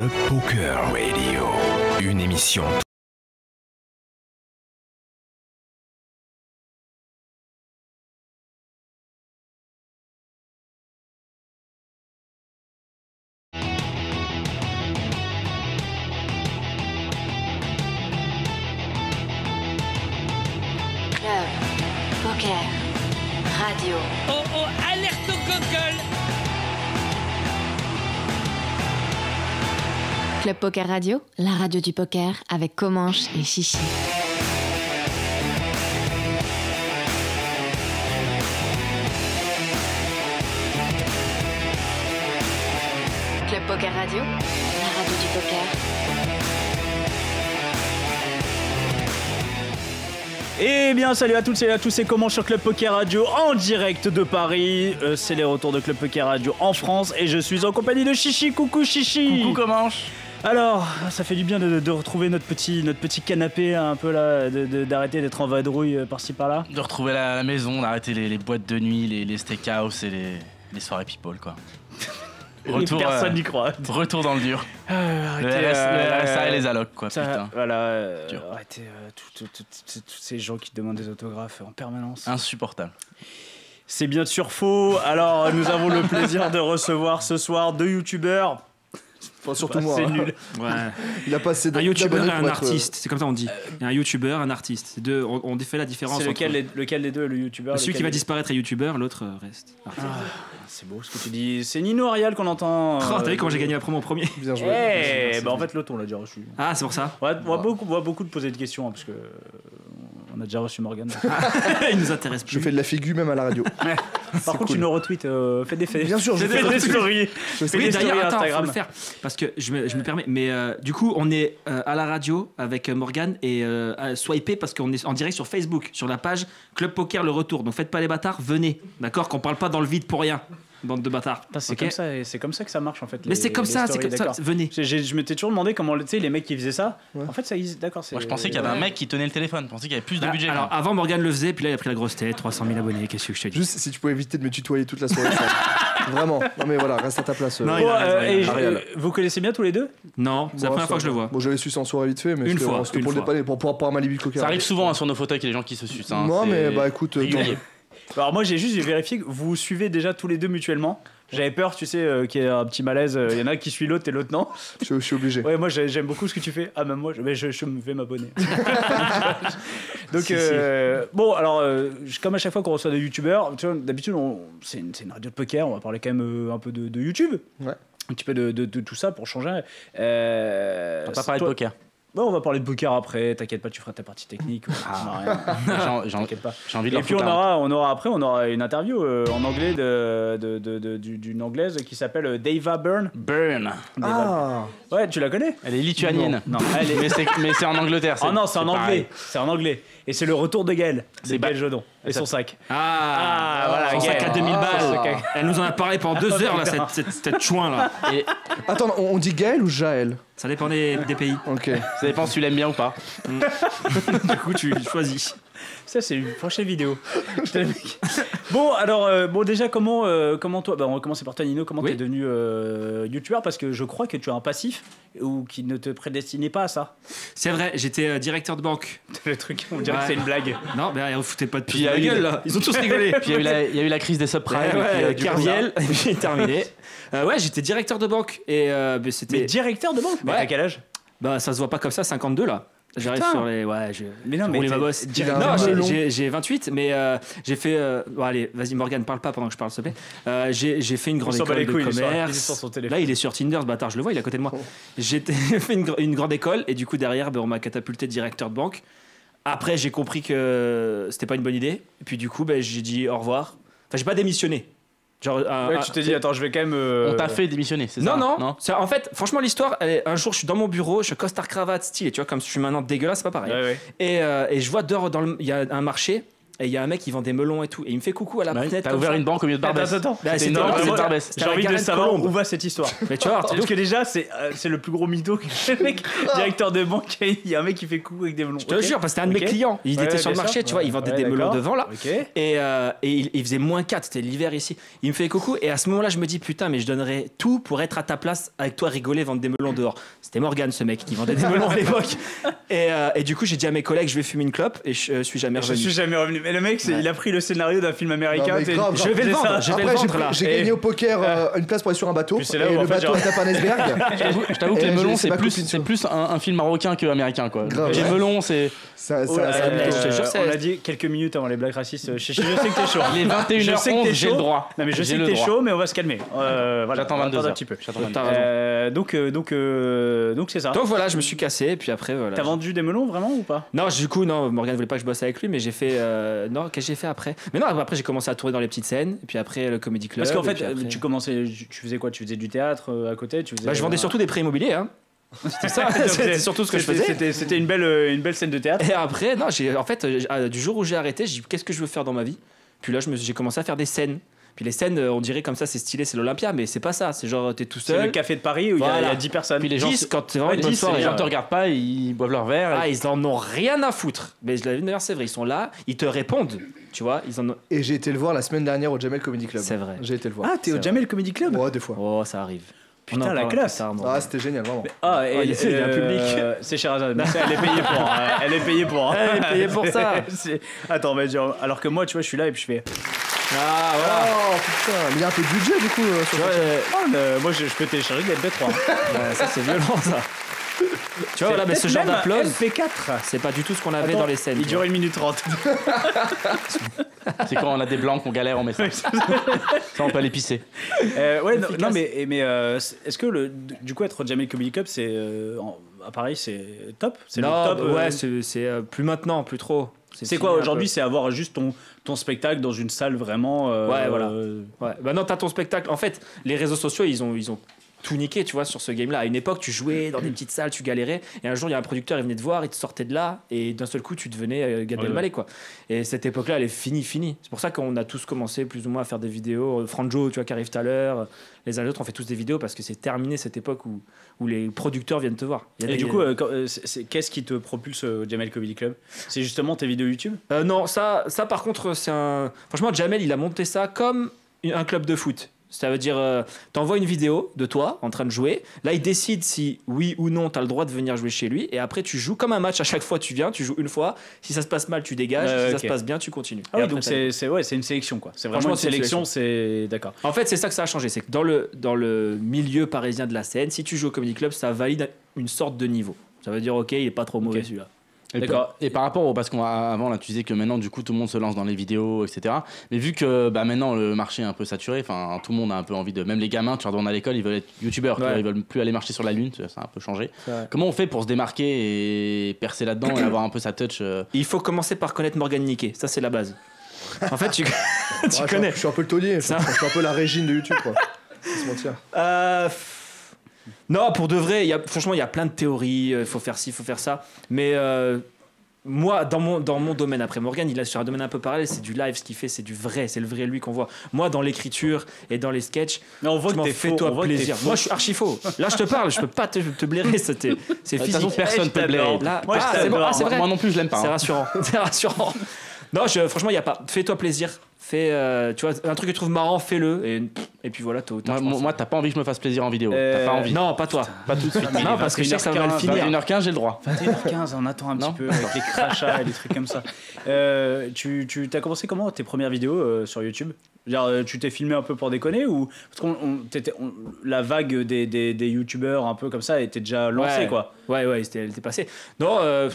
Poker Radio, une émission Poker Radio, la radio du poker avec Comanche et Chichi. Club Poker Radio, la radio du poker. Eh bien, salut à toutes et à tous, c'est comment sur Club Poker Radio en direct de Paris. Euh, c'est les retours de Club Poker Radio en France et je suis en compagnie de Chichi. Coucou Chichi. Coucou Comanche Alors, ça fait du bien de, de retrouver notre petit, notre petit canapé un peu là, d'arrêter d'être en vadrouille euh, par-ci par-là. De retrouver la, la maison, d'arrêter les, les boîtes de nuit, les, les steakhouse et les, les soirées people quoi. Retour, Personne euh, n'y croit. retour dans le dur. Euh, Le, euh, le RSA et les allocs quoi, ça- putain. voilà, Dur. arrêtez tous ces gens qui demandent des autographes en permanence. Insupportable. C'est bien sûr faux. Alors, nous avons le plaisir de recevoir ce soir deux youtubeurs. Enfin, surtout Bah, moi. c'est hein. nul. Ouais. Il a passé Un youtubeur et un euh, artiste, c'est comme ça on dit. A un youtubeur, un artiste. Deux, on, on fait la différence. C'est lequel, entre- les- lequel des deux, le youtubeur Celui qui va disparaître est youtubeur, l'autre euh, reste. artiste. Ah, c'est beau ce que tu dis. C'est Nino Arial qu'on entend. Oh, T'as euh, vu comment j'ai gagné la promo en premier Bien joué. Eh, bah en fait l'autre on l'a déjà reçu. Ah, c'est pour ça. On va, on va beaucoup, on va beaucoup te poser de questions hein, parce que euh, on a déjà reçu Morgan. Il nous intéresse plus. Je fais de la figure même à la radio. Par contre cool. tu nous retweets, euh, fais des faits. Bien sûr, je fais fais des des stories. Je Fais sais- des Oui, stories attends, faut Instagram. le faire. Parce que je me, je me permets. Mais euh, du coup, on est euh, à la radio avec euh, Morgan et euh, swiper parce qu'on est en direct sur Facebook, sur la page Club Poker Le Retour. Donc faites pas les bâtards, venez. D'accord? Qu'on parle pas dans le vide pour rien, bande de bâtards. Putain, C'est comme ça, c'est comme ça que ça marche en fait. Mais les- c'est comme ça, c'est comme ça. Venez. J'ai- j'ai- Je m'étais toujours demandé comment, tu sais, les mecs qui faisaient ça. Ouais. En fait, ça, ils- d'accord. c'est- Moi je pensais qu'il y avait un mec qui tenait le téléphone, je pensais qu'il y avait plus de Bah, budget. alors avant Morgan le faisait, puis là il a pris la grosse tête, 300 000 abonnés, qu'est-ce que je te dis Juste si tu pouvais éviter de me tutoyer toute la soirée. ça- Vraiment. Non mais voilà, reste à ta place. euh, Non, euh, je- euh, vous connaissez bien tous les deux Non, c'est la première fois que je le vois. Bon, j'avais su en soirée vite fait, mais Une fois, pour le dépanner, pour pouvoir pouvoir Malibu Coca. Ça arrive souvent hein, sur nos fauteuils qu'il y a des gens qui se sucent. Hein, Non, c'est mais bah écoute, euh. Alors moi j'ai juste j'ai vérifié que vous suivez déjà tous les deux mutuellement. J'avais peur, tu sais, euh, qu'il y ait un petit malaise. Il y en a qui suit l'autre et l'autre non. je, je suis obligé. Ouais, moi j'ai- j'aime beaucoup ce que tu fais. Ah, même moi, je, mais je, je me vais m'abonner. Donc, Si, euh, bon, alors, euh, je- comme à chaque fois qu'on reçoit des youtubeurs, tu vois, d'habitude, on- c'est une, c'est une radio de poker, on va parler quand même euh, un peu de, de YouTube. Ouais. Un petit peu de, de- de tout ça pour changer. Euh, On va pas parler de toi- poker. Ouais, on va parler de poker après, t'inquiète pas, tu feras ta partie technique. Ah. Non, rien, J'ai- j'ai- T'inquiète pas. J'ai envie de Et puis on aura, on aura après, on aura une interview euh, en anglais de, de- de- de- du- d'une anglaise qui s'appelle euh, Dava Byrne. Burn. Ah, Ouais, tu la connais? Elle est lituanienne. Non, elle est. Mais c'est mais c'est en Angleterre. Ah non, c'est en pareil. anglais. C'est en anglais. Et c'est le retour de Gaël. C'est Gaël Jodon. Et son sac. Ah, voilà, son sac à 2000 Ah, balles. sac. Elle nous en a parlé pendant deux heures là, cette, cette, cette chouin là. Et attends, on, on dit Gaël ou Jaël? Ça dépend des, des pays. Ok. ça dépend si tu l'aimes bien ou pas. Du coup, tu choisis. Ça, c'est une prochaine vidéo. Mec. bon, alors, euh, bon, déjà, comment, euh, comment toi, bah, on va commencer par toi, Nino, comment Oui. t'es devenu euh, youtubeur? Parce que je crois que tu as un passif ou qui ne te prédestinait pas à ça. C'est vrai, j'étais euh, directeur de banque. Le truc, on dirait Ouais. que c'est une blague. Non, mais vous foutez pas de Puis pied il y a la eu- gueule là. Ils ont tous rigolé. Puis il y, a eu la- il y a eu la crise des subprimes. Ouais, et puis, euh, du coup, Kerviel, j'ai terminé. Euh, ouais, j'étais directeur de banque et euh, Mais c'était. directeur de banque? Mais Ouais. à quel âge? Bah, ça se voit pas comme ça, 52 là. J'arrive Putain. sur les. Ouais, je. Mais non, je mais roulais ma t'es- bosse. Il a Non, un j'ai- melon. j'ai j'ai 28, mais euh, j'ai fait. euh, Bon, allez, vas-y, Morgan, parle pas pendant que je parle, s'il te plaît. Euh, j'ai j'ai fait une grande s'en bat école les de il est sur- il est commerce. sur son téléphone. Là, il est sur Tinder, ce bâtard, je le vois, il est à côté de moi. J'ai fait une, gr- une grande école et du coup, derrière, ben, on m'a catapulté directeur de banque. Après, j'ai compris que c'était pas une bonne idée. Et puis, du coup, ben, j'ai dit au revoir. Enfin, j'ai pas démissionné. Genre, un- Ouais, un- tu t'es dit, attends, je vais quand même. euh, On t'a fait démissionner, c'est non, ça non, non En fait, franchement, l'histoire, un jour, je suis dans mon bureau, je suis costard cravate style, et tu vois, comme je suis maintenant dégueulasse, c'est pas pareil. Ouais, ouais. Et, euh, et je vois dehors, dans le- il y a un marché et il y a un mec qui vend des melons et tout. Et il me fait coucou à la Bah fenêtre. T'as ouvert ça. une banque au milieu de Barbès. Attends, attends. Bah, Barbès. c'était J'ai envie de savoir Colombe. où va cette histoire. Mais tu vois, Parce que déjà, c'est euh, c'est le plus gros mytho que le mec, directeur de banque, il y a un mec qui fait coucou avec des melons. je te jure, parce que c'était un de mes clients. Il Ouais, était sur le marché, tu vois, il vendait Ouais, des melons devant là. Et, euh, et il, il faisait moins 4, c'était l'hiver ici. Il me fait coucou et à ce moment-là, je me dis putain, mais je donnerais tout pour être à ta place avec toi, rigoler, vendre des melons dehors. C'était Morgan, ce mec qui vendait des melons à l'époque. Et, euh, et du coup, j'ai dit à mes collègues, je vais fumer une clope et je suis jamais Je revenu. suis jamais revenu. Le mec, c'est- il a pris le scénario d'un film américain. Non, mais grave, Je vais le vendre, ça. je vais le Après, j'ai vendre là. pris- j'ai Et- gagné au poker euh, une place pour aller sur un bateau. Puis c'est là et en le fait, bateau genre- est à. Je t'avoue- que les j'ai melons, laissé c'est ma plus, copine c'est sur. plus un, un film marocain que américain, quoi. Grave. Les Ouais. melons, c'est Ça, ça, Oh là ça- là, Euh, je te jure, euh, c'est- on a dit quelques minutes avant les blagues racistes. Je, je sais que t'es chaud. les Je sais que 21h11, t'es j'ai chaud. le droit. Non mais je J'ai sais que le t'es droit. chaud, mais on va se calmer. Euh, voilà, J'attends on va attendre 22 un heures. petit peu. J'attends T'as 22 raison. Euh, donc euh, donc euh, donc c'est ça. Donc voilà, je me suis cassé et puis après voilà. T'as vendu des melons vraiment ou pas? Non, du coup, non, Morgan voulait pas que je bosse avec lui, mais j'ai fait. euh, non, qu'est-ce que j'ai fait après? Mais non, après, j'ai commencé à tourner dans les petites scènes, et puis après, le Comedy Club. Parce qu'en fait, après- tu commençais, tu faisais quoi? Tu faisais du théâtre euh, à côté? Tu faisais, Bah, je vendais surtout des prêts immobiliers, hein. C'était ça, c'était surtout ce que je faisais. C'était une belle euh, une belle scène de théâtre. Et après, non, en fait, euh, du jour où j'ai arrêté, j'ai dit qu'est-ce que je veux faire dans ma vie? Puis là, j'ai commencé à faire des scènes. Puis les scènes, euh, on dirait comme ça, c'est stylé, c'est l'Olympia, mais c'est pas ça. C'est genre, t'es tout C'est le seul. café de Paris où il y a- Voilà. il y, a 10 personnes. Puis les gens, 10 quand c'est vraiment Ouais, une bonne 10, soirée. les gens te regardent pas, ils boivent leur verre. Ah, et- ils en ont rien à foutre. Mais je l'avais d'ailleurs, c'est vrai, ils sont là, ils te répondent. Tu vois, ils en ont. Et j'ai été le voir la semaine dernière au Jamel Comedy Club. C'est vrai. J'ai été le voir. Ah, t'es au C'est Jamel Comedy Club Ouais, deux fois. Oh, ça arrive. Putain, la classe. tard, Morgan. Ah, c'était génial, vraiment. Ah, Oh, il y a- il y a un public. euh, C'est Sherazade. Mais ça, Elle est payée pour. hein. Elle est payée pour. hein. Elle est payée pour ça. Attends, mais genre, alors que moi, tu vois, je suis là et puis je fais. Ah, voilà. Oh putain, mais il y a un peu de budget du coup. euh, sur Tu vois, cette- euh, mais moi, je, je peux télécharger de l'MP3. ouais, ça, c'est violent, ça. Tu vois, voilà, mais ce genre d'applause, MP4. c'est pas du tout ce qu'on avait Attends, dans les scènes. Il tu dure une minute 30. C'est quand on a des blancs qu'on galère, on met ça. ça, on peut aller pisser. Euh, ouais, non, Efficace. non, mais, mais euh, est-ce que le, du coup être au Jamel Comedy Club, c'est euh, en- à Paris, c'est top? C'est le Non, top. bah, euh, ouais, c'est c'est, euh, plus maintenant, plus trop. c'est fini quoi un aujourd'hui peu. C'est avoir juste ton, ton spectacle dans une salle vraiment. euh, Ouais, voilà. euh, Ouais. Bah non, t'as ton spectacle. En fait, les réseaux sociaux, ils ont, ils ont tout niqué, tu vois, sur ce game-là. À une époque, tu jouais dans des petites salles, tu galérais. Et un jour, il y a un producteur, il venait te voir, il te sortait de là. Et d'un seul coup, tu devenais euh, Gad Ouais, Elmaleh, quoi. Et cette époque-là, elle est finie, finie. C'est pour ça qu'on a tous commencé plus ou moins à faire des vidéos. Euh, Franjo, tu vois, qui arrive tout à l'heure. euh, Les uns et les autres, on fait tous des vidéos parce que c'est terminé cette époque où, où les producteurs viennent te voir. Il y a Et des- du coup, euh, euh, qu'est-ce qui te propulse au Jamel Comedy Club? C'est justement tes vidéos YouTube? Euh, non, ça, ça par contre, c'est un. Franchement, Jamel, il a monté ça comme un club de foot. Ça veut dire, euh, t'envoies une vidéo de toi en train de jouer. Là, il décide si oui ou non t'as le droit de venir jouer chez lui. Et après, tu joues comme un match. À chaque fois, tu viens, tu joues une fois. Si ça se passe mal, tu dégages. Si ça se passe bien, tu continues. Ah oui, après, donc c'est c'est- ouais, c'est une sélection quoi. C'est vraiment Franchement, une sélection, c'est d'accord. En fait, c'est ça que ça a changé. C'est que dans le, dans le milieu parisien de la scène, si tu joues au Comedy Club, ça valide une sorte de niveau. Ça veut dire, ok, il est pas trop mauvais celui-là. Et D'accord. par- Et par rapport au. Parce qu'avant, là, tu disais que maintenant, du coup, tout le monde se lance dans les vidéos, etc. Mais vu que bah, maintenant, le marché est un peu saturé, enfin, tout le monde a un peu envie de. Même les gamins, tu leur demandes à l'école, ils veulent être youtubeurs, tu Ouais. ils veulent plus aller marcher sur la lune, ça a un peu changé. Comment on fait pour se démarquer et percer là-dedans et avoir un peu sa touch euh, Il faut commencer par connaître Morgan Niquet. Ça, c'est la base. En fait, tu, tu Ouais, je suis un- connais. Je suis un peu le taulier. Je, Ça. je suis un peu la régine de YouTube quoi. Se mentir. Euh, Non, pour de vrai, il y a, franchement, il y a plein de théories. Il faut faire ci, il faut faire ça. Mais euh, moi, dans mon, dans mon domaine, après Morgan, il est sur un domaine un peu parallèle. C'est du live, ce qu'il fait, c'est du vrai. C'est le vrai lui qu'on voit. Moi, dans l'écriture et dans les sketchs, on voit je que t'es fais faux. toi plaisir. Moi, je suis archi faux. Là, je te parle, je peux pas te, te blairer. C'est physique. personne je peut blairer. Là, Moi, ah, c'est bon, t'adore. ah, vrai. moi non plus, je l'aime pas. C'est hein. rassurant. C'est rassurant. Non, je, franchement, il y a pas. Fais-toi plaisir. Fais, euh, tu vois, un truc que tu trouves marrant, fais-le. Et, et puis voilà, t'as autant. Moi, t'as pas envie que je me fasse plaisir en vidéo. Euh, T'as pas envie. non, pas toi. Pas tout de suite. Non, parce que je sais que ça va le 21h15, finir. 21h15, j'ai le droit. 21h15, on attend un petit Non peu avec les crachats et des trucs comme ça. Euh, tu tu as commencé comment tes premières vidéos euh, sur YouTube? Genre, euh, tu t'es filmé un peu pour déconner ou parce qu'on on- t'étais- on- la vague des, des, des youtubeurs un peu comme ça était déjà lancée Ouais. quoi. Ouais, ouais, c'était, elle était passée. Non, euh,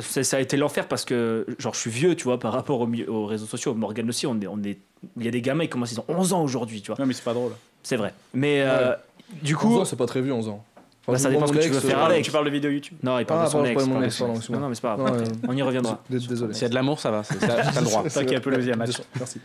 ça a été l'enfer parce que, genre, je suis vieux, tu vois, par rapport aux, réseaux sociaux. Morgan aussi, on est, on est, il y a des gamins, ils commencent, ils ont 11 ans aujourd'hui, tu vois. Non mais c'est pas drôle. C'est vrai. Mais euh, du coup, 11 ans, c'est pas très vieux 11 ans. Bah, ça dépend moi, ce que tu veux faire euh, avec. Tu parles de vidéo YouTube non, il parle Ah, de son ex. pas il mon parle de ex. Non, non, mais c'est pas grave. Euh, on y reviendra. Désolé. S'il y a de l'amour, ça va. c'est- ça- T'as le droit. Toi qui applaudis à match. Merci.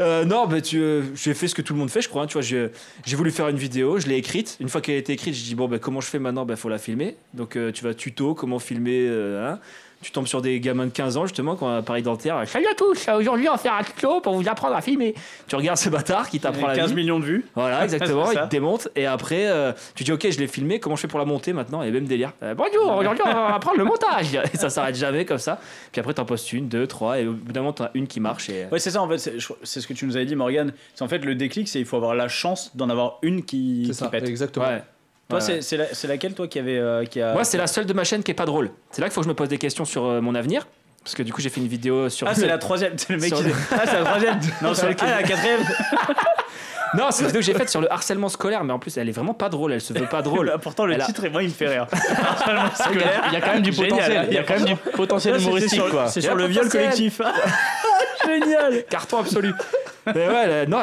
Euh, non, mais tu, euh, j'ai fait ce que tout le monde fait, je crois. hein, tu vois, j'ai, voulu faire une vidéo, je l'ai écrite. Une fois qu'elle a été écrite, j'ai dit bon, ben comment je fais maintenant? Ben faut la filmer. Donc euh, tu vas tuto, comment filmer. hein. Tu tombes sur des gamins de 15 ans justement qui ont un appareil dentaire. Salut à tous, aujourd'hui on faire un tuto pour vous apprendre à filmer. Tu regardes ce bâtard qui t'apprend la 15 vie. millions de vues. Voilà, exactement, il te démonte et après euh, tu dis ok je l'ai filmé, comment je fais pour la monter maintenant? Et même délire. Euh, bonjour, aujourd'hui on va apprendre le montage Et ça s'arrête jamais comme ça. Puis après t'en postes une, deux, trois et au bout d'un moment t'en as une qui marche et... Ouais, c'est ça en fait, c'est ce que tu nous avais dit, Morgan. C'est en fait le déclic, c'est il faut avoir la chance d'en avoir une qui, qui ça, pète. exactement. Ouais. Toi, c'est- c'est la- c'est laquelle, toi, qui avait. euh, qui a... Moi, c'est la seule de ma chaîne qui est pas drôle. C'est là qu'il faut que je me pose des questions sur euh, mon avenir. Parce que du coup, j'ai fait une vidéo sur. Ah, c'est la troisième. C'est le mec Sur qui. le- Ah, c'est la troisième. Non, c'est ah, la quatrième. Non, c'est une vidéo que j'ai faite sur le harcèlement scolaire, mais en plus, elle est vraiment pas drôle. Elle se veut pas drôle. Pourtant, le Elle a- titre, et moi, il me fait rire. Harcèlement scolaire. il y a quand même du Génial. potentiel. Il y a quand même du potentiel humoristique. C'est sur le viol collectif. Génial. Carton absolu. Mais ouais, elle- non,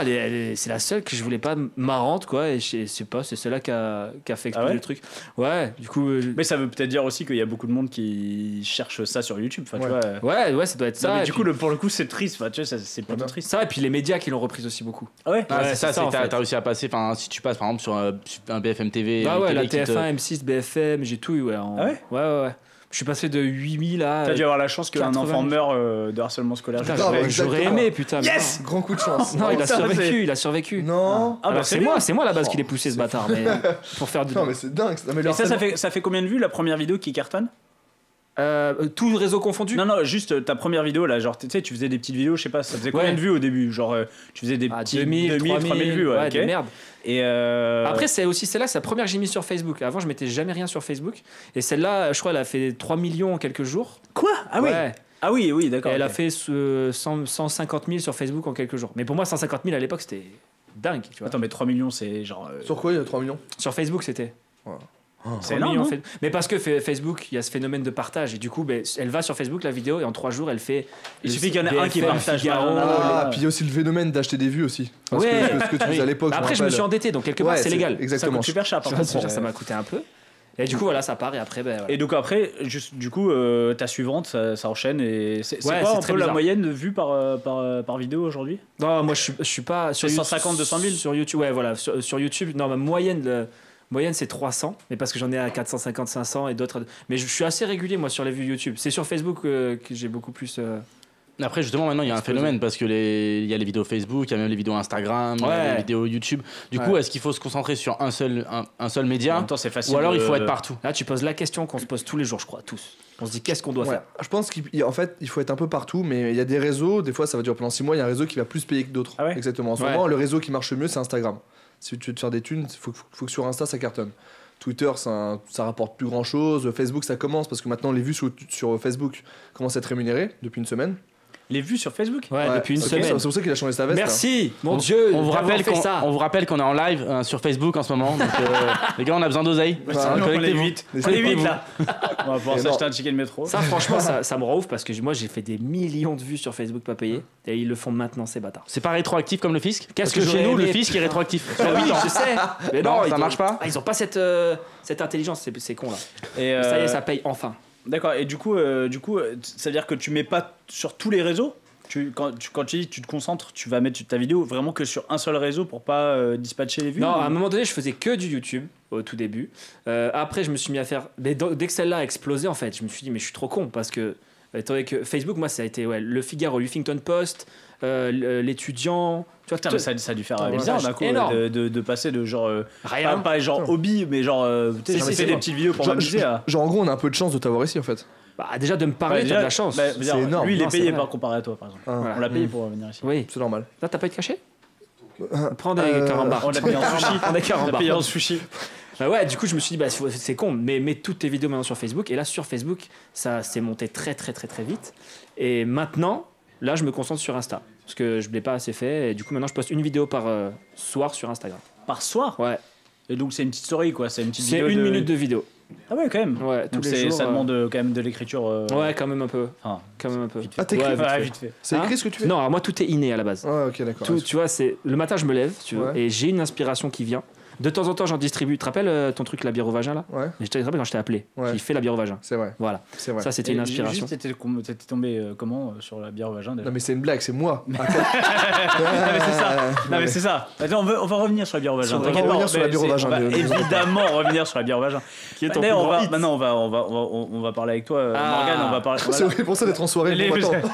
c'est la seule que je voulais pas marrante, quoi. Et je je sais pas, c'est celle-là qui a, qui a fait exploser Ah ouais le truc. Ouais, du coup. euh, Mais ça veut peut-être dire aussi qu'il y a beaucoup de monde qui cherche ça sur YouTube. Enfin, tu Ouais. vois. euh, Ouais, ouais, ça doit être non, ça. mais du puis- coup, le, pour le coup, c'est triste. Enfin, tu vois, c'est plutôt triste. Ça, et puis les médias qui l'ont reprise aussi beaucoup. Ah ouais Ah, Ouais, c'est ça, en t'as fait. t'as réussi à passer. Enfin, si tu passes par exemple sur un, sur un BFM TV. Bah ouais, la qui te- TF1, M6, BFM, j'ai tout eu, ouais. en- Ah ouais Ouais, ouais, ouais. Je suis passé de 8000 à. T'as dû avoir la chance qu'un 80 enfant meure euh, de harcèlement scolaire. J'aurais- aimé, putain. mais Yes Grand coup de chance. Non, non, il a survécu, il a survécu. Non. Ah, bah, Alors c'est moi, c'est moi à la base qui l'ai poussé ce bâtard, mais pour faire du. Non, mais c'est dingue. Non, mais Et ça, fait, ça fait combien de vues la première vidéo qui cartonne? Euh, tout réseau confondu? Non, non, juste euh, ta première vidéo là, genre tu sais, tu faisais des petites vidéos, je sais pas, ça faisait combien Ouais. de vues au début? Genre euh, tu faisais des Ah, petits 2000, 3000 vues, ouais, de merde. Et euh, Après, c'est aussi celle-là, c'est la première que j'ai mise sur Facebook. Avant, je mettais jamais rien sur Facebook. Et celle-là, je crois, elle a fait 3 millions en quelques jours. quoi? Ah oui? Ouais. Ah oui, oui, d'accord. elle a fait ce 100 150 000 sur Facebook en quelques jours. Mais pour moi, 150 000 à l'époque, c'était dingue. Tu vois. Attends, mais 3 millions, c'est genre. euh, Sur quoi il y a 3 millions? Sur Facebook, c'était. C'est 3 énorme. millions Mais parce que Facebook, il y a ce phénomène de partage. Et du coup, ben, elle va sur Facebook, la vidéo, et en 3 jours, elle fait. Il suffit qu'il y en ait un qui partage. Figaro, Ah, Ah, ouais. puis il y a aussi le phénomène d'acheter des vues aussi. Parce Ouais. que, ce que tu Oui. faisais à l'époque. Bah Après, je me suis endetté, donc quelque part, Ouais, c'est légal. Ça Exactement. coûte super cher par contre. ça m'a coûté un peu. Et du coup, voilà, ça part. Et après, ben, voilà. Et donc après, juste, du coup, euh, ta suivante, ça, ça enchaîne. Et c'est c'est Ouais, quoi c'est un peu la moyenne de vues par, euh, par, euh, par vidéo aujourd'hui? Non, moi je suis, je suis pas sur C'est YouTube- 150, 200 000? sur YouTube. Ouais, voilà, sur, sur YouTube. Non, ma moyenne, le- moyenne c'est 300, mais parce que j'en ai à 450, 500 et d'autres. Mais je, suis assez régulier moi sur les vues YouTube. C'est sur Facebook euh, que j'ai beaucoup plus. euh, Après, justement, maintenant, il y a un phénomène parce que les... il y a les vidéos Facebook, il y a même les vidéos Instagram, il y a Ouais. les vidéos YouTube. Du Ouais. coup, est-ce qu'il faut se concentrer sur un seul, un, un seul média temps, ou alors il faut être partout? Là, tu poses la question qu'on se pose tous les jours, je crois, tous. On se dit qu'est-ce qu'on doit Ouais. faire? Je pense qu'en fait, il faut être un peu partout, mais il y a des réseaux, des fois ça va durer pendant 6 mois, il y a un réseau qui va plus payer que d'autres. Ah ouais? Exactement. En ce Ouais. moment, le réseau qui marche mieux, c'est Instagram. Si tu veux te faire des thunes, il faut, faut que sur Insta ça cartonne. Twitter, ça, rapporte plus grand chose. Facebook, ça commence parce que maintenant les vues sur Facebook commencent à être rémunérées depuis une semaine. Les vues sur Facebook Ouais, Ouais, depuis une ok, semaine. C'est pour ça qu'il a changé sa veste. Merci, mon On- Dieu. on vous, d'avoir rappelle fait qu'on, ça. on vous rappelle qu'on est en live euh, sur Facebook en ce moment. Donc, euh, les gars, on a besoin d'oseille. Ouais, Sinon, on est Connectez-vous. vite. On est vite là. On va pouvoir Et s'acheter un ticket de métro. Ça, franchement, ça, ça me rend ouf parce que moi, j'ai fait des millions de vues sur Facebook pas payées et ils le font maintenant, ces bâtards. C'est pas rétroactif comme le fisc? Parce que que chez j'aurais nous, le aimé, fisc est rétroactif. Sur oui, huit ans. je sais. Mais Non, non, ça ils marche pas Ah, ils ont pas cette, euh, cette intelligence, c'est, c'est con là. Et, Ça y euh, est, ça paye enfin. D'accord. Et du coup, euh, du coup, ça veut dire que tu mets pas sur tous les réseaux. Tu, quand, tu, quand tu dis tu te concentres, tu vas mettre ta vidéo vraiment que sur un seul réseau pour pas euh, dispatcher les vues. Non, ou- à un moment donné, je faisais que du YouTube au tout début. Euh, après, je me suis mis à faire. Mais dès que celle-là a explosé, en fait, je me suis dit, mais je suis trop con parce que. Étant donné que Facebook, moi, ça a été ouais, le Figaro, Huffington Post, euh, l'étudiant. Tu vois, Putain, ça, ça a dû faire bizarre d'un coup énorme. de, de, de passer de genre. euh, rien. pas, pas genre hobby, mais genre. euh, tu sais, fait c'est des petites vidéos pour m'amuser à. genre, en gros, on a un peu de chance de t'avoir ici en fait. Bah, déjà, de me parler, Ouais, t'as déjà, de la chance. bah, C'est énorme. Lui, il est payé par comparé à toi, par exemple. Ah, Voilà. On l'a payé Mm. pour venir ici. Oui. C'est normal. Là, t'as pas été caché Euh, Prends des Euh, carambars. On l'a payé en sushi. Prends des On l'a carambars. payé en sushi. Bah ouais, du coup, je me suis dit, bah, c'est con, mais mets toutes tes vidéos maintenant sur Facebook. Et là, sur Facebook, ça s'est monté très, très, très, très vite. Et maintenant, là, je me concentre sur Insta. Parce que je ne l'ai pas assez fait. Et du coup, maintenant, je poste une vidéo par euh, soir sur Instagram. Par soir? Ouais. Et donc, c'est une petite story, quoi. C'est une petite C'est vidéo. une de- minute de vidéo. Ah ouais, quand même. Ouais, tous Donc, les c'est- jours. ça euh, demande euh, quand même de l'écriture. euh, Ouais, quand même un peu. Enfin, Quand même un peu. vite fait. Ah, t'écris Ouais, vite Ouais, fait. vite fait. C'est Hein écrit ce que tu fais Non, alors moi, tout est inné à la base. Ouais, ok, d'accord. Tout, tu vois, c'est le matin, je me lève, tu vois, Ouais. et j'ai une inspiration qui vient. De temps en temps, j'en distribue. Tu te rappelles euh, ton truc, la bière au vagin là Ouais, Je te rappelle quand je t'ai appelé. Ouais. J'ai fait la bière au vagin. c'est vrai, Voilà. c'est vrai. Ça, c'était une inspiration. Juste, t'étais tombé euh, comment euh, sur la bière au vagin déjà Non mais c'est une blague, c'est moi. Non, mais c'est ça. Non mais c'est ça. Attends, on va, on va revenir sur la bière au vagin. On va revenir sur la bière au vagin, On va évidemment revenir sur la bière au vagin. Qui est ton maintenant on va, on va, on va, on- on va parler avec toi, Ah. Morgane. On va parler. C'est pour ça d'être en soirée.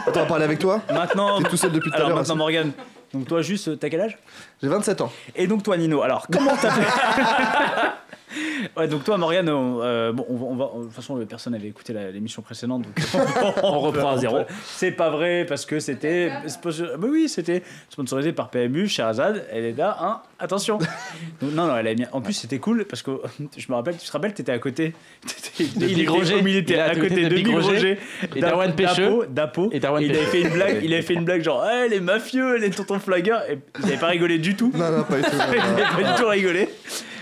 Attends, on va parler avec toi. Maintenant, T'es tout seul depuis tout à alors l'heure. maintenant. Morgane. Donc toi juste, euh, t'as quel âge? J'ai 27 ans. Et donc toi Nino. Alors comment t'as fait? Ouais, donc toi Morgane, on, euh, bon, on va, on va- de toute façon personne n'avait écouté l'émission précédente, donc On reprend à zéro. C'est pas vrai parce que c'était, sponsor- bah oui, c'était sponsorisé par PMU, Sherazade. Elle est là, hein, attention. Donc, non, non, elle a mis. En plus, c'était cool parce que je me rappelle, tu te rappelles, t'étais à côté. T'étais- De il Big était Roger. Il est à côté de Big Roger et Darwan Pêcheux. Dapo. Et Darwan il avait fait une blague, il avait fait une blague genre, eh, les mafieux, les tontons flagueurs. Et ils avaient pas rigolé du tout. Non, non, pas du tout. Ils pas du tout rigolé.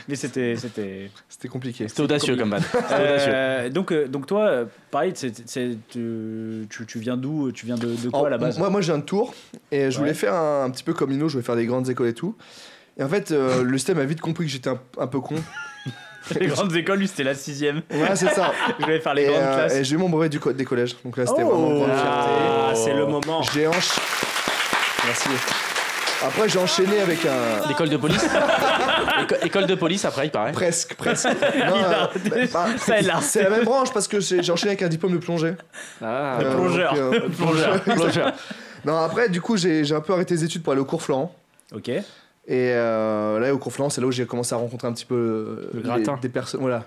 Mais c'était, c'était. C'était compliqué. C'était audacieux comme ban. C'était audacieux. Euh, donc, euh, donc toi, euh, pareil, tu, tu, tu viens d'où Tu viens de, de quoi En- à la base? Moi, moi j'ai un tour et je voulais Ouais. faire un, un petit peu comme Ino, je voulais faire des grandes écoles et tout. Et en fait, euh, le système a vite compris que j'étais un, un peu con. Les grandes écoles, lui, c'était la sixième. Ouais, c'est ça. Je vais faire les et grandes euh, classes. et j'ai eu mon brevet du co- des collèges. Donc là, c'était Oh. vraiment une grande fierté. Ah, c'est le moment. J'ai ench... Merci. Après, j'ai enchaîné avec un. L'école de police École de police après, il paraît. Presque, presque. Non, euh, bah, a c'est la même branche parce que j'ai enchaîné avec un diplôme de plongée. Ah, Euh, plongeur. donc, euh, Plongeur. plongeur. Non, après, du coup, j'ai un peu arrêté les études pour aller au cours Florent. Ok. Et euh, là, au cours Florent, c'est là où j'ai commencé à rencontrer un petit peu euh, Le les- gratin. des personnes. Voilà,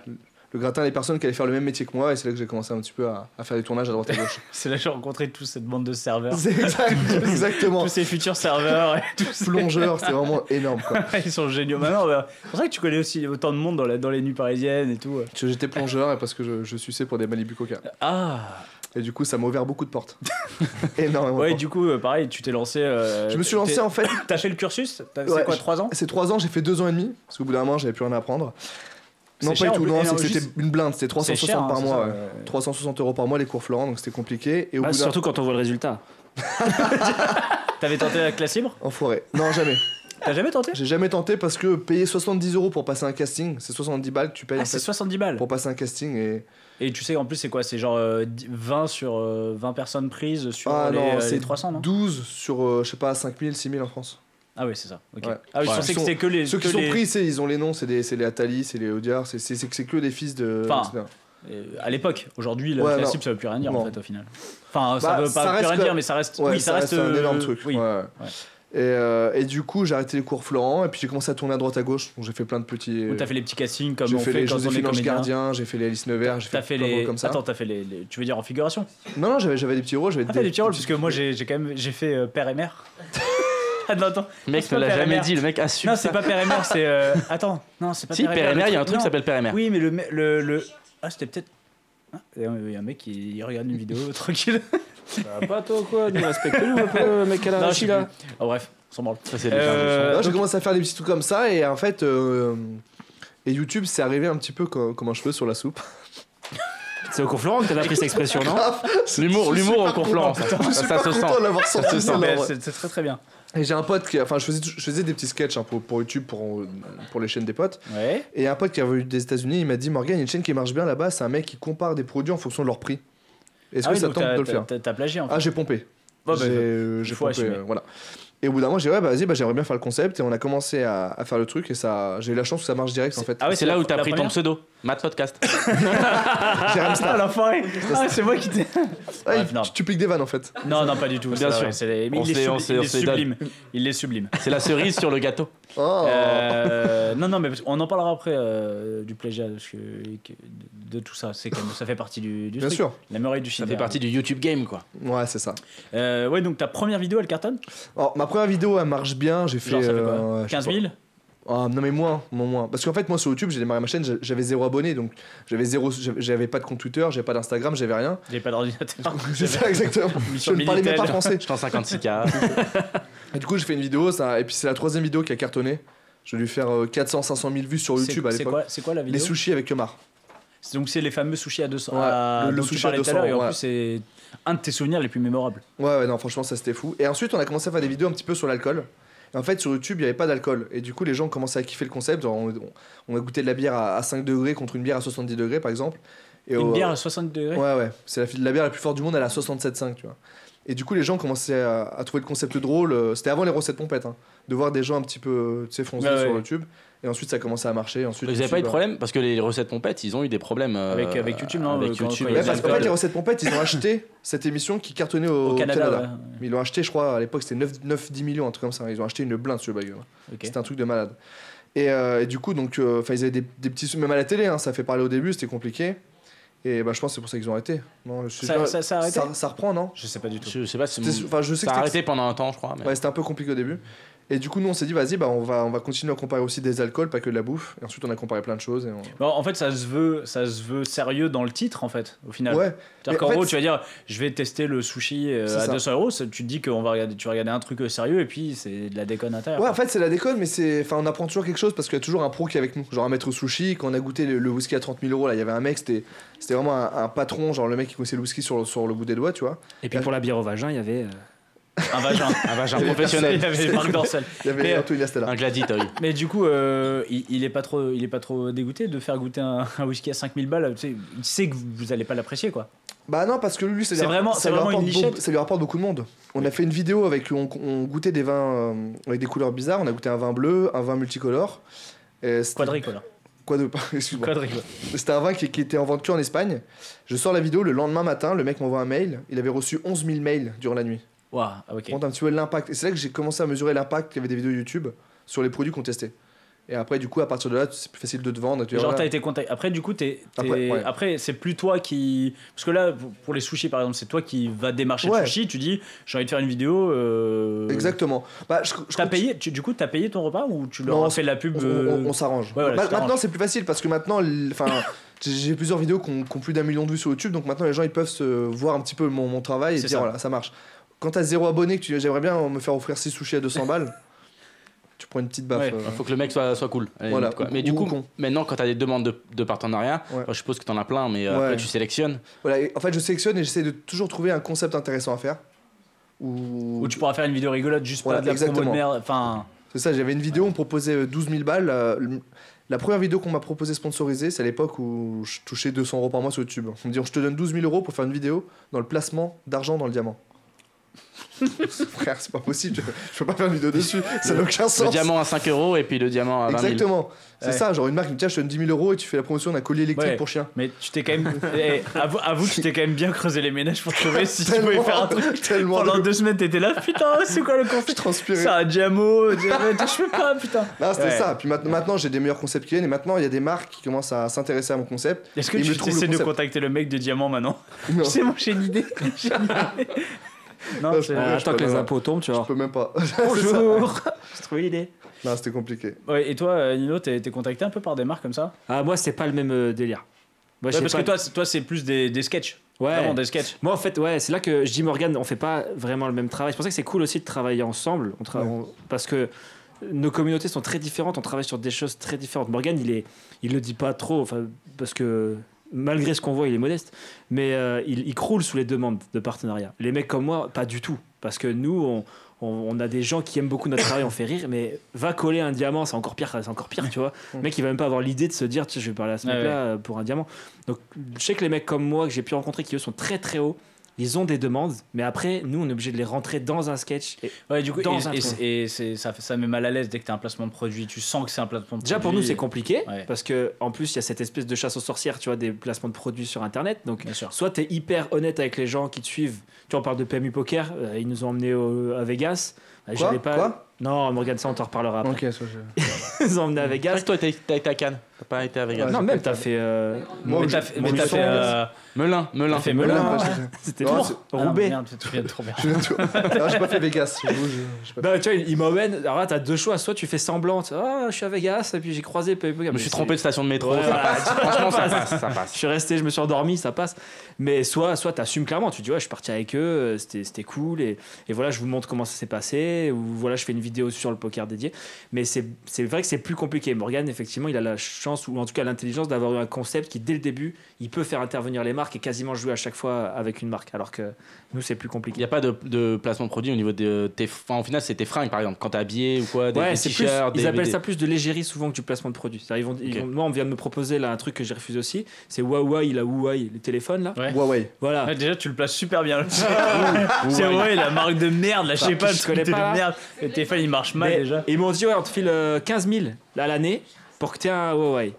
le gratin, les personnes qui allaient faire le même métier que moi. Et c'est là que j'ai commencé un petit peu à, à faire des tournages à droite à gauche. C'est là que j'ai rencontré toute cette bande de serveurs. c'est exact- exactement. Tous ces futurs serveurs et tout ça. Plongeur, c'était vraiment énorme. Quoi. Ils sont géniaux. Maintenant, bah, c'est pour ça que tu connais aussi autant de monde dans, la- dans les nuits parisiennes et tout. J'étais plongeur et parce que je, je suçais pour des Malibu Coca. Ah Et du coup, ça m'a ouvert beaucoup de portes. Énormément. Ouais, du coup, euh, pareil, tu t'es lancé. euh, Je me suis lancé en fait. T'as fait le cursus? C'est quoi, je- 3 ans? C'est 3 ans, j'ai fait 2 ans et demi. Parce qu'au bout d'un moment, j'avais plus rien à apprendre. Non, pas du tout. Non, c'était juste- une blinde. C'était C'est 360 cher, hein, par c'est mois. ça, ouais. ouais. 360 euros par mois les cours Florent, donc c'était compliqué. Et au Ah, bout d'un. surtout quand on voit le résultat. T'avais tenté la classe libre? Enfoiré. Non, jamais. T'as jamais tenté? J'ai jamais tenté parce que payer 70 euros pour passer un casting, c'est 70 balles que tu payes Ah, c'est fait, 70 balles. pour passer un casting. Et... Et tu sais, en plus, c'est quoi? C'est genre euh, 10 20 sur euh, 20 personnes prises sur Ah les, non, euh, c'est les 300, non? 12 sur, euh, je sais pas, 5000, 6000 en France. Ah oui, c'est ça. ok. Ouais. Ah oui, je Ouais. pensais que Ceux qui c'était que les. Ceux qui que sont pris, c'est, ils ont les noms, c'est, des, c'est les Atali, c'est les Audiard, c'est, c'est, c'est, c'est que des fils de. Enfin, euh, à l'époque, aujourd'hui, le Ouais, classe non. ça veut plus rien dire en fait au final. Enfin, ça Bah, veut pas plus rien que- dire, mais ça reste. Ouais, oui, ça, reste, un euh, énorme truc. Oui. Et, euh, et du coup, j'ai arrêté les cours Florent et puis j'ai commencé à tourner à droite à gauche. Donc j'ai fait plein de petits. Où t'as fait les petits castings comme j'ai on fait fait les quand Joséphine Ange. Gardien, j'ai fait les Alice Nevers, j'ai T'as fait, fait plein de les. comme ça. Attends, t'as fait les, les- Tu veux dire en figuration? Non, non, j'avais, j'avais des petits rôles, j'avais T'as fait des petits rôles, parce que moi j'ai j'ai quand même. J'ai fait euh, père et mère. Attends. Le mec ne l'a jamais dit, le mec assume. Non, c'est pas père et mère, c'est. euh, Attends, non, c'est pas Si, père et père et mère, il y a un truc qui non. s'appelle père et mère. Oui, mais le. me- le, le... Ah, c'était peut-être. Ah, Il y a un mec qui il regarde une vidéo tranquille. pas toi quoi, nous respecte-nous un peu, mec à la Non, régie, je sais là. plus. Ah, bref, on s'en branle. Ça, c'est des Euh, j'ai donc- commencé à faire des petits trucs comme ça et en fait, euh, et YouTube, c'est arrivé un petit peu comme, comme un cheveu sur la soupe. C'est au cours Florent que t'as appris cette expression, non L'humour, l'humour en cours Florent, ça, Je suis ça pas se sent. de l'avoir sorti se sent. mais Mais en vrai. c'est c'est très très bien. Et j'ai un pote qui, enfin, je faisais, je faisais des petits sketchs hein, pour, pour YouTube, pour, pour les chaînes des potes. Ouais. Et un pote qui est revenu des États-Unis, il m'a dit Morgan, il y a une chaîne qui marche bien là-bas, c'est un mec qui compare des produits en fonction de leur prix. Est-ce Ah que oui, ça tente de le faire t'as- plagié en fait. Ah, j'ai pompé. Bon, bah, j'ai faut pompé, euh, voilà. Et au bout d'un moment, j'ai dit ouais, bah, vas-y, bah, j'aimerais bien faire le concept. Et on a commencé à, à faire le truc. Et ça, j'ai eu la chance que ça marche direct en fait. Ah ouais, C'est là où t'as pris ton pseudo, Matt Podcast. J'ai Ramstar. Ah l'enfoiré Ah c'est moi qui t'ai. Ah, Bref, il- non. tu, tu piques des vannes en fait. Non non pas du tout. Bien c'est sûr. vrai, c'est les- mais On il est on subli- il est sublime. Il est sublime. C'est la cerise sur le gâteau. Oh. Euh, non non mais on en parlera après euh, du plagiat parce que, que- de, tout ça. C'est comme ça fait partie du, du Bien truc. sûr. La muraille du Ça fait partie du YouTube game, quoi. Ouais, c'est ça. Euh, ouais donc ta première vidéo elle cartonne? Alors, ma première vidéo, elle marche bien. J'ai fait. Genre ça fait quoi euh, je sais 15 pas. 000 Ah, non mais moins, moins, moins. Parce qu'en fait moi sur YouTube j'ai démarré ma chaîne, j'a- j'avais zéro abonné donc j'avais zéro, j'avais- j'avais pas de compte Twitter, j'avais pas d'Instagram, j'avais rien. J'avais pas d'ordinateur. c'est ça exactement. Je ne parlais même pas Minitel. français. Je suis en 56K. Et du coup j'ai fait une vidéo, ça, et puis c'est la troisième vidéo qui a cartonné. Je vais lui faire euh, 400, 500 000 vues sur YouTube à C'est l'époque. quoi, c'est quoi la Les vidéo? sushis avec Kemar. C'est- Donc c'est les fameux sushis à 200. Ouais, à- le- le dont tu sushi à parlais tout à 200, l'heure et en ouais. plus c'est un de tes souvenirs les plus mémorables. Ouais, ouais, non, franchement, ça c'était fou. Et ensuite, on a commencé à faire des vidéos un petit peu sur l'alcool. Et en fait, sur YouTube, il n'y avait pas d'alcool. Et du coup, les gens commençaient à kiffer le concept. Genre, on, a goûté de la bière à, à 5 degrés contre une bière à 70 degrés, par exemple. Et Une au- bière à 60 degrés? Ouais, ouais. C'est la, la bière la plus forte du monde, elle est à 67,5, tu vois. Et du coup, les gens commençaient à, à trouver le concept drôle. euh, C'était avant les recettes pompettes, hein, de voir des gens un petit peu, tu sais, foncer Ouais, sur ouais. YouTube. Et ensuite, ça a commencé à marcher. Ensuite, Vous avez pas eu de problème Parce que les recettes pompettes, ils ont eu des problèmes. euh, Avec- avec YouTube, non, Avec quand- YouTube. quand Ouais, ils parce qu'en fait, les recettes pompettes, ils ont acheté cette émission qui cartonnait au, au Canada. ouais. Mais ils l'ont acheté, je crois, à l'époque, c'était 9-10 millions, un truc comme ça. Ils ont acheté une blinde sur le baguette. Ok. C'était un truc de malade. Et, euh, et du coup, donc, euh, ils avaient des, des petits sous, même à la télé, hein, ça fait parler au début, c'était compliqué. Et bah, je pense que c'est pour ça qu'ils ont arrêté. Non, je sais Ça- pas- ça- ça a arrêté ça, ça reprend, non? Je sais pas du tout. Je sais pas si. C'était- Enfin, je sais Ça que a c'était- arrêté pendant un temps, je crois. mais- Ouais, c'était un peu compliqué au début. Et du coup, nous, on s'est dit, vas-y, bah, on, va, on va continuer à comparer aussi des alcools, pas que de la bouffe. Et ensuite, on a comparé plein de choses. Et on... Bon, en fait, ça se veut, ça se veut sérieux dans le titre, en fait, au final. Ouais, C'est-à-dire qu'en gros, tu vas dire, je vais tester le sushi euh, à ça. 200 euros. Tu te dis qu'on va regarder, tu vas regarder un truc euh, sérieux et puis c'est de la déconne intérieure. Ouais, en fait, c'est la déconne, mais c'est. Enfin, on apprend toujours quelque chose parce qu'il y a toujours un pro qui est avec nous. Genre un maître sushi, quand on a goûté le, le whisky à 30 000 euros, là, il y avait un mec, c'était c'était vraiment un, un patron, genre le mec qui connaissait le whisky sur, le- sur le bout des doigts, tu vois. Et puis pour la bière au vagin, il y avait. euh, Un vagin. Un vagin Il professionnel. y avait Marc Dorcel. Il y avait Mais- Stella. Un gladiateur. oui. Mais du coup, euh, il, il est pas trop, il est pas trop dégoûté de faire goûter un, un whisky à 5000 balles. Tu sais, il sait que vous, allez pas l'apprécier, quoi. Bah non, parce que lui, ça, C'est lui, vraiment- ça c'est lui vraiment rapporte une beaucoup- lichette. ça lui rapporte beaucoup de monde. On a fait une vidéo avec. On, on goûtait des vins euh, avec des couleurs bizarres. On a goûté un vin bleu, un vin multicolore. Quadricolore. Quoi de. Excuse-moi. Quadricolore. C'était un vin qui, qui était en vente que en Espagne. Je sors la vidéo le lendemain matin, le mec m'envoie un mail. Il avait reçu 11 000 mails durant la nuit. Waouh, ah, ok. Pour un petit peu l'impact. Et c'est là que j'ai commencé à mesurer l'impact qu'il y avait des vidéos YouTube sur les produits qu'on testait. Et après, du coup, à partir de là, c'est plus facile de te vendre. tu Genre, voilà. t'as été contacté. Après, du coup, t'es, t'es- Après, ouais. après, c'est plus toi qui. Parce que là, pour- les sushis, par exemple, c'est toi qui va démarcher Ouais. le sushi. Tu dis, j'ai envie de faire une vidéo. euh, Exactement. Bah, je, je T'as payé, tu- du coup, t'as payé ton repas ou tu leur Non, as fait la pub On, euh, on- on s'arrange. ouais, voilà, t'arranges. maintenant, c'est plus facile parce que maintenant, enfin, j'ai j'ai plusieurs vidéos qui ont, qui ont plus d'un million de vues sur YouTube. Donc maintenant, les gens ils peuvent se voir un petit peu mon, mon travail et C'est dire ça. voilà, ça marche. Quand t'as zéro abonné, que tu j'aimerais bien me faire offrir 6 sushis à 200 balles, tu prends une petite baffe. Ouais. euh. Il faut que le mec soit, soit cool. Voilà. Ou- Mais du ou coup, con. maintenant, quand tu as des demandes de, de partenariat, Ouais. je suppose que tu en as plein, mais euh, Ouais. après tu sélectionnes. Voilà, et en fait, je sélectionne et j'essaie de toujours trouver un concept intéressant à faire. Ou Où tu pourras faire une vidéo rigolote juste Voilà, pas de la promo exactement. de merde. Enfin, C'est ça, j'avais une vidéo, on me proposait euh, 12 000 balles. euh, le- La première vidéo qu'on m'a proposé sponsorisée, c'est à l'époque où je touchais 200 euros par mois sur YouTube. On me dit, je te donne 12 000 euros pour faire une vidéo dans le placement d'argent dans le diamant. Frère, c'est pas possible, je, je peux pas faire une vidéo dessus, ça n'a aucun Le sens. diamant à 5 euros et puis le diamant à 20 000. Exactement, c'est Ouais. ça, genre une marque tiens, je te donne 10 000 euros et tu fais la promotion d'un collier électrique Ouais. pour chien. mais tu t'es quand même. eh, avoue, avoue que tu t'es quand même bien creusé les ménages pour trouver si tu pouvais faire un truc. tellement Pendant de- deux semaines, t'étais là, putain, c'est quoi le Je concept transpirais. C'est un diamo, je peux pas, putain. Non, c'était Ouais. ça. Puis maintenant, maintenant, j'ai des meilleurs concepts qui viennent et maintenant, il y a des marques qui commencent à s'intéresser à mon concept. Est-ce que tu le essaies de contacter le mec de diamant maintenant Non. C'est bon, j'ai une idée. Non, je- euh, attends que les impôts tombent, tu Je vois. peux même pas. Bonjour J'ai trouvé l'idée. Non, c'était compliqué. Ouais, et toi, euh, Nino, t'es t'es contacté un peu par des marques comme ça? Ah, moi, c'est pas le même euh, délire. Moi, je Ouais, parce pas- que toi, c'est- toi c'est plus des, des sketchs. Ouais. Vraiment des sketchs. Moi, en fait, ouais, c'est là que je dis Morgan, on fait pas vraiment le même travail. C'est pour ça que c'est cool aussi de travailler ensemble. On tra- Ouais. on- parce que nos communautés sont très différentes. On travaille sur des choses très différentes. Morgan, il est, il le dit pas trop, enfin, parce que malgré ce qu'on voit, il est modeste. Mais euh, il, il croule sous les demandes de partenariat. Les mecs comme moi, pas du tout. Parce que nous, on, on, on a des gens qui aiment beaucoup notre travail, on fait rire. Mais va coller un diamant, c'est encore pire. C'est encore pire, tu vois. Le mec, il va même pas avoir l'idée de se dire, tu sais, je vais parler à ce Ouais, mec-là euh, pour un diamant. Donc, je sais que les mecs comme moi, que j'ai pu rencontrer, qui eux sont très très hauts, ils ont des demandes, mais après, nous, on est obligé de les rentrer dans un sketch. Et Ouais, du coup, Dans et, un et- et ça, ça met mal à l'aise dès que t'as un placement de produit. Tu sens que c'est un placement de déjà, pour produit. nous, c'est compliqué, Ouais. parce que en plus, il y a cette espèce de chasse aux sorcières, tu vois, des placements de produits sur Internet. Donc, Bien sûr. soit tu es hyper honnête avec les gens qui te suivent. Tu vois, on parle de PMU Poker, euh, ils nous ont emmenés au- à Vegas. Euh, Quoi pas... Quoi Non, Morgan, ça, on t'en reparlera après. Ok, ça, je- Ils nous ont emmenés à Vegas. que toi, t'as à Cannes. T'as pas été à Vegas. Ouais, non, même, t'as fait. euh, mais t'as fait, moi, mais je t'as sens- fait, euh, Melun, Melun. t'as fait Melun, Melun. pas- ouais. C'était c'est- Ah Roubaix. merde, tu te souviens trop bien. Je viens de tout- Alors, j'ai pas fait Vegas. j'ai pas Bah, tu vois, il m'emmène. Alors là, t'as deux choix. Soit tu fais semblant, ah, je suis à Vegas, et puis j'ai croisé. Je me suis trompé de station de métro. Ouais, ça voilà. passe. Franchement, ça passe. Ça Je suis resté, je me suis endormi, ça passe. Mais soit, soit t'assumes clairement, tu dis ouais, je suis parti avec eux, euh, c'était, c'était cool et, et voilà, je vous montre comment ça s'est passé ou voilà, je fais une vidéo sur le poker dédié. Mais c'est, c'est vrai que c'est plus compliqué. Morgan, effectivement, il a la chance chance ou en tout cas l'intelligence d'avoir eu un concept qui dès le début il peut faire intervenir les marques et quasiment jouer à chaque fois avec une marque alors que nous c'est plus Il compliqué. n'y a pas de, de placement de produit au niveau de tes. Enfin, au final, c'est tes fringues, par exemple. Quand t'es habillé ou quoi, des, Ouais, des t-shirts, ils des- appellent des- ça plus de l'égérie souvent que du placement de produit. C'est-à-dire, ils vont, ils Ok. vont- moi, on vient de me proposer là un truc que j'ai refusé aussi. C'est Huawei, la Huawei, les téléphones là. Ouais. Huawei. Voilà. Ouais, déjà, tu le places super bien. c'est vrai, la marque de merde, là, je sais pas, je connais pas. merde. Le téléphone, il marche mal Mais déjà. Ils m'ont dit, ouais, on te file euh, 15 000 à l'année pour que tu aies un Huawei.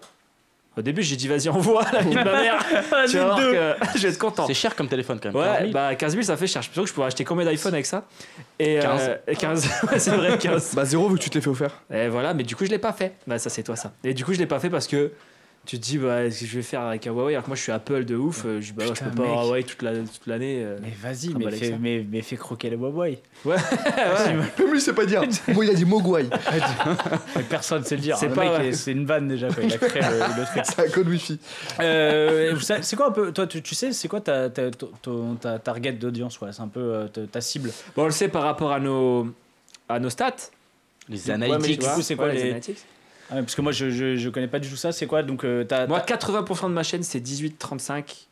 Au début, j'ai dit, vas-y, envoie la vie de ma mère. tu vas voir que je vais être content. C'est cher comme téléphone quand même. 15 Ouais, 000. bah 15 000 ça fait cher. Je suis sûr que je pourrais acheter combien d'iPhone avec ça et, 15. euh, et 15. ouais, c'est vrai, 15. Bah zéro vu que tu te l'es fait offert. Et voilà, mais du coup, je l'ai pas fait. Bah, ça, c'est toi, ça. Et du coup, je l'ai pas fait parce que tu te dis, bah, qu'est-ce que je vais faire avec un Huawei alors que moi, je suis Apple de ouf. euh, Je dis, bah, Putain, je peux pas mec. avoir Huawei toute l'année. Toute l'année euh. Mais vas-y, mais, fais, mais, mais fais croquer le Huawei. Ouais, ouais. Même lui, il sait pas dire. Moi, il a dit Mogwai. Mais Personne sait le dire. C'est pas c'est une vanne déjà, quoi. Il a créé le, le truc. C'est un code wifi. Euh, c'est quoi un peu, toi, tu, tu sais, c'est quoi ta, ta, ton- ta target d'audience, ouais, c'est un peu euh, ta, ta cible. Bon, on le sait par rapport à nos, à nos stats. Les Ouais, analytics. du coup, c'est quoi Ouais, les- analytics? Ah, parce que moi, je, je, je connais pas du tout ça. C'est quoi donc euh, t'as- Moi, t'as- 80% de ma chaîne, c'est 18-35.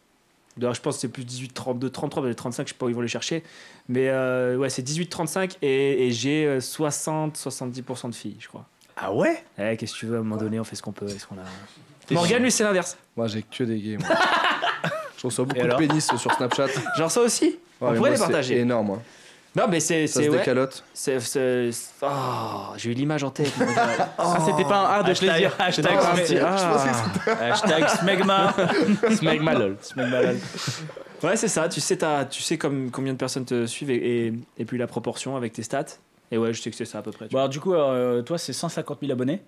D'ailleurs, je pense que c'est plus 18-32, 33, mais les 35, je sais pas où ils vont les chercher. Mais euh, ouais, c'est 18-35 et, et j'ai euh, 60-70% de filles, je crois. Ah ouais? Eh, qu'est-ce que tu veux, à un moment donné, on fait ce qu'on peut. Est-ce qu'on a... Morgan, lui, c'est l'inverse. Moi, j'ai que des gays. Moi. Je reçois beaucoup de pénis sur Snapchat. Genre ça aussi Ouais, On pourrait moi, les partager. C'est énorme, moi. Non, mais c'est. Ça c'est se ouais, décalote. c'est- oh, j'ai eu l'image en tête. Ah, c'était pas un A de Hashtag- plaisir. hashtag petit je A. Hashtag smegma. Smegma lol. Smegma, lol. ouais, c'est ça. Tu sais, tu sais comme, combien de personnes te suivent et, et, et puis la proportion avec tes stats. Et ouais, je sais que c'est ça à peu près. Bon, alors, du coup, euh, toi, c'est 150 000 abonnés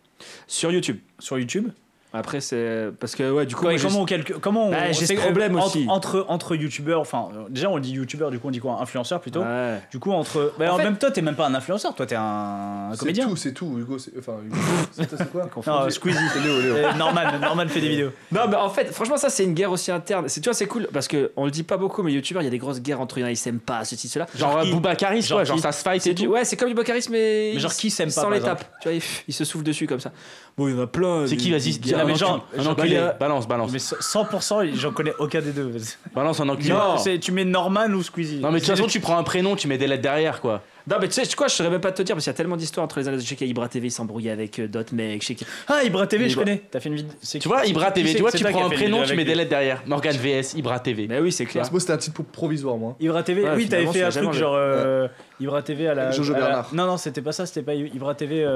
Sur YouTube. sur YouTube. Après, c'est. Parce que, ouais, du coup. Moi, comment on calcule Comment on. Bah, j'ai ce problème entre, aussi. Entre, entre youtubeurs, enfin, euh, déjà, on dit youtubeur, du coup, on dit quoi Influenceur plutôt Ouais. Du coup, entre. Bah, En en fait- même temps, t'es même pas un influenceur, toi, t'es un, un C'est comédien. tout, c'est tout, Hugo. c'est- Enfin, Hugo. c'est c'est quoi Non, Squeezie. C'est Léo, Léo. Euh, Norman, Norman fait des vidéos. Non, mais en fait, franchement, ça, c'est une guerre aussi interne. C'est, tu vois, c'est cool parce que on le dit pas beaucoup, mais youtubeurs, il y a des grosses guerres entre eux. Il y en a, Ils s'aiment pas, ceci, cela. Genre qui Boubacaris, Genre quoi. Genre ça se fight C'est et du, tout. ouais, c'est comme du Baccaris, mais. Mais genre, il- qui s'aime pas, Sans l'étape. Tu vois, il, il se souffle dessus comme ça. Bon, il y en a plein. C'est qui, vas-y. Non, mais un genre, enculé. Un Balance, balance. Mais 100%, j'en connais aucun des deux. Balance un enculé. Non. Tu mets Norman ou Squeezie Non, mais de toute façon, tu prends un prénom, tu mets des lettres derrière, quoi. Non, mais tu sais, quoi, je saurais même pas te dire parce qu'il y a tellement d'histoires entre les années. Je sais qu'il y a Ibra TV, il s'embrouillait avec euh, d'autres mecs. Je sais qu'il- Ah, Ibra TV, je connais. T'as fait une vidéo. Tu vois, Ibra TV, tu vois, tu prends un prénom, tu mets des lettres derrière. Morgan VS, Ibra TV. Mais oui, c'est clair. Moi, c'était un titre provisoire, moi. Ibra TV, oui, t'avais fait un truc genre euh, Ibra TV à la. Jojo Bernard. Non, non, c'était pas ça, c'était pas Ibra TV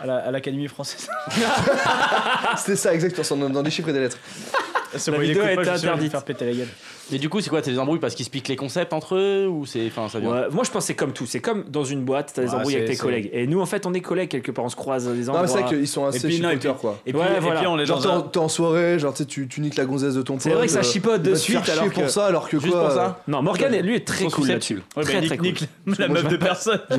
à la- l'Académie française. C'était ça, exactement, dans, dans des chiffres et des lettres. C'est La vidéo me interdite. faire péter la gueule. Et du coup, c'est quoi C'est des embrouilles parce qu'ils se piquent les concepts entre eux Ou c'est. Enfin, ça vient. Ouais, moi, je pense que c'est comme tout. C'est comme dans une boîte, t'as des Ouais, embrouilles avec tes collègues. Et nous, en fait, on est collègues quelque part. On se croise des Non, endroits. mais c'est vrai qu'ils sont assez non, et chipoteurs, quoi. Et puis, Ouais, et voilà. puis on est Genre, t'es en, soirée, genre, tu tu, niques la gonzesse de ton pote. C'est vrai que ça euh, chipote de suite, alors pour ça, alors que quoi. euh, Non, Morgan, lui, est très cool là-dessus. Ouais, Très, mais très cool. la meuf de personne. J'ai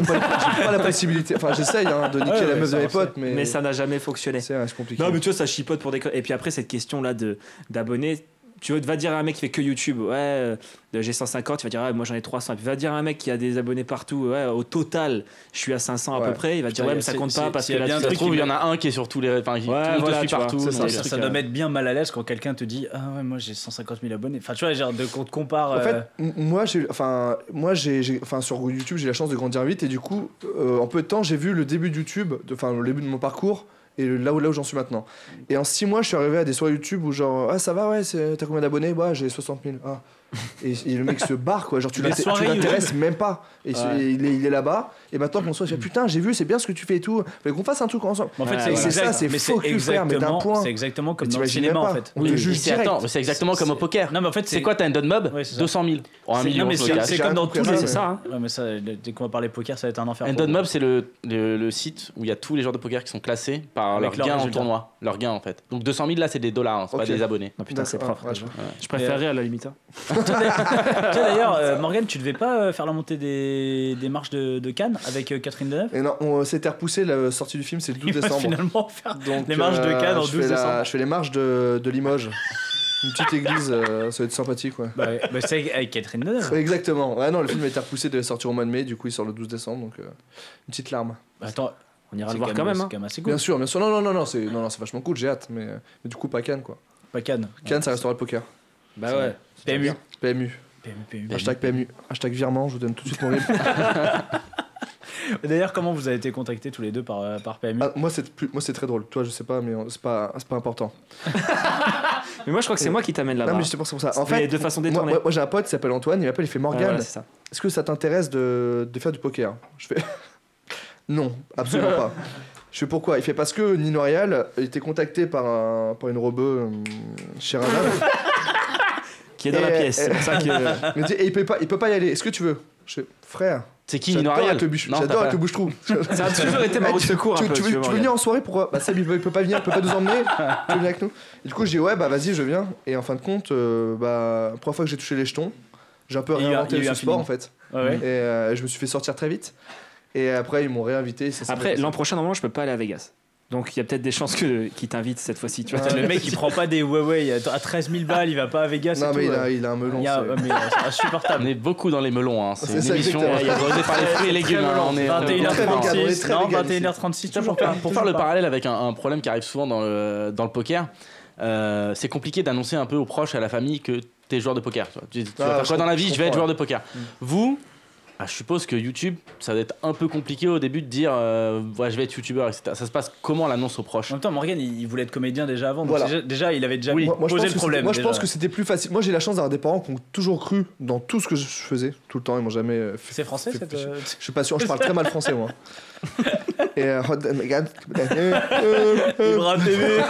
pas, la possibilité. Enfin, j'essaye hein, de niquer la meuf de mes potes, mais. Mais ça n'a jamais fonctionné. C'est compliqué. Non, mais tu vois, ça chipote pour des. Et puis après, cette question-là de d'abonnés, tu vas dire à un mec qui fait que YouTube, ouais, euh, j'ai 150, tu vas dire, ah, moi j'en ai 300. Et puis va dire à un mec qui a des abonnés partout, ouais, au total, je suis à 500 à Ouais. peu près. Il va dire, ouais, mais ça compte pas parce que y a là, bien tu- trouve, qui il y en a un qui est sur tous les. Enfin, il monde te voilà, vois, partout. donc, ça, euh, Ça, truc, ça euh, doit mettre bien mal à l'aise quand quelqu'un te dit Ah ouais, moi j'ai 150 000 abonnés. Enfin, tu vois, genre, de, qu'on te compare. En euh, fait, m- moi, j'ai, enfin, moi, j'ai, enfin, sur YouTube, j'ai la chance de grandir vite et du coup, euh, en peu de temps, j'ai vu le début de YouTube, enfin, le début de mon parcours et là où, là où j'en suis maintenant. Et en 6 mois, je suis arrivé à des soirées YouTube où genre, ah, ça va, ouais, t'as combien d'abonnés? Ouais, j'ai 60 000. Ah. Et, et le mec se barre, quoi. Genre, tu l'intéresses même pas. Et c'est- Ouais. il est, il est là-bas. Et maintenant qu'on soit, je dis, putain, j'ai vu, c'est bien ce que tu fais et tout. Fallait qu'on fasse un truc ensemble. en fait, Ouais, c'est ça, c'est mais faux cul, frère, mais d'un point. C'est exactement comme Mais dans le cinéma en pas. fait. On Oui, te mais juge c'est- direct. attends, c'est exactement comme au poker. Non, mais en fait, C'est quoi, t'as un Don Mob Ouais, c'est ça. 200 000. Oh, un C'est- million, mais je c'est comme dans tous les. ça, c'est ça, hein. Ouais, mais ça, dès qu'on va parler poker, ça va être un enfer. Un pour Don moi. Mob, c'est le, le, le site où il y a tous les joueurs de poker qui sont classés par leur leurs gain en tournoi. Leur gain en fait. Donc 200 000 là, c'est des dollars, hein, c'est pas des abonnés. Non, putain, c'est propre. ouais, déjà. je- Je préférais à la limite. hein. D'ailleurs, euh, Morgan, tu devais pas euh, faire la montée des, des marches de, de Cannes avec euh, Catherine Deneuve Et non, on s'était repoussé, la sortie du film, c'est le 12 Il va décembre. finalement faire. Donc, Les marches de Cannes en je 12 fais la- décembre. Je fais les marches de, de Limoges. Une petite église, euh, ça va être sympathique, ouais. Bah, ouais, bah, c'est avec Catherine Deneuve. Ouais, Exactement. Ouais, non, le film a été repoussé, devait sortir au mois de mai, du coup il sort le 12 décembre, donc euh, une petite larme. Bah, Attends, On ira le voir quand même. C'est hein. quand même assez cool. Bien sûr, bien sûr. Non, non, non, non, c'est non, non, c'est vachement cool, j'ai hâte. Mais, mais du coup, pas Cannes, quoi. Pas Cannes. Cannes, ça restera le poker. Bah ouais. PMU. PMU. PMU, PMU. Hashtag PMU. Hashtag virement, je vous donne tout de suite mon RIB. D'ailleurs, comment vous avez été contactés tous les deux par, euh, par PMU Ah, moi, c'est plus- moi, c'est très drôle. Toi, je sais pas, mais c'est pas, c'est pas important. Mais moi, je crois que c'est moi qui t'amène là-bas. Non, mais c'est pour ça. En Mais fait, de façon détournée. moi- moi, j'ai un pote qui s'appelle Antoine, il m'appelle, il fait voilà, ça. Est-ce que ça t'intéresse de, de faire du poker? Je fais non, absolument pas. Je fais pourquoi? Il fait parce que Nino Real était contacté par, un, par une rebeu euh, chez Radam. Qui est dans la pièce. et- C'est pour ça que. Il me dit et il peut pas, il peut pas y aller. Est-ce que tu veux? Je fais frère. C'est qui J'adore Nino le Non, J'adore avec le bouche-trou. Ça a toujours été ma roue de secours tu, un peu. tu veux, tu veux venir en soirée pourquoi Bah Seb il peut, il peut pas venir, il peut pas nous emmener. tu veux venir avec nous Et du coup je dis ouais bah vas-y je viens. Et en fin de compte, euh, bah première fois que j'ai touché les jetons, j'ai un peu réinventé un sport en fait. Ouais. Et euh, je me suis fait sortir très vite. Et après ils m'ont réinvité. ça Après, l'an prochain, normalement, je peux pas aller à Vegas. Donc, il y a peut-être des chances que qu'ils t'invitent cette fois-ci. Tu vois. Le mec il prend pas des Huawei à 13 000 balles, il va pas à Vegas. Non et mais tout, il a, ouais. il a un melon. Il y a- c'est- mais, euh, c'est On insupportable. est beaucoup dans les melons, hein. C'est une ça, émission exactement. euh, causée par les fruits et légumes. hein. On est- on est- Très vegan, on est 21h36, très non, vegan ici. 21h36, Tiens, toujours pour faire, pas. pour faire le parallèle avec un, problème qui arrive souvent dans le, dans le poker, euh, c'est compliqué d'annoncer un peu aux proches, à la famille que t'es joueur de poker. Tu. Tu- tu Ah, vas faire quoi dans la vie? Je vais être joueur de poker. Vous, ah, je suppose que YouTube, ça va être un peu compliqué au début de dire euh, ouais, je vais être youtubeur, etc. Ça se passe comment l'annonce aux proches En même temps, Morgan, il il voulait être comédien déjà avant. Donc Voilà. déjà, déjà, il avait déjà posé pense le que problème. c'était- moi, je pense que c'était plus facile. Moi, j'ai la chance d'avoir des parents qui ont toujours cru dans tout ce que je faisais, tout le temps. Ils m'ont jamais. euh, fait- C'est français fait- cette. euh, Je suis pas sûr, je parle très mal français, moi. Et, euh, TV.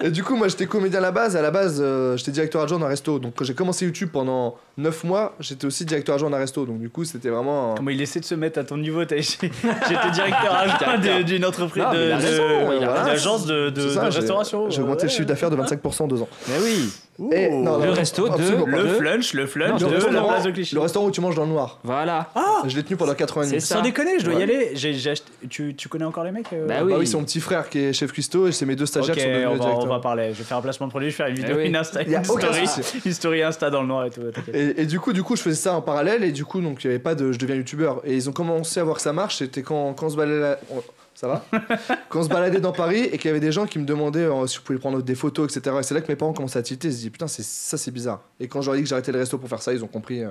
Et du coup, moi, j'étais comédien à la base. À la base, euh, j'étais directeur adjoint d'un resto. Donc, quand j'ai commencé YouTube pendant 9 mois, j'étais aussi directeur adjoint d'un resto. Donc, du coup, c'était vraiment. un- Comment il essaie de se mettre à ton niveau t'as- J'étais directeur adjoint de- d'une entreprise Non, de, a de- raison, ça, j'ai- restauration. J'ai augmenté le chiffre d'affaires de 25% en deux ans. Mais oui. Et- Oh. non, Le non, resto de- absolument pas. Le flunch, le flunch Le de la restaurant- place de Clichy. Le restaurant où tu manges dans le noir. Voilà. Je l'ai tenu pendant 4 ans et demi. C'est ça. Sans déconner, je dois y Ouais. aller. J'ai, j'ai acheté- tu, tu connais encore les mecs euh Bah Ah oui. oui, c'est mon petit frère qui est chef cuistot et c'est mes deux stagiaires Ok, qui sont devenus on va, on directeurs. va parler. Je vais faire un placement de produit, je vais faire une Eh vidéo, oui. une Insta, Il y a une aucun story, souci. une story Insta dans le noir et tout. t'inquiète. Et, et du coup, du coup, je faisais ça en parallèle et du coup, donc il y avait pas de je deviens youtubeur. Et ils ont commencé à voir que ça marche. C'était quand, quand on se baladait, on- ça va Quand on se baladait dans Paris et qu'il y avait des gens qui me demandaient euh, si je pouvais prendre des photos, etc. Et c'est là que mes parents commençaient à tilter. Ils se disaient putain, c'est ça, c'est bizarre. Et quand je leur ai dit que j'arrêtais le resto pour faire ça, ils ont compris. euh,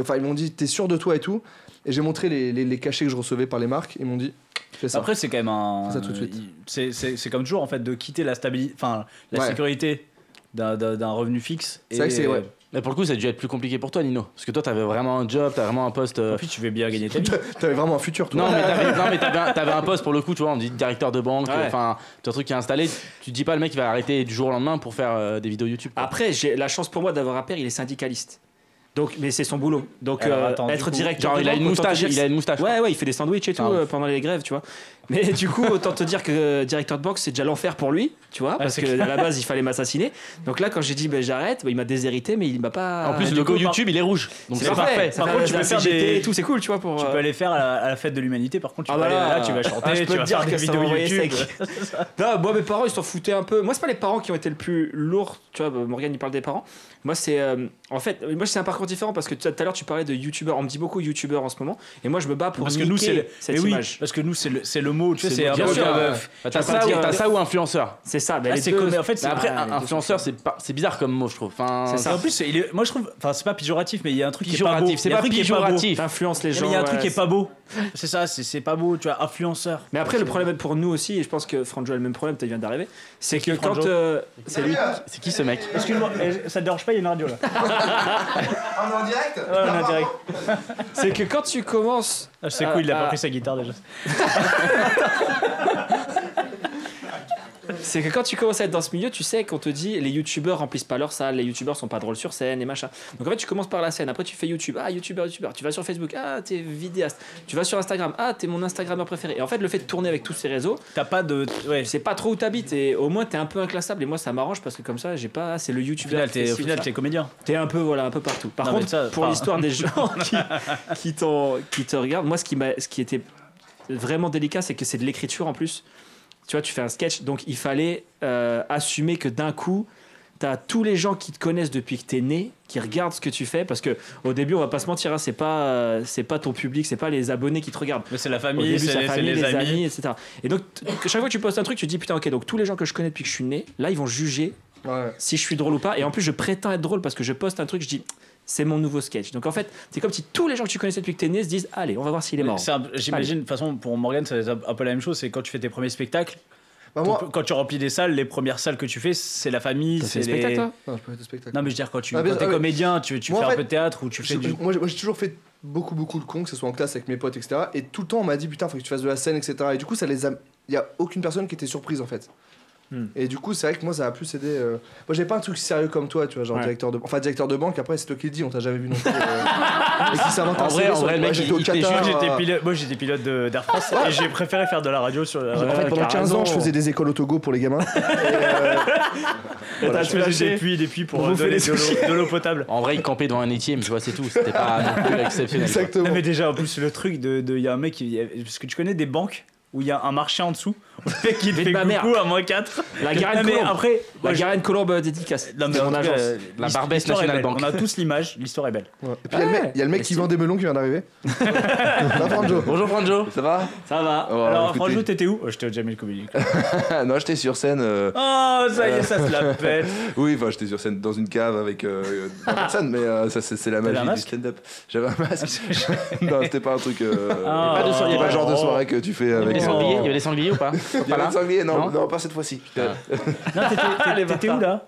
Enfin, ils m'ont dit t'es sûr de toi et tout. Et j'ai montré les, les, les cachets que je recevais par les marques. Ils m'ont dit fais ça. Après, c'est quand même un. Fais ça tout de suite. C'est, c'est, c'est comme toujours en fait de quitter la stabilité, enfin la Ouais. sécurité d'un, d'un, d'un revenu fixe. C'est vrai que c'est- ouais. Mais pour le coup, ça a dû être plus compliqué pour toi, Nino. Parce que toi, t'avais vraiment un job, t'avais vraiment un poste. euh, En plus, tu veux bien gagner ta vie. T'avais vraiment un futur, toi. Non, mais t'avais, non, mais t'avais un, t'avais un poste pour le coup, tu vois, on dit directeur de banque, Ouais. enfin, tu as un truc qui est installé. Tu te dis pas le mec il va arrêter du jour au lendemain pour faire euh, des vidéos YouTube. quoi. Après, j'ai la chance pour moi d'avoir un père, il est syndicaliste. Donc, mais c'est son boulot. Donc, Alors, euh, attends, être coup, directeur. Genre, de il a banque, une moustache, il a une moustache. Ouais, ouais, il fait des sandwichs et tout Ah, euh, pendant les grèves, tu vois. Mais du coup, autant te dire que euh, directeur de banque, c'est déjà l'enfer pour lui, tu vois, parce c'est que clair. à la base, il fallait m'assassiner. Donc là, quand j'ai dit ben, j'arrête, ben, il m'a déshérité, mais il m'a pas. En plus, le logo YouTube, il est rouge. Donc c'est parfait. Par contre, tu peux faire des- tout, c'est cool, tu vois. Pour, Tu euh, peux aller faire à la, à la fête de l'humanité, par contre, tu Ah peux aller là, tu vas chanter, ah, tu vas faire des vidéos YouTube. Non, moi, mes parents, ils s'en foutaient un peu. Moi, c'est pas les parents qui ont été le plus lourds. Tu vois, bah, Morgane, il parle des parents. Moi, c'est. euh, en fait, moi, c'est un parcours différent parce que tout à l'heure, tu parlais de youtubeur. On me dit beaucoup youtubeur en ce moment. Et moi, je me bats pour Parce que nous, c'est le, cette image. parce que nous, c'est le, le mot, tu sais, C'est bien sûr, Bah, t'as ça, t'as ça ou influenceur. C'est ça. ben, Ah, c'est deux- comme- en fait, après, influenceur, c'est pas, c'est bizarre comme mot, je trouve. Enfin, C'est Et ça. en plus, c'est- il est- moi je trouve, enfin c'est pas péjoratif, mais il y a un truc qui est pas beau. Péjoratif, c'est pas truc qui est beau. péjoratif. T'influences les Mais gens. il y a un truc qui est pas beau. C'est ça, c'est pas beau, tu vois, influenceur. Mais après, le problème pour nous aussi, et je pense que Franjo a le même problème, tu viens d'arriver, c'est que quand. Euh, c'est lui. c'est qui ce mec Excuse-moi, eh, ça te dérange pas, il y a une radio là. On est en direct Ouais, on est en direct. C'est que quand tu commences. Ah, c'est cool, il a pas pris sa guitare déjà. C'est que quand tu commences à être dans ce milieu, tu sais qu'on te dit les youtubeurs remplissent pas leur salle, les youtubeurs sont pas drôles sur scène et machin. Donc en fait, tu commences par la scène, après tu fais YouTube, ah youtubeur, youtubeur, tu vas sur Facebook, ah t'es vidéaste, tu vas sur Instagram, ah t'es mon Instagrammeur préféré. Et en fait, le fait de tourner avec tous ces réseaux, T'as pas de. Ouais. tu sais pas trop où t'habites et au moins t'es un peu inclassable. Et moi, ça m'arrange parce que comme ça, j'ai pas, c'est le youtubeur. au final, t'es comédien. T'es un peu voilà un peu partout. Par Non, contre, ça, pour l'histoire des gens qui, qui, te regardent, moi ce qui ce qui était vraiment délicat, c'est que c'est de l'écriture en plus. Tu vois, tu fais un sketch, donc il fallait euh, assumer que d'un coup T'as tous les gens qui te connaissent depuis que t'es né, qui regardent ce que tu fais, parce que au début, on va pas se mentir, hein, c'est pas, euh, c'est pas ton public, c'est pas les abonnés qui te regardent. Mais c'est la famille, c'est les, famille, les les amis. amis, etc. Et donc, chaque fois que tu postes un truc, tu te dis putain, ok, donc tous les gens que je connais depuis que je suis né, là, ils vont juger Ouais. si je suis drôle ou pas. Et en plus, je prétends être drôle parce que je poste un truc, je dis c'est mon nouveau sketch. Donc en fait, c'est comme si tous les gens que tu connaissais depuis que t'es né se disent allez, on va voir s'il est mort. C'est J'imagine, de toute façon, pour Morgan, être un peu la même chose. C'est quand tu fais tes premiers spectacles, Bah, moi. quand tu remplis des salles, les premières salles que tu fais, c'est la famille, c'est spectacles, les. toi Non, je peux faire des spectacles. Non, mais je veux dire, quand tu Ah, quand t'es ah, comédien, tu, tu Moi, fais un fait, peu de théâtre ou tu fais du. moi, j'ai- toujours fait beaucoup beaucoup le con, que ce soit en classe avec mes potes, etc. Et tout le temps on m'a dit putain faut que tu fasses de la scène, etc. Et du coup ça les a... il y a aucune personne qui était surprise en fait. Hmm. Et du coup c'est vrai que moi ça a plus aidé. euh, Moi j'avais pas un truc sérieux comme toi, tu vois, genre Ouais. directeur de, enfin directeur de banque. Après c'est toi qui le dis, on t'a jamais vu non plus. euh, Et s'invente un En vrai, en vrai, mec, j'étais au Qatar, J'étais euh, pilote, moi j'étais pilote de- d'Air France et j'ai préféré faire de la radio sur la En fait, pendant 15 ans, je faisais des écoles au Togo pour les gamins. Et, euh, voilà, T'as je des puits, des puits pour donner de l'eau- sushis. de l'eau potable. En vrai, il campait dans un étième, tu vois, c'est tout. C'était pas non plus exceptionnel. Exactement. Non, mais déjà, en plus, le truc de. Il y a un mec qui. Parce que tu connais des banques où il y a un marché en dessous. Le mec qui te fait ma mère. coucou à moins 4. La Garenne Colombe. après. La je- Garenne Colombe euh, dédicace. Non, mais mon agence. euh, La Barbès National. Bank. On a tous l'image, l'histoire est belle. Ouais. Et puis il y a le mec- il y a le mec qui vend des melons qui vient d'arriver. Franjo. Bonjour Franjo. Ça va? Ça va. Oh, Alors, écoutez. Franjo, t'étais où? Oh, J'étais au Jamel Comedy. Non, j'étais sur scène. euh, Oh, ça y est, ça se la pète. Oui, enfin, j'étais sur scène dans une cave avec euh, deux personnes, mais euh, ça, c'est la magie du stand-up. J'avais un masque. non, c'était pas un truc. Euh, Ah. Pas de soirée, pas le genre de Oh. soirée que tu fais Il avec. des euh, sangliers, il y avait des sangliers ou pas? Il Pas là sanglier Non, Non non, pas cette fois-ci. Non, t'étais- t'étais où là?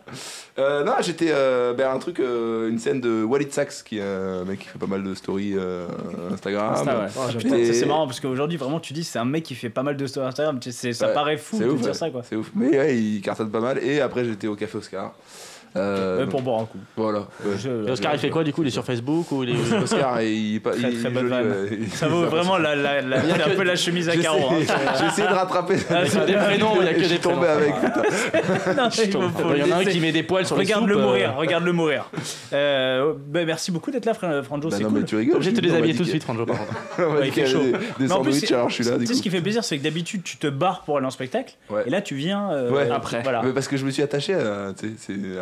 Euh, non, j'étais euh, ben, un truc, euh, une scène de Walid Sachs, qui est un mec qui fait pas mal de stories euh, Instagram. Insta, ouais. Ah, j'aime Putain, Et- ça, c'est marrant parce qu'aujourd'hui, vraiment, tu dis, c'est un mec qui fait pas mal de stories Instagram. Ça Ouais, paraît fou c'est de ouf, dire ouais. ça, quoi. C'est ouf. Mais ouais, il cartonne pas mal. Et après, j'étais au Café Oscar. Euh, pour boire un coup. Voilà. ouais. Je- Et Oscar, il fait quoi du coup Il est sur Facebook ou il est. Oscar, il, est pas- Très, il, très il est bonne joli, vanne. ouais. Il- Ça vaut vraiment la, la, la, c'est un peu la chemise à J'ai carreaux. hein. J'ai essayé de rattraper. Ah, c'est des prénoms, il y a que je des suis tombé prénoms. avec. Non, il faut y en a un qui met des poils sur les Regarde soupes, le euh, mourir, regarde le mourir. Euh, bah, merci beaucoup d'être là, Fran- Franjo, Bah c'est non, cool. mais tu rigoles. Obligé de te déshabiller dit tout de suite, Franjo, par contre. Ouais, il fait chaud. des, des Mais en plus, sandwichs, alors je suis là. Tu sais ce qui fait plaisir, c'est que d'habitude, tu te barres pour aller en spectacle. Ouais. Et là, tu viens euh, Ouais. Après. Parce que je me suis attaché à,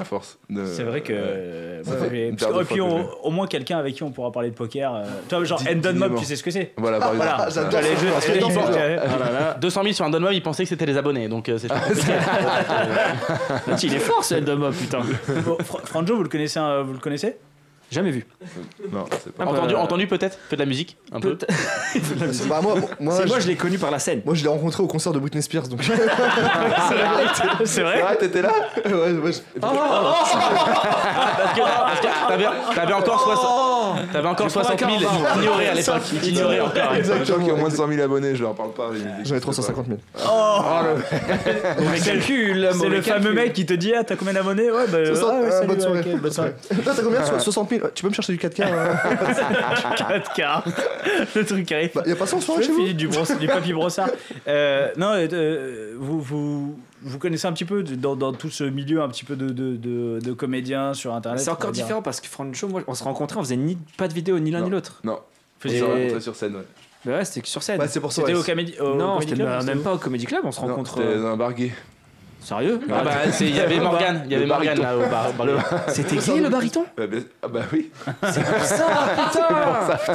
à force. de- C'est vrai que. ouais. euh, ouais, ouais, une parce et puis, au, moins quelqu'un avec qui on pourra parler de poker. euh, tu vois, genre Endon Mob, tu sais ce que c'est Voilà, par exemple. Voilà. J'adore Les ce jeux- jeu, les j'adore jeux- ce jeu. ouais. Ah là là. 200 000 sur un Donmob, il pensait que c'était les abonnés, donc euh, c'est Il est fort ce Eldom, putain. Bon, Fra- Franjo, vous le connaissez, euh, vous le connaissez? Jamais vu. Non, c'est pas. entendu, Euh, entendu peut-être Fait de la musique un peu. Bah, moi, moi, C'est moi, je- l'ai connu par la scène. moi, je l'ai rencontré au concert de Britney Spears donc. C'est C'est vrai vrai, t'étais là ouais, ouais, je- Parce que, parce que t'avais, t'avais encore, t'avais encore 60 000 qui ignoraient à l'époque. Ignoraient encore. Les gens qui ont moins de 100 000 abonnés, je leur parle pas. ai 350 000. Mais calcul, c'est le fameux mec qui te dit Ah, t'as combien d'abonnés? Ouais, bah, ouais, bonne soirée. t'as combien? So- 60 000 Tu peux me chercher du 4K hein 4 quarts. Le truc arrive. Bah, y a pas ça en soirée chez vous du, brosse- du papy brossard. Euh, non, euh, vous, vous, vous connaissez un petit peu dans, dans tout ce milieu un petit peu de, de, de, de comédiens sur internet. C'est encore dire. différent parce que Francho, moi, on se rencontrait, on faisait ni pas de vidéo ni l'un ni l'autre. Non, on s'est rencontrés sur scène, ouais. Mais ouais, c'était que sur scène. Ouais, c'est pour ça. C'était ouais, au, Comédie- au non, Comedy Club, même pas au Comedy Club, on se rencontre. C'était euh, dans un bar gay. Sérieux Ah bah, c'est- il y avait Morgan, il y avait Le Morgan baryton. là au bar. bar- C'était gay le baryton Bah, bien- Ah bah oui. Putain,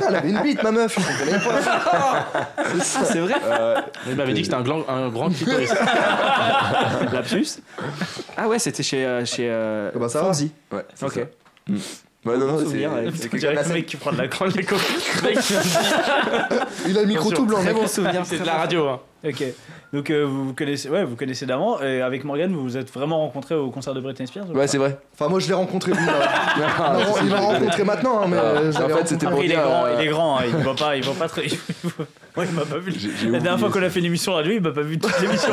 elle avait une bite, ma meuf. Je comprenais pas. Ah, c'est vrai Euh, Il m'avait dit que c'était un, un grand clitoris. Lapsus Ah ouais, c'était chez. euh, chez euh, bah, ça va. Fonzie. Ouais, c'est Ok. ça. Ouais, non, non, souvenir, c'est- ouais. c'est la le mec qui prend de la grande les qui Il a le micro tout blanc, Très mec. bon souvenir. C'est de la radio. Hein. Ok. Donc euh, vous vous connaissez, ouais, vous connaissez d'avant. Et avec Morgan, vous vous êtes vraiment rencontrés au concert de Britney Spears ou Ouais, c'est vrai. Enfin, moi, je l'ai rencontré lui. là. Ah, Non, Il m'a rencontré maintenant, hein, mais euh, je En fait, c'était pour il est dire, grand, euh, il est grand, hein, il va pas, il va pas très. Ouais, il m'a pas vu. La dernière fois qu'on a fait une émission radio, il m'a pas vu toute l'émission.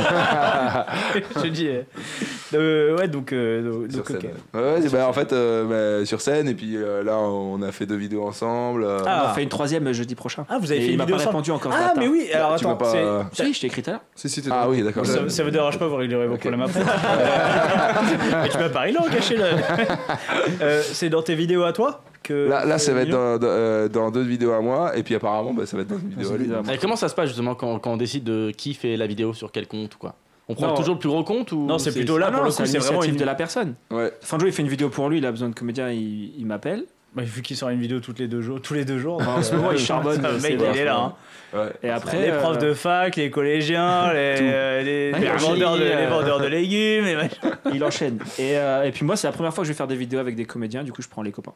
Je dis. euh, euh, ouais, donc, euh, donc, ouais. Ouais, bah, en fait, euh, bah, sur scène, et puis euh, là, on a fait deux vidéos ensemble. euh, Ah. On en fait une troisième jeudi prochain. Ah, vous avez Et fait il une m'a vidéo pas ensemble répondu encore. Ah, mais oui. Alors tu attends, pas, c'est- euh, Si, je t'ai écrit tout à l'heure. Si, Ah oui, d'accord. Ça, ça vous dérange pas, vous réglerez vos Ok. problèmes après. Mais tu m'as pas, il a caché là. Euh, c'est dans tes vidéos à toi que. Là, là, ça va être dans, dans, euh, dans deux vidéos à moi, et puis apparemment, bah, ça va être dans une vidéo à lui. Et comment ça se passe justement quand, quand on décide de qui fait la vidéo sur quel compte ou quoi? On prend Non. toujours le plus gros compte ou Non, c'est plutôt là, Ah pour non, le c'est coup, c'est vraiment une. de la personne. Ouais. Franjo, il fait une vidéo pour lui, il a besoin de comédien, il, il m'appelle. Bah, vu qu'il sort une vidéo toutes les deux jours, tous les deux jours. En ce moment, il charbonne, Le mec, il est là. hein. Ouais. Et après. les euh, profs de fac, les collégiens, les, euh, les, Ouais, les Virginie, vendeurs de, les euh, vendeurs de légumes. Et machin. il enchaîne. Et, euh, et puis moi, c'est la première fois que je vais faire des vidéos avec des comédiens, du coup, je prends les copains.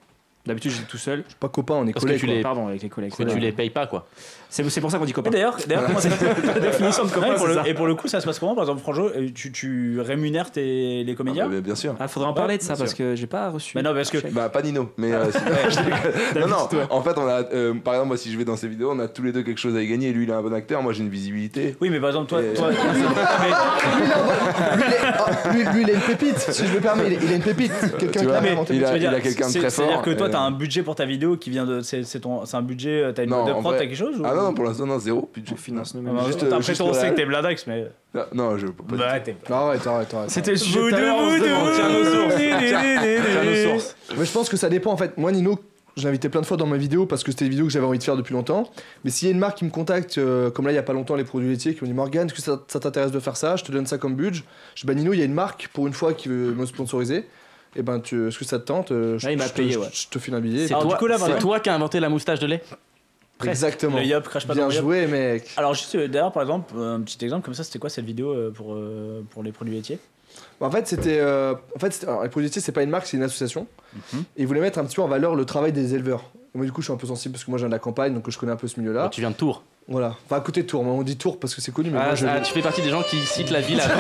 D'habitude, j'étais tout seul. Pas copains, on est Parce collègues. Pardon, avec les collègues. que tu les payes pas quoi. C'est c'est pour ça qu'on dit Et copains. d'ailleurs, d'ailleurs, comment ça La définition de copain, pour c'est le-. Et pour le coup, ça se passe comment Par exemple, Franjo, euh, tu, tu rémunères tes, les Ah, comédiens bah, bien sûr. Ah, faudrait en parler de ça parce que j'ai pas reçu. Mais non, parce que. Bah pas Nino, mais euh, c'est- non non. En fait, on a, euh, par exemple, moi si je vais dans ces vidéos, on a tous les deux quelque chose à y gagner. Lui, il est un bon acteur, moi j'ai une visibilité. Oui, mais par exemple, toi. Et- toi Lui, il est- ah, lui, il a une pépite, si je me permets, il a, une pépite. Quelqu'un Tu qui a inventé il a- quelqu'un de c'est- très C'est-à-dire fort, que toi, et- t'as un budget pour ta vidéo qui vient de. C'est c'est c'est un budget. T'as une de prod, t'as quelque chose Ah non, non, pour l'instant, non, zéro. Budget. On finance Ah, nous-mêmes. bah, juste, Après, euh, juste on sait que t'es Bladax, mais. Ah, Non, je peux pas. Bah, t'es. Arrête, arrête, arrête. C'était le sujet tout à l'heure, on se voodoo, demande, tiens, nos sources. Tiens nos sources. Mais je pense que ça dépend en fait. Moi, Nino, j'ai invité plein de fois dans ma vidéo parce que c'était des vidéos que j'avais envie de faire depuis longtemps. Mais s'il y a une marque qui me contacte, euh, comme là il y a pas longtemps, les produits laitiers qui m'ont dit Morgan, est-ce que ça, ça t'intéresse de faire ça? Je te donne ça comme budget. Je dis bah Nino, il y a une marque pour une fois qui veut me sponsoriser. Et ben, tu, est-ce que ça te tente? Euh, je, Ah, il m'a je te- payé, je- ouais. Je te file un billet. C'est toi, c'est toi qui as inventé la moustache de lait Exactement. Le yop crache pas Bien dans le yop. joué, mec. Alors, juste euh, d'ailleurs, par exemple, un petit exemple comme ça, c'était quoi cette vidéo euh, pour, euh, pour les produits laitiers? Bah, En fait, c'était. euh, en fait, alors, les produits laitiers, c'est pas une marque, c'est une association. Mhm. Et ils voulaient mettre un petit peu en valeur le travail des éleveurs. Et moi, du coup, je suis un peu sensible parce que moi, je viens de la campagne, donc je connais un peu ce milieu-là. Tu viens de Tours. Voilà. Enfin, à côté de Tours. On dit Tours parce que c'est connu, mais Ah, moi, je. ah, tu fais partie des gens qui citent la ville à 20 Et,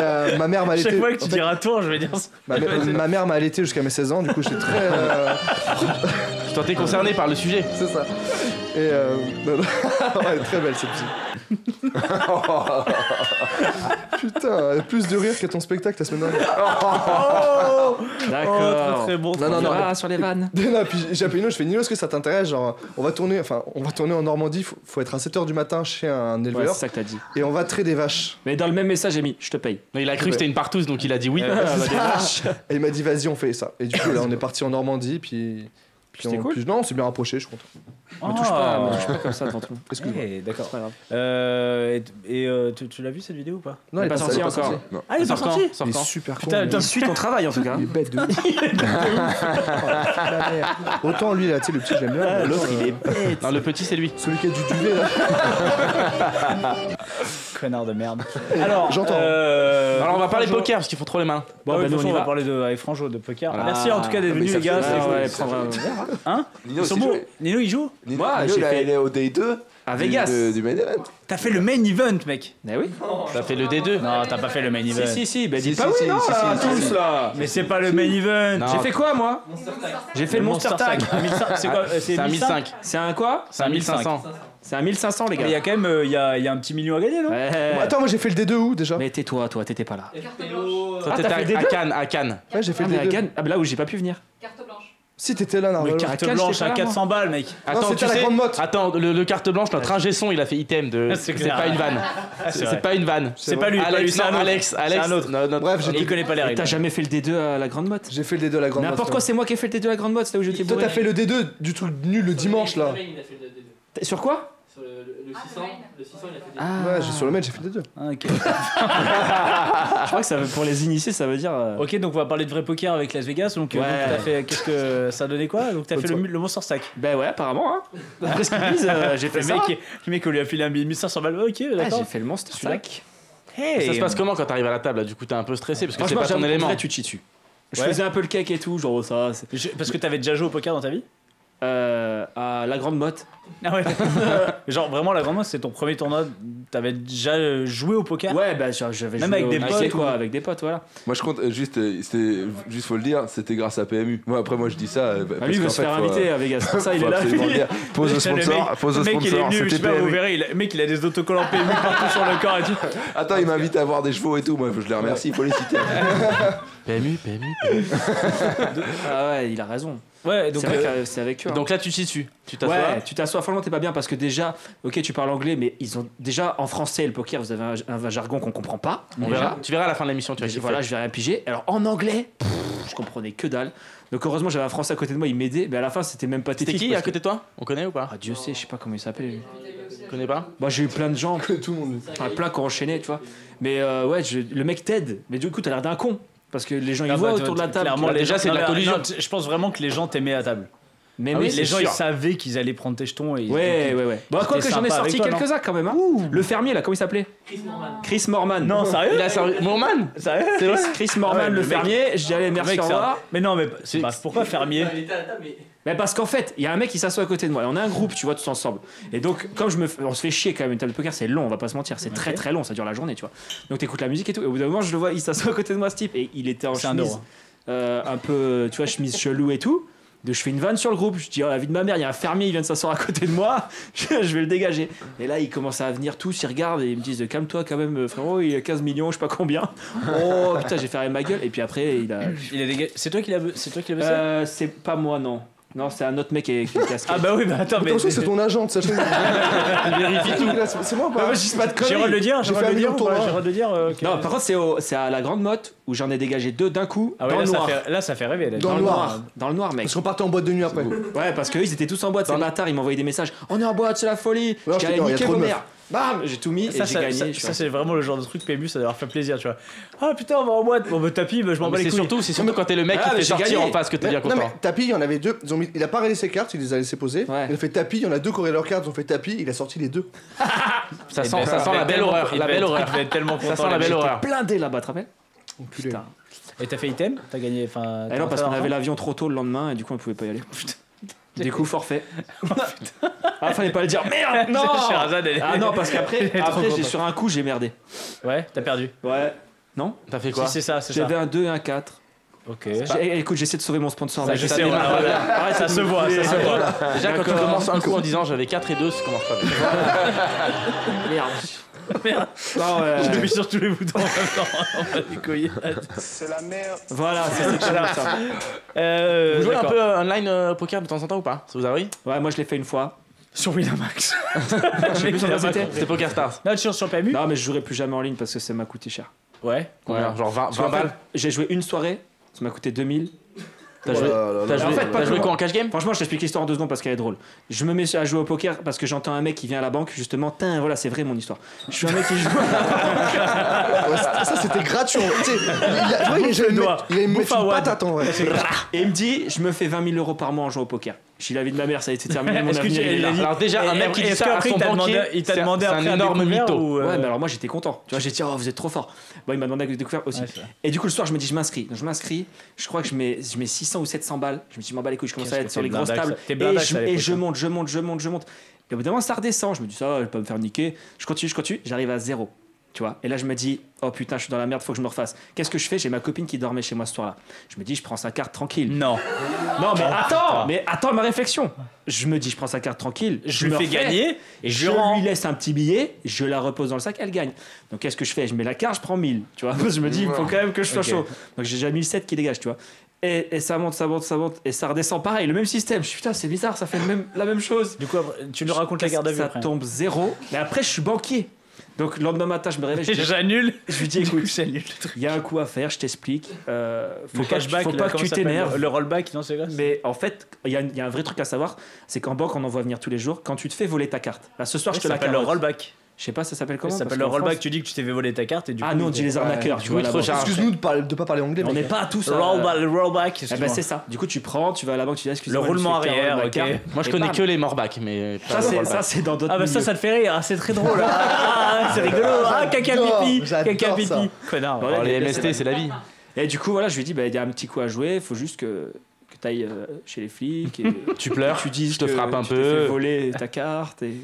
euh, ma mère m'a allaité. Chaque fois que tu en fait, diras tour, je vais dire ça. ma, mère- ma mère m'a allaité jusqu'à mes 16 ans, du coup, j'étais très. euh, Je t'en t'es concerné par le sujet. c'est ça. Et. Euh. Ouais, elle est très belle, cette fille. Putain, plus de rire qu'à ton spectacle la semaine dernière. Oh, D'accord. très, très bon. Non, non, non. Ah, sur les vannes. Non, puis j'ai appelé Nino, je fais Nino, est-ce que ça t'intéresse Genre, on va tourner, enfin, on va tourner en Normandie, faut, faut être à 7h du matin chez un Ouais, éleveur c'est ça que t'as dit. et on va traiter des vaches. Mais dans le même message, j'ai mis je te paye. Non, il a cru que c'était une partouze, donc il a dit oui. Ah, bah, des vaches. Et il m'a dit, vas-y, on fait ça. Et du coup, là, on est parti en Normandie, puis. Puis on- cool. puis non, on s'est bien rapproché, je suis content. Me touche pas, me touche pas comme ça monde. Excuse-moi. Eh, D'accord. Euh, et et, euh, tu, tu l'as vu cette vidéo ou pas? Non, Elle est pas sortie elle encore. sortie. Ah, il est pas Sort quand? sorti Sort Il est super con. Putain, Il suit ton travail en tout cas. Il est bête de ouf. Autant lui, là, tu sais, le petit, j'aime bien. Ah, L'autre, il euh, est bête. Non, le petit, c'est lui. Celui qui a du duvet, là. Connard de merde. Alors, J'entends. euh, Alors, on va parler Franjo- poker parce qu'il faut trop les mains. Bon, Bon, bah, de toute nous, façon, on va va. parler de avec Franjo de poker. Voilà. Merci en tout cas d'être Ah, ça les gars. c'est Ah cool. ouais, un verre. Hein Nino Ils sont aussi bons. joué. Nino il joue Nino, Moi, Nino, j'ai il a- fait- il est au day 2 À du- Vegas. de- du main event. T'as fait le main event, mec. Mais oui. T'as fait le D2. Non, t'as pas fait le main event. Si, si, si. Bah, Si, si, pas oui, non, si, là, tous si. là. Mais c'est pas le main event. J'ai fait quoi, moi J'ai fait le Monster Tag. Un 1500, C'est quoi euh, C'est un 1005. C'est un quoi C'est un 1500. C'est un 1500, les Mais il y gars. a quand même euh, il y, a, il y a un petit million à gagner, non Ouais. Bon, attends, moi j'ai fait le D2 où déjà? Mais tais-toi, toi, t'étais pas là. Toi, Ah, t'étais t'as fait le à, à D2? Cannes. À Cannes. Ouais, j'ai fait Ah, le mais à D2. Cannes, ah, bah là où j'ai pas pu venir. Si t'étais là, Le Narvalo. carte Cannes, blanche j'étais à pas là, 400 balles, mec. Attends, c'était tu à la sais. Grande Motte. Attends, le, le carte blanche, notre ingé son, il a fait item de. C'est C'est clair. pas une vanne. c'est C'est vrai. pas une vanne. C'est pas lui, pas lui, Alex, c'est un autre. Alex, Alex. un autre. Bref, Il j'ai connaît pas les Et règles. t'as jamais fait le D2 à la Grande Motte j'ai fait le D2 à la Grande N'importe Motte, quoi, c'est moi qui ai fait le D2 à la Grande Motte, c'est là où j'étais Toi, bourré. t'as fait le D2 du truc nul le dimanche là. Sur quoi? Ah, Ouais, j'ai- sur le mail, j'ai fait le D2. Ah, ok. je crois que ça veut, pour les initiés, ça veut dire. euh, Ok, donc on va parler de vrai poker avec Las Vegas. Donc, euh, Ouais. donc t'as fait, qu'est-ce que ça donnait quoi? Donc t'as fait le, le Monster Stack. Ben ouais, apparemment, hein. Après ce qu'ils disent, euh, j'ai fait Le ça. mec, le mec, on lui a filé un 1500 balles. Ok, Ah, d'accord. j'ai fait le Monster. Stack. Hey. Ça se passe comment quand t'arrives à la table là? Du coup, t'es un peu stressé parce que c'est pas ton élément. tu te chies dessus. Je Ouais. faisais un peu le cake et tout, genre ça. Parce que t'avais déjà joué au poker dans ta vie? Euh, à la Grande Motte. Ah ouais. Genre vraiment la grande masse, c'est ton premier tournoi. T'avais déjà joué au poker Ouais, bah genre, j'avais Même joué avec au des potes quoi, ou- avec des potes, voilà. Moi je compte euh, juste, euh, juste faut le dire, c'était grâce à PMU. Moi après moi je dis ça. euh, Ah, lui, il veut se fait, faire faut, inviter euh, à Vegas. Pour ça, il est là. le. Pose Le sponsor, mec- pose le mec, il est sponsor, venu, je sais c'était pas, vous PMU. verrez, le mec il a des autocollants PMU partout sur le corps et tout. Attends, il m'invite à voir des chevaux et tout. Moi je les remercie, il faut les citer. PMU, PMU. PMU. Ah ouais, il a raison. Ouais, donc C'est euh, c'est avec eux. hein. Donc là, tu t'y dessus. Tu t'assois. Ouais, tu t'assois, franchement, t'es pas bien parce que déjà, ok, tu parles anglais, mais ils ont déjà en français le poker, vous avez un, un jargon qu'on comprend pas. On verra. Tu verras à la fin de l'émission. Tu vas Je- voilà, je vais rien piger. Alors en anglais, pff, je comprenais que dalle. Donc heureusement, j'avais un français à côté de moi, il m'aidait, mais à la fin, c'était même pas C'était qui à côté de toi? On connaît ou pas? Ah, Dieu sait, je sais pas comment il s'appelle. lui. connais pas? Bah, j'ai eu plein de gens, Que tout le monde. enfin, plein qui ont enchaîné, tu vois. Mais euh, ouais, je- le mec t'aide. Mais du coup, t'as l'air d'un con. Parce que les gens, ils Ah voient bah, autour de la table. Clairement, déjà, c'est de la collusion. je pense vraiment que les gens t'aimaient à table. Mais, Ah mais oui, les gens, sûr. ils savaient qu'ils allaient prendre tes jetons et ils- Ouais, ouais, ouais. Bon, quoi que j'en ai sorti quelques-uns quand même. hein. Le fermier, là, comment il s'appelait Chris Morman. Chris Morman. Non, sérieux Il a servi. Morman Sérieux Chris Morman, Ah ouais, le, fermier. Dis allez, merci, au revoir. Mais non, mais bah, pourquoi fermier Mais parce qu'en fait, il y a un mec qui s'assoit à côté de moi. Et on est un groupe, tu vois, tous ensemble. Et donc, comme je me, f- on se fait chier quand même. Une table de poker, c'est long, on va pas se mentir. C'est très très long, ça dure la journée, tu vois. Donc t'écoutes la musique et tout. Et au bout d'un moment, je le vois, il s'assoit à côté de moi, ce type. Et il était en un chemise, euro. euh, un peu, tu vois, chemise chelou et tout. Donc je fais une vanne sur le groupe. Je dis, oh la vie de ma mère, il y a un fermier, il vient de s'asseoir à côté de moi. je je vais le dégager. Et là, ils commencent à venir tous, ils regardent et ils me disent, calme-toi quand même, frérot, il a 15 millions, je sais pas combien. Oh putain, j'ai fermé ma gueule. Et puis après, il a. Il a C'est toi qui l'as c'est toi qui l'as bossé Euh, c'est pas moi, non. Non, c'est un autre mec avec une casquette. Ah bah oui, bah attends, mais Attention, c'est ton agent. Il vérifie tout. C'est moi ou Bah, pas moi, je dis pas de J'ai le droit de le dire, j'ai le droit de un le dire, j'ai le droit de le dire. Non, par contre, c'est, au- c'est à la Grande Motte où j'en ai dégagé deux d'un coup Ah ouais, dans là, le ça noir. fait, là, ça fait rêver. Là. Dans Dans le noir. noir. Dans le noir, mec. Parce qu'on partait en boîte de nuit après. Ouais, parce qu'eux, ils étaient tous en boîte. Ces bâtards, ils m'envoyaient des messages. On est en boîte, c'est la folie. Ouais, je trop vos mères. Bam J'ai tout mis Ça, et j'ai ça, gagné. ça, je ça, c'est vraiment le genre de truc PMU, ça doit leur faire plaisir, tu vois. Ah putain, on va en boîte. Bon, bah tapis, bah, je m'en bats Mais les C'est couilles. surtout, c'est surtout quand t'es le mec Ah, qui fait sortir gagné. en face que t'es bien non content. mais tapis, il y en avait deux. Ils ont mis- Il a pas rayé ses cartes, il les a laissé poser. Ouais. Il a fait tapis, il y en a deux qui auraient leurs cartes, ils ont fait tapis, il a sorti les deux. Ça Eh sent, ben, ça sent va la être belle horreur. il La belle horreur. Tellement content. Ça sent la belle horreur. blindé là-bas, tu te rappelles. Putain. Et t'as fait item T'as gagné. Enfin. Ah non, parce qu'on avait l'avion trop tôt le lendemain et du coup, on pouvait pas y aller. Du coup, forfait. ah, fallait pas le dire. Merde Non Sherazade, elle est- Ah non, parce qu'après, Elle est trop après, j'ai contente. sur un coup, j'ai merdé. Ouais, t'as perdu. Ouais. Non T'as fait quoi Si, c'est ça, c'est ça. J'avais un 2 et un 4. Ok. J'ai- eh, Écoute, j'essaie de sauver mon sponsor. Ça, mec. je sais, ouais, ouais, ouais. Arrête Ça se voit, ça se voit. Déjà, quand tu D'accord. commences un coup en disant j'avais 4 et 2, ça commence pas bien. Merde. Merde. Non, mis sur tous les boutons en même temps. On va décoller. Voilà, c'est c'est comme ça. Euh, Vous jouez un peu euh, online euh, poker de temps en temps ou pas? Ça vous arrive Ouais, moi je l'ai fait une fois. Sur Winamax. Combien c'était. C'était Poker Stars. Non, sur, sur PMU Non, mais je jouerai plus jamais en ligne parce que ça m'a coûté cher. Ouais? Combien Genre 20, Parce 20 qu'en fait, balles? J'ai joué une soirée, ça m'a coûté 2000. T'as joué, Oh joué, En fait, joué quoi en cash game Franchement, je t'explique l'histoire en deux secondes parce qu'elle est drôle. Je me mets à jouer au poker parce que j'entends un mec qui vient à la banque, justement. Tain, voilà, c'est vrai mon histoire. Je suis un mec qui joue. Ouais, ça c'était gratuit. Tu sais, il a, une patate en vrai. Et il me dit, je me fais 20 000 euros par mois en jouant au poker. Je suis la vie de ma mère, ça a été terminé. Mon avenir, il est là. dit- Alors déjà, un mec qui dit ça à son il t'a banquier, demandé, il t'a demandé un après énorme mytho. ou, euh, Ouais, mais alors moi j'étais content. Tu vois, j'ai dit, oh, vous êtes trop fort. Bon, il m'a demandé à découvrir aussi. Ouais, et du coup, le soir, je me dis, je m'inscris. Donc, je m'inscris. Je crois que je mets, je mets 600 ou 700 balles. Je me dis, je m'en bats les couilles. Je commence à que être sur les grosses tables. Et, je, hein. monte, je monte, je monte, je monte. Et au bout d'un moment, ça redescend. Je me dis, ça, je vais pas me faire niquer. Je continue, je continue. J'arrive à zéro. Tu vois, et là je me dis, oh putain, je suis dans la merde, faut que je me refasse. Qu'est-ce que je fais? J'ai ma copine qui dormait chez moi ce soir-là. Je me dis, je prends sa carte tranquille. Non. Non, mais attends, mais attends ma réflexion. Je me dis, je prends sa carte tranquille, Je me le fais refais, gagner et je je rends. lui laisse un petit billet, je la repose dans le sac, elle gagne. Donc qu'est-ce que je fais? Je mets la carte, je prends 1000, tu vois. Je me dis, il faut quand même que je sois chaud. Donc j'ai déjà 1007 qui dégage, tu vois. Et, et ça monte, ça monte, ça monte, et ça redescend pareil, le même système. Je suis putain, c'est bizarre, ça fait le même, la même chose. Du coup, tu nous racontes la garde à vue Ça après. tombe zéro. Mais après, je suis banquier. Donc le lendemain matin, je me réveille, J'annule. je lui dis, écoute, il y a un coup à faire, je t'explique. Euh, faut pas, cashback, faut là, pas que tu ça t'énerves. Le rollback, non, c'est quoi Mais en fait, il y, a- il y a un vrai truc à savoir, c'est qu'en banque, on en voit venir tous les jours. Quand tu te fais voler ta carte, là ce soir, je Ça te la s'appelle le carotte. rollback. Je sais pas, ça s'appelle comment Ça s'appelle le rollback. France- Tu dis que tu t'es fait voler ta carte et du Ah coup. non, on dit les arnaqueurs, tu oui, vois. Excuse-nous de, de pas parler anglais. On n'est pas tous. Le euh, rollback, rollback. Eh ben excuse-moi. c'est ça. Du coup, tu prends, tu vas à la banque, tu dis excusez-moi. Le roulement arrière, ok. Moi je Et connais que les Morbac, mais pas Ça, c'est rollback. ça, c'est dans d'autres. Ah bah ça, ça te fait rire, ah, c'est très drôle. Ah, c'est rigolo. Ah, caca pipi, caca pipi. Connard. Alors, les MST, c'est la vie. Et du coup, voilà, je lui ai dit, bah, il y a un petit coup à jouer, il faut juste que, que tu ailles chez les flics. Et Tu pleures, tu dises je te frappe un tu peu. fait voler ta carte. Et,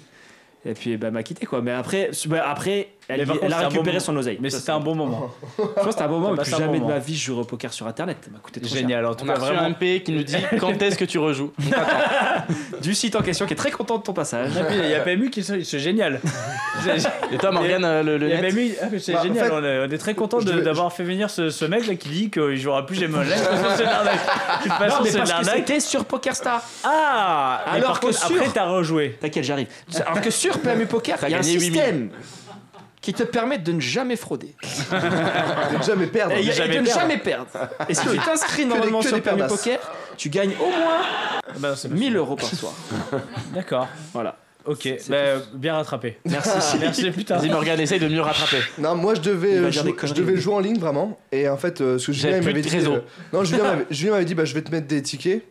et puis, bah, m'a quitté, quoi. Mais après, bah, après elle, Mais a récupéré bon son oseille. Mais c'était un bon moment. Je pense que c'était un bon moment, passe plus jamais bon de ma vie je jouerai au poker sur internet. Ça m'a coûté trop cher. Génial. En tout On a vraiment. un MP qui nous dit quand est-ce que tu rejoues Du site en question qui est très content de ton passage. Et puis, Il y a PMU qui c'est c'est génial. Et toi, Morgane, euh, le, le Il y a net PMU, ah, mais c'est Bah, en génial. fait, on, est, on est très content je d'avoir fait venir ce, ce mec là qui dit qu'il jouera plus jamais online. C'est l'arnaque. Mais c'est c'était sur PokerStar. Ah mais Alors que après, t'as rejoué. T'inquiète, j'arrive. Alors que sur PMU Poker, il y a un gagné 8 000. système qui te permet de ne jamais frauder. De jamais perdre. Et, et jamais de ne perdre. jamais perdre. Et si tu t'inscris normalement sur perdasses. Poker, tu gagnes au moins Bah, c'est 1000 euros par soir. D'accord. Voilà. Ok, bah, bien rattrapé. Merci. Merci, putain. Vas-y, Morgane, essaye de mieux rattraper. Non, moi je devais, euh, je, devais jouer en ligne vraiment. Et en fait, euh, ce que Julien m'avait dit. euh, non, Julien m'avait, Julien m'avait dit bah, je vais te mettre des tickets.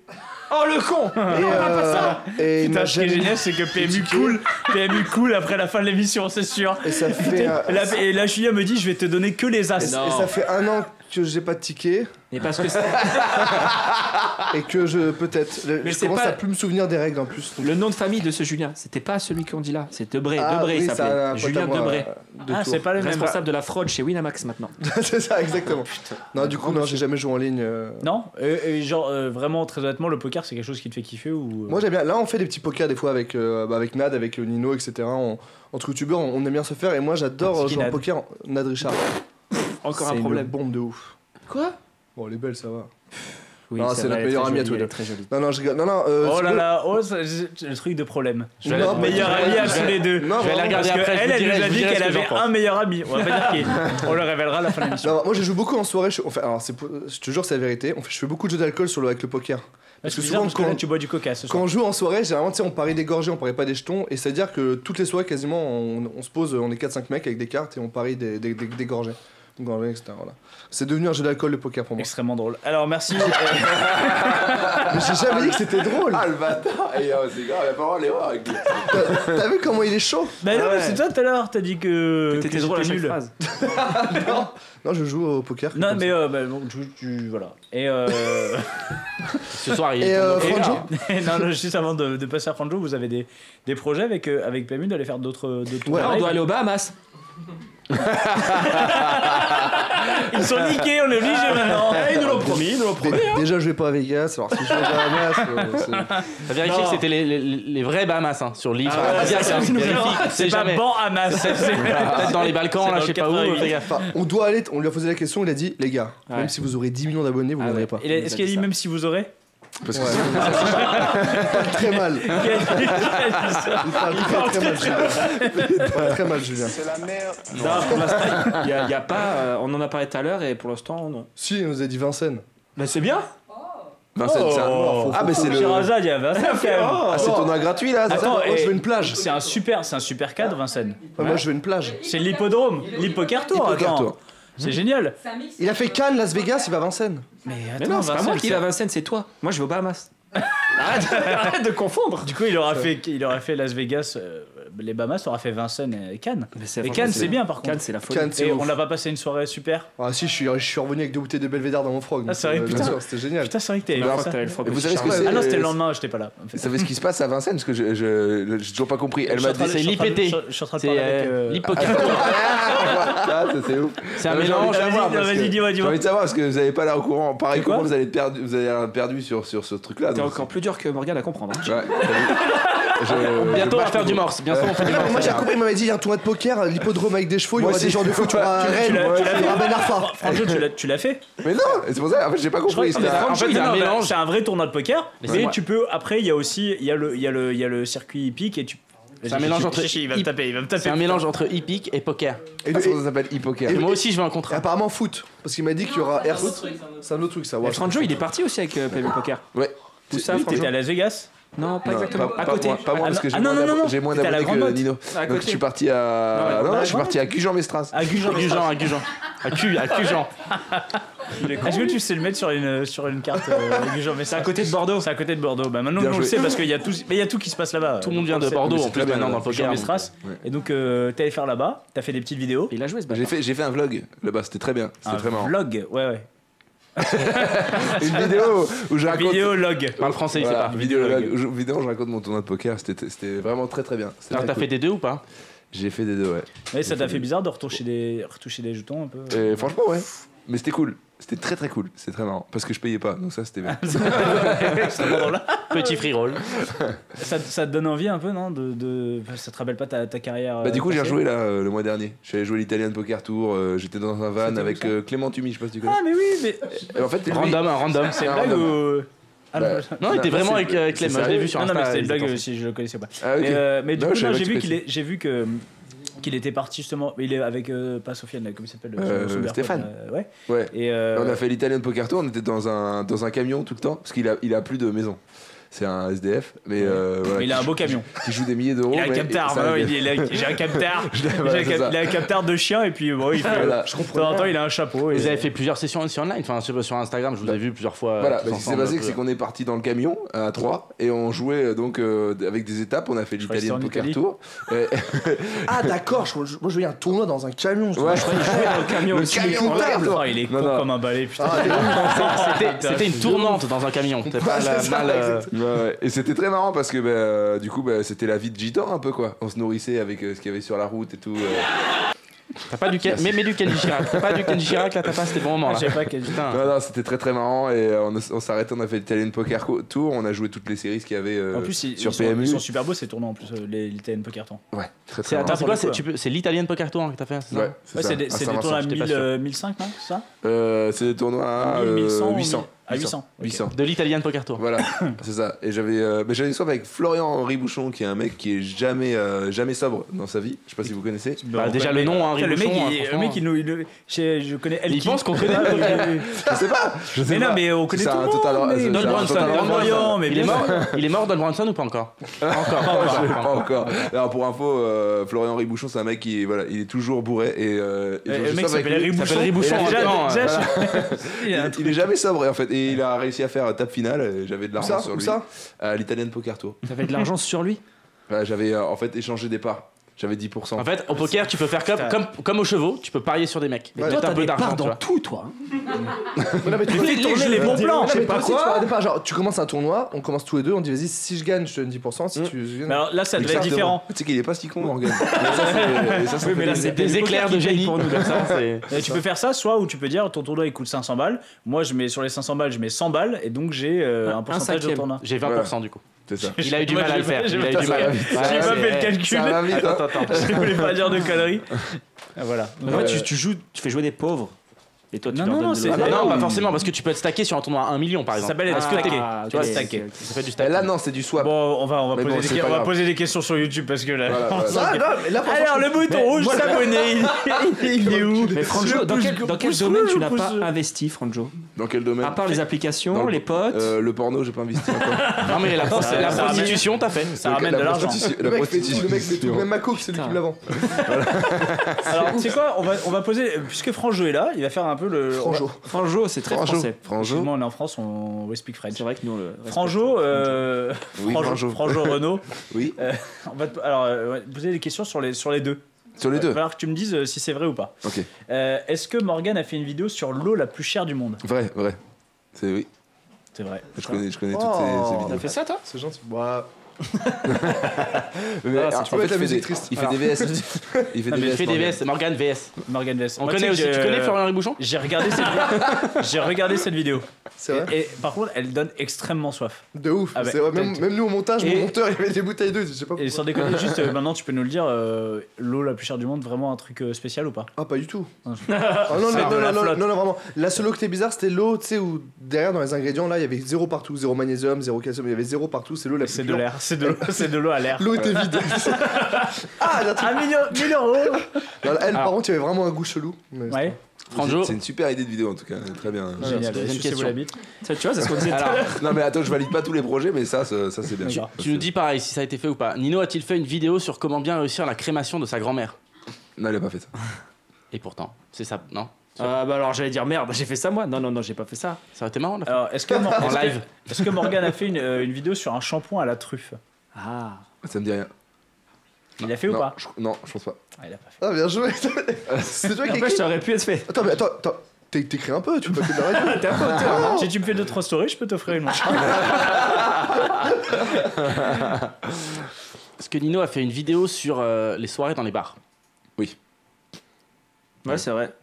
Oh le con Et, euh, et il Putain, m'a ce qui est génial, c'est que PMU cool, PMU cool après la fin de l'émission, c'est sûr. Et ça fait. euh, Et là, et là, Julien me dit, je vais te donner que les et, as. et ça fait un an que j'ai pas de ticket Mais parce que c'est- et que je peut-être Mais je c'est commence pas- à plus me souvenir des règles en plus. Donc- le nom de famille de ce Julien, c'était pas celui qu'on dit là, c'est Debré. Ah, Debré, oui, il ça a un s'appelait. pote à Julien moi, Debré. euh, de Ah, Tours. c'est pas le même. Responsable de la fraude chez Winamax maintenant. c'est ça exactement. non, du coup non, j'ai jamais joué en ligne. euh. Non? Et, et genre, euh, vraiment, très honnêtement, le poker, c'est quelque chose qui te fait kiffer ou. euh, Moi j'aime bien. Là on fait des petits pokers des fois avec euh, bah, avec Nad, avec euh, Nino, etc. On- entre youtubeurs, on, on aime bien se faire. Et moi j'adore C'est euh, qui, jouer en Nad poker. Nad Richard. Encore C'est un une problème. bombe de ouf. Quoi? Bon, elle est belle, ça va. Oui, Non, c'est vrai, notre elle est meilleur très ami à tous les elle est deux. très jolie. Non, non, je rigole. Non, non. euh, Oh c'est là là, oh, c'est c'est le truc de problème. Je vais Non, aller- mais- Meilleur je vais- ami à tous les deux. Non, Je vais vraiment. regarder Parce après. elle dirai- nous a dit qu'elle avait un meilleur ami. On va pas dire qui. On le révélera à la fin de l'émission. Moi je joue beaucoup en soirée. Je, enfin, alors, c'est, je te jure, c'est la vérité. On fait- je fais beaucoup de jeux d'alcool sur le, avec le poker. Parce que souvent, quand- tu bois du coca ce Quand on joue en soirée, généralement, tu sais, on parie des gorgées, on parie pas des jetons. Et c'est-à-dire que toutes les soirées, quasiment, on, on se pose, on est 4-5 mecs avec des cartes et on parie des, des, des, des gorgées. Gorgées, etc. Voilà. C'est devenu un jeu d'alcool le poker pour moi. Extrêmement drôle. Alors, merci. Mais j'ai jamais dit que c'était drôle. Ah le bâtard Et euh, c'est grave, il a pas le droit de les voir avec lui. T'as, t'as vu comment il est chaud Bah non, Ah ouais. c'est toi tout à l'heure, t'as dit que. que T'étais drôle à j'étais chaque nul. phrase. Non, je joue au poker. Non, comme mais ça. euh, bah, bon, tu, tu- Voilà. Et. Euh... Ce soir, il Et est euh, Franjo non, non, juste avant de, de passer à Franjo, vous avez des, des projets avec, euh, avec PMU d'aller faire d'autres d'autres Ouais. On doit aller aux Bahamas. Ils sont niqués, on est obligé maintenant. ils nous l'ont promis, ils nous l'ont Dé- promis. Déjà, je vais pas à Vegas, alors si je vais à Bahamas, euh, c'est- T'as vérifié Non. que c'était les, les, les vrais Bahamas hein, sur l'île. Ah ouais, c'est hein, vérifie, C'est pas jamais. masse. Peut-être dans les Balkans, C'est là, dans je sais le pas où. 88. fais gaffe. Enfin, on doit aller, on lui a posé la question, il a dit, les gars, Ouais. même si vous aurez 10 millions d'abonnés, vous Ah ne ouais. pas. Et là, Est-ce qu'il a dit même si vous aurez Parce que Ouais. Très mal. Il parle très très mal, Julien. Il parle très mal, Julien. Non, pour l'instant, il y a, pas. euh, on en a parlé tout à l'heure et pour l'instant, non. Si, il nous a dit Vincennes. Mais c'est bien. Vincent, c'est un- Oh. Ah, mais c'est le. Il y a même. Ah, c'est tournoi gratuit là c'est ça Attends, Moi, et- je veux une plage. C'est un super, c'est un super cadre, Vincennes. Ouais, Moi, je veux une plage. C'est l'hippodrome, l'hippoker tour. Poker attends. C'est génial. Il a fait Cannes, Las Vegas, il va à Vincennes. Mais Mais attends, non, c'est pas moi qui c'est- va à Vincennes, c'est toi. Moi, je vais aux Bahamas. arrête, arrête de confondre. Du coup, il aura fait, il aurait fait Las Vegas, euh, les Bahamas, aura fait Vincennes et Cannes. Mais c'est- Et Cannes, c'est bien par contre. Cannes, c'est la folie. Cannes, c'est Et ouf. on n'a pas passé une soirée super. Ah si, je suis, je suis revenu avec deux bouteilles de Belvédère dans mon frog. Ah, c'est vrai, donc, euh, putain. c'était génial. Putain, c'est vrai que t'avais le frog vous savez ce que c'est Ah non, c'était le lendemain, j'étais pas là. Vous savez ce qui se passe à Vincennes? Parce que je, je, j'ai toujours pas compris. Elle m'a dit. c'est Je suis en train de- l'IPT. Je suis en train de C'est parler avec. euh, euh. Ah, ça c'est ouf. C'est un mélange. Vas-y, que- dis-moi, J'ai dis-moi. envie de savoir parce que vous n'avez pas l'air au courant. Pareil C'est quoi vous allez être perdu, vous allez être perdu sur, sur ce truc-là. T'es donc encore plus dur que Morgane à comprendre. Hein. Je- Bientôt, je on va faire du morse. Bientôt, on fait du morse. Moi j'ai compris, il m'avait dit il y a un tournoi de poker, l'hippodrome avec des chevaux, il y Moi aura aussi. des genres de foot, tu auras Tu- Rennes, tu l'as- tu Ben Arfa. Franjo, tu l'as- tu l'as fait Mais non, et c'est pour ça. En fait, j'ai pas compris. que- c'était mais un- en Franjo, fait, il y a non, un bah, mélange. C'est un vrai tournoi de poker. Mais tu peux. Après, il y a aussi. Il y a le, il y a le, il y a le circuit hippique et tu. C'est un mélange entre Il va me hip- taper, il va me taper. C'est un mélange entre hippique et poker. Et, Ah, le- c'est pour ça que ça s'appelle e-poker. Et moi aussi, je veux un et contrat. apparemment foot, parce qu'il m'a dit qu'il y aura air. C'est un autre truc ça. Et ouais. Franjo, il est parti aussi avec euh, Poker. Ouais. Où ça, Franjo T'étais à Las Vegas Non, pas Non, exactement. pas- à pas côté. moi- Pas moi, parce que j'ai ah, moins d'abonnés que. Nino. Donc je suis parti à. Non, Non, je suis parti à Gujan-Mestras. À Gujan. À Gujan, à Gujan. À Cujan. Est-ce que tu sais le mettre sur une, sur une carte euh, Gujan mais C'est à côté de Bordeaux. C'est à côté de Bordeaux. Bah maintenant Bien on le sait parce qu'il y a tout, mais y a tout qui se passe là-bas. Tout le monde vient de. Bordeaux en plus maintenant dans le. Gujan poker. Mestras. Ouais. Et donc euh, t'es allé faire là-bas, t'as fait des petites vidéos. Il a joué ce J'ai fait, j'ai fait un vlog là-bas, c'était très bien. C'était Un très marrant. vlog, ouais ouais. Une vidéo où je raconte. Vidéo log. Parle français, il sait Voilà, pas. vidéo, où je, vidéo où je raconte mon tournoi de poker, c'était c'était vraiment très très bien. Alors, t'as fait des deux ou pas J'ai fait des deux, ouais. Ouais, ça t'a fait bizarre de retoucher des, retoucher des jetons un peu. Et franchement, ouais. Mais c'était cool. C'était très très cool. C'était très marrant. Parce que je payais pas, donc ça c'était bien. C'est drôle. Petit free roll. ça, ça te donne envie un peu, non de, de... Ça te rappelle pas ta, ta carrière Bah, du coup, j'ai rejoué là euh, le mois dernier. Je suis allé jouer l'Italian Poker Tour. euh, J'étais dans un van avec euh, Clément Tumi, je sais pas si tu connais. Ah, mais oui, mais. Et en fait, lui- Random, un random. C'est une blague random. ou. Ah, Bah, non, Non, il était vraiment c'est- avec euh, c'est Clem. Je l'ai sérieux vu sur non, Insta. mais c'était une blague si je le connaissais pas. Ah, ok. Mais, euh, mais du Non, coup, je non, savais j'ai pas vu que qu'il tu est, j'ai vu que qu'il était parti justement. Il est avec euh, pas Sofiane, là, comment il s'appelle Euh, Stéphane. là, ouais. Ouais. Et euh, On a fait l'Italian Poker Tour, on était dans un, dans un camion tout le temps, parce qu'il a, il a plus de maison. C'est un SDF, mais euh, voilà, Il a un beau camion. qui joue des milliers d'euros. Il a un mais capteur. ça- bah ouais, il a- J'ai un capteur. J'ai un Voilà, c'est cap- ça. Il a un capteur de chien et puis bon, il fait. Voilà. De temps en temps, il a un chapeau. et- Vous avez fait plusieurs sessions aussi online, enfin je sur Instagram, je vous ai vu plusieurs fois. Voilà, euh, bah, tous ce qui s'est passé, c'est qu'on est parti dans le camion à 3 et on jouait euh, donc euh, avec des étapes. On a fait Je croyais que l'Italian c'était en Poker Italie. Tour. Ah d'accord, je- je- moi je voyais un tournoi dans un camion. je Ouais. Je croyais jouer dans le camion. Le camion. Oh, il est con comme un balai, putain. Ah, C'était- une tournante dans un camion. C'était pas la- mal. Euh. Ouais. Et c'était très marrant parce que bah, euh, du coup bah, c'était la vie de gitan un peu quoi. On se nourrissait avec euh, ce qu'il y avait sur la route et tout. euh. T'as pas du Ken- mais, mais du Kenji Chirac. T'as pas du Kenji Chirac là, t'as pas, c'était bon moment Ah, là. Sais pas quel. Putain. Non non c'était très très marrant et euh, on, on s'arrêtait, on a fait l'Italian Poker Co- Tour, on a joué toutes les séries qu'il y avait euh, En plus, ils, sur ils sont, PMU. ils sont super beaux ces tournois en plus, euh, les l'Italian Poker Tour. Ouais, très C'est très attends, marrant. c'est quoi c'est- tu peux- C'est Poker Tour hein, que t'as fait, c'est ça Ouais, c'est ça. c'est des, à c'est des Saint-Vincent. tournois à j'étais 1000, pas sûr. euh, 1005, non C'est ça? Euh, c'est des tournois à 1100, 800. À 800. ok. 800. De l'Italian Poker Tour. Voilà, c'est ça. Et j'avais, euh, j'avais soif avec Florian Henri Bouchon, qui est un mec qui est jamais, euh, jamais sobre dans sa vie. Je sais pas si vous connaissez. Bah, déjà le nom, hein, Putain, le mec, Ribouchon, il, hein, le franchement. mec, il nous, il je, je connais Il pense qu'on connaît. Je sais pas. Je sais Mais non, pas. mais on connaît tout c'est- total- Don Bronson, mais Il est mort. Il est mort Don Bronson ou pas encore Encore. Pas encore. Alors pour info, euh, Florian Henri Bouchon, c'est un mec qui, voilà, il est toujours bourré et, euh, Le mec s'appelle voilà. je- il est jamais sobre en fait et il a réussi à faire tape finale. et J'avais de l'argent sur Où lui. ça À l'Italian Poker Tour. T'avais de l'argent sur lui? J'avais euh, en fait échangé des parts. J'avais 10%. En fait, au poker, tu peux faire comme, comme, comme aux chevaux, tu peux parier sur des mecs. Ouais. Mettre Toi, un t'as peu des d'argent, parts tu dans vois. tout, toi. Mais non, mais tu fais tourner les bons plans. Je sais pas quoi. Genre, tu commences un tournoi, on commence tous les deux, on dit vas-y, si je gagne, je te donne 10%. Si tu gagnes. Mais alors là, ça devait être différent. Tu sais qu'il est pas si con, Morgan. Mais Oui, mais là, c'est Des éclairs de génie. pour nous comme ça. C'est- Et tu peux faire ça, soit où tu peux dire ton tournoi il coûte 500 balles. Moi, je mets sur les 500 balles, je mets 100 balles et donc j'ai euh, Un un pourcentage de cinquième. tournoi. J'ai 20% du coup. C'est ça. Il a eu du Moi, mal à j'ai le faire. j'ai Il a eu pas- du ça mal. va vite. J'ai Ouais, pas c'est- fait le calcul. Ça va vite, hein. Attends, attends. Je voulais pas dire de conneries. Ah, Voilà. En fait, tu, tu joues, tu fais jouer des pauvres. Et toi, tu Non, leur non, donnes non, de c'est- l'oseille. Ah non, Ah, pas oui. forcément, parce que tu peux être stacké sur un tournoi à 1 million par Ça exemple. s'appelle être Est-ce que stacké. Ah, Tu vois, stacké. Ça fait du Et stack. là, non, c'est du swap. Bon, on va, on va, poser, bon, des, c'est on va poser des questions sur YouTube parce que là. Voilà, voilà. Ah, non, mais là, franchement, Alors, le bouton rouge s'abonner, il, il est où Mais Franjo, dans quel, dans quel pouce domaine tu n'as pas investi, Franjo Dans quel domaine À part les applications, les potes. Euh, Le porno, j'ai pas investi encore. Non, mais la, ça prostitution, t'as fait. Ça ramène de l'argent. le La mec fait prostitution. le mec fait tout, même Mako, c'est lui qui me la vend. Alors, tu sais quoi on va, on va poser. Puisque Franjo est là, il va faire un peu le. Franjo. Franjo, c'est très Franjo. français. Franjo. On est en France, on we speak French. C'est vrai que nous, le. Franjo, euh, Oui, Franjo, Franjo. Franjo Renault. Oui. Euh, on va te- alors, euh, ouais, poser des questions sur les, sur les deux. Sur les Il va deux. falloir que tu me dises euh, si c'est vrai ou pas. Ok. Euh, Est-ce que Morgan a fait une vidéo sur l'eau la plus chère du monde Vrai, vrai. C'est oui. C'est vrai. Je connais, je connais toutes Oh. ces, ces T'as vidéos. fait ça, toi C'est gentil. Bah, Mais, Ah, en tu peux fait, mettre la il fait musique des- triste. Il fait des VS. Il fait Non, des fait. VS, Morgan VS. Morgan Vess. On Moi, connaît tu aussi. connais Florian Ribouchon J'ai regardé cette j'ai regardé cette vidéo. c'est vrai? Et, et par contre, elle donne extrêmement soif. De ouf. Ah bah, vrai, même, nous au montage, Et- mon monteur, il y avait des bouteilles d'eau. Je sais pas Et sans déconner, juste euh, maintenant, tu peux nous le dire, euh, l'eau la plus chère du monde, vraiment un truc euh, spécial ou pas? Ah, pas du tout. Ah, Ah non, non, non, non, flotte. non, non, vraiment. La seule eau qui était bizarre, c'était l'eau, tu sais, où derrière dans les ingrédients, là, il y avait zéro partout, zéro magnésium, zéro calcium, il y avait zéro partout, c'est l'eau la plus C'est de l'air, c'est de l'eau, c'est de l'eau à l'air. L'eau était vide. ah, il y a un million, 1000 euros Non, Elle, par Alors. contre, il y avait vraiment un goût chelou. mais Ouais, Franjo. C'est une super idée de vidéo en tout cas. Très bien. génial. deuxième Sucez-vous question. la bite. Ça, Tu vois, c'est ce qu'on disait. Alors, Non mais attends, je valide pas tous les projets, mais ça, ça, ça, c'est bien. D'accord. Tu nous dis pareil si ça a été fait ou pas. Nino a-t-il fait une vidéo sur comment bien réussir la crémation de sa grand-mère? Non, il a pas fait ça. Et pourtant, c'est ça, non? Ah bah alors j'allais dire merde, j'ai fait ça moi. Non non non, j'ai pas fait ça. Ça aurait été marrant. Alors, est-ce que, Mor- En est-ce que- live. est-ce que Morgan a fait une, euh, une vidéo sur un shampoing à la truffe? Ah. Ça me dit rien. Il l'a fait ou non, pas? je, non, je pense pas. Ah, il a pas fait. Ah, bien joué. c'est toi qui Après, écris. ça aurait pu être fait. Attends, mais attends, attends. T'é- T'écris un peu, tu peux pas que de la radio. T'es un peu auteur. Si tu me fais 2-3 stories, je peux t'offrir une manche. Est-ce que Nino a fait une vidéo sur euh, les soirées dans les bars? Ouais, c'est vrai.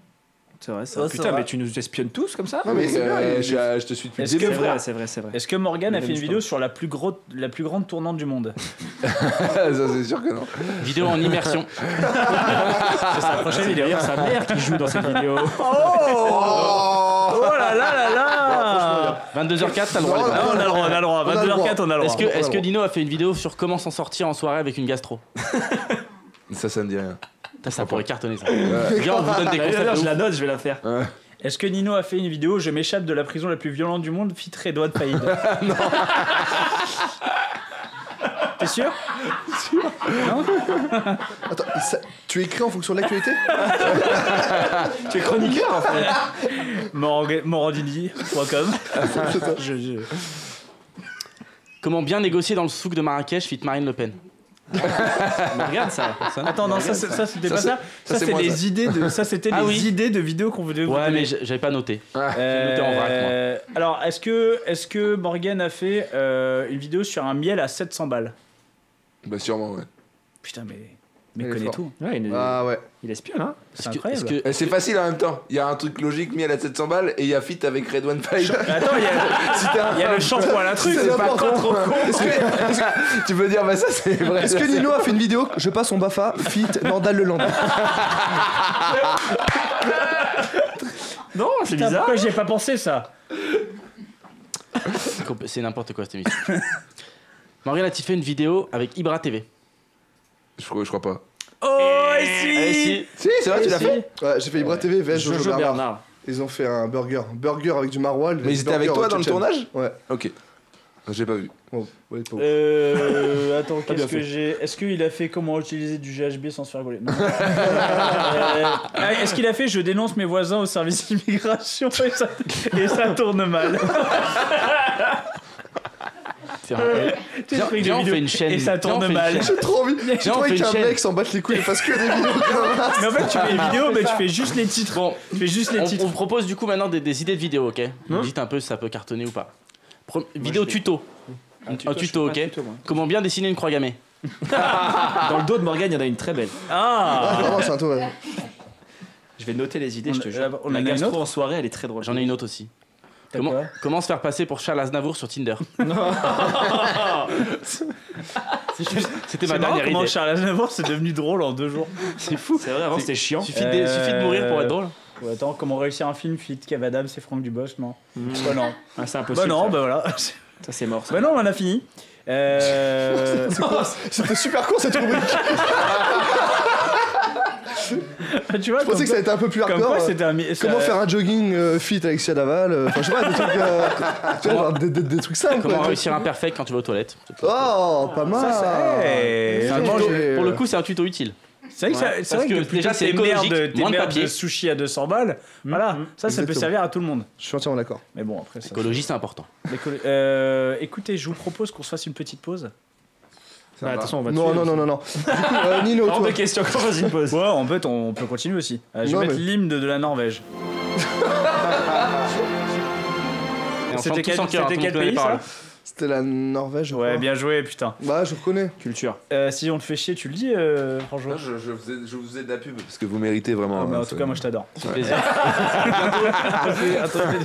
C'est vrai, ça. Ouais, c'est Putain, vrai. mais tu nous espionnes tous comme ça Non, mais c'est bien, euh, je, je te suis depuis le Est-ce début. que- C'est vrai, c'est vrai, c'est vrai. Est-ce que Morgan a fait une vidéo sur la plus, gros, la plus grande tournante du monde ça, c'est sûr que non. Vidéo en immersion. C'est sa prochaine vidéo. D'ailleurs, sa mère qui joue dans cette vidéo. Oh là là là là 22h04, t'as le droit. Non, les gars. Ah, on a le droit, on a le droit. On a le 22h04, on a le droit. Est-ce que, est-ce que. Nino a fait une vidéo sur comment s'en sortir en soirée avec une gastro Ça, ça me dit rien. Ça, ça pourrait cartonner ça. Ouais. Viens, on vous donne des conseils. D'ailleurs, je la note, je vais la faire. Ouais. Est-ce que Nino a fait une vidéo Je m'échappe de la prison la plus violente du monde, fit Redouane Faïd Non. T'es sûr? Non? Attends, ça- tu écris en fonction de l'actualité? Tu es chroniqueur en fait. Morgan- Morandini.com. Je- je- Comment bien négocier dans le souk de Marrakech, fit Marine Le Pen? Mais regarde ça. Attends, non, ça, c'est- ça c'était Ça, pas c'est- ça. ça, Ça, c'est les ça. idées de. Ça, c'était Ah les oui. idées de vidéos qu'on voulait. Ouais, mais j'avais pas noté. Euh, noté en vrac, euh, alors, est-ce que, est que Morgan a fait euh, une vidéo sur un miel à 700 balles? Bah, sûrement, ouais. Putain, mais. Mais Il connaît tout. Ouais, il, Ah ouais. il espionne, hein. C'est que- que- c'est facile en même temps. Il y a un truc logique mis à la 700 balles et il y a fit avec Redouane Faïd. Attends, il y a, Si t'es un il y a le shampoing à la truc. C'est pas n'importe trop quoi. con. Que, Tu peux dire, bah ça c'est vrai. est-ce que Nino a fait une vidéo Je passe son Bafa, fit Nordal le lendemain. Non, c'est bizarre. pourquoi j'y ai pas pensé ça? C'est n'importe quoi cette émission. Morgan a-t-il fait une vidéo avec Ibra TV Je crois, je crois pas. Oh, ici si. Si, c'est vrai, tu l'as Si. fait Ouais, j'ai fait Ibra TV, VS Jojo, Jojo Bernard. Bernard. Ils ont fait un burger. Burger avec du maroilles. Mais ils étaient avec toi dans le tournage Ouais. Ok. J'ai pas vu. Bon, ouais. Euh, attends, bien qu'est-ce que j'ai? Est-ce qu'il a fait comment utiliser du GHB sans se faire Non. Euh, ah, Est-ce qu'il a fait je dénonce mes voisins au service d'immigration et ça, et ça tourne mal? Tiens, Viens- viens, on fait une chaîne. Et ça tourne mal. J'ai trop envie. J'ai envie qu'un mec s'en batte les couilles et fasse que des vidéos comme. Mais en fait, tu fais une vidéo, mais tu fais juste les titres. Bon, Tu fais juste les on, titres. on propose du coup maintenant des, des idées de vidéos, ok? Vous Dites un peu si ça peut cartonner ou pas. Pro- vidéo tuto. Un tuto, ok? Comment bien dessiner une croix gammée? Dans le dos de Morgan, il y en a une très belle. Ah Ah, vraiment, c'est un ouais. Je vais noter les idées, On je a- te jure. on La gastro en soirée, elle est très drôle. J'en ai une autre aussi. Comment, se faire passer pour Charles Aznavour sur Tinder C'était ma dernière comment idée. Charles Aznavour c'est devenu drôle en deux jours. C'est fou. C'est vrai, avant c'était chiant. Suffit de, suffit de mourir pour être drôle. Ouais, attends, comment réussir un film fit Kev Adams et Franck Dubosc Non. Bah non. Ah, c'est Bah impossible. non, ça. bah voilà. Ça, c'est mort. ça. Bah non, on en a fini. Euh... C'était super court cette rubrique. tu vois, Je pensais que ça allait être un peu plus comme hardcore. quoi euh, un. Comment faire un jogging euh, fit avec Sia Daval euh, Enfin, je sais pas, des trucs, euh, tu vois, genre, des, des- des trucs simples. Comment quoi. réussir un perfect quand tu vas aux toilettes Oh, pas mal. Ça, hey, tuto- Pour le coup, c'est un tuto utile. C'est vrai que, Ouais, vrai que, que plutôt déjà, c'est écologique, tes moins de papier. de sushi à 200 balles. Voilà, ça, ça peut servir à tout le monde. Je suis entièrement d'accord. Mais bon, après ça. Écologie, c'est important. Euh, écoutez, je vous propose qu'on se fasse une petite pause. Bah, attention, on va Non, non, non, non, non. Du coup, euh, Nino, Hors toi. de question, qu'on fasse une pause. Ouais, en fait, on peut continuer aussi. Euh, je Non, vais mettre mais- l'hymne de, de la Norvège. Et on C'était tous quel- en chœur, c'était tout le quel monde connaît les pays, ça. C'était la Norvège. je Ouais, crois. bien joué, putain. Bah, je reconnais. Culture. Euh, si on te fait chier, tu le dis, euh, franchement. Là, je, je, faisais- je vous faisais de la pub parce que vous méritez vraiment. Ah, mais en hein, tout cas, moi je t'adore. Plaisir.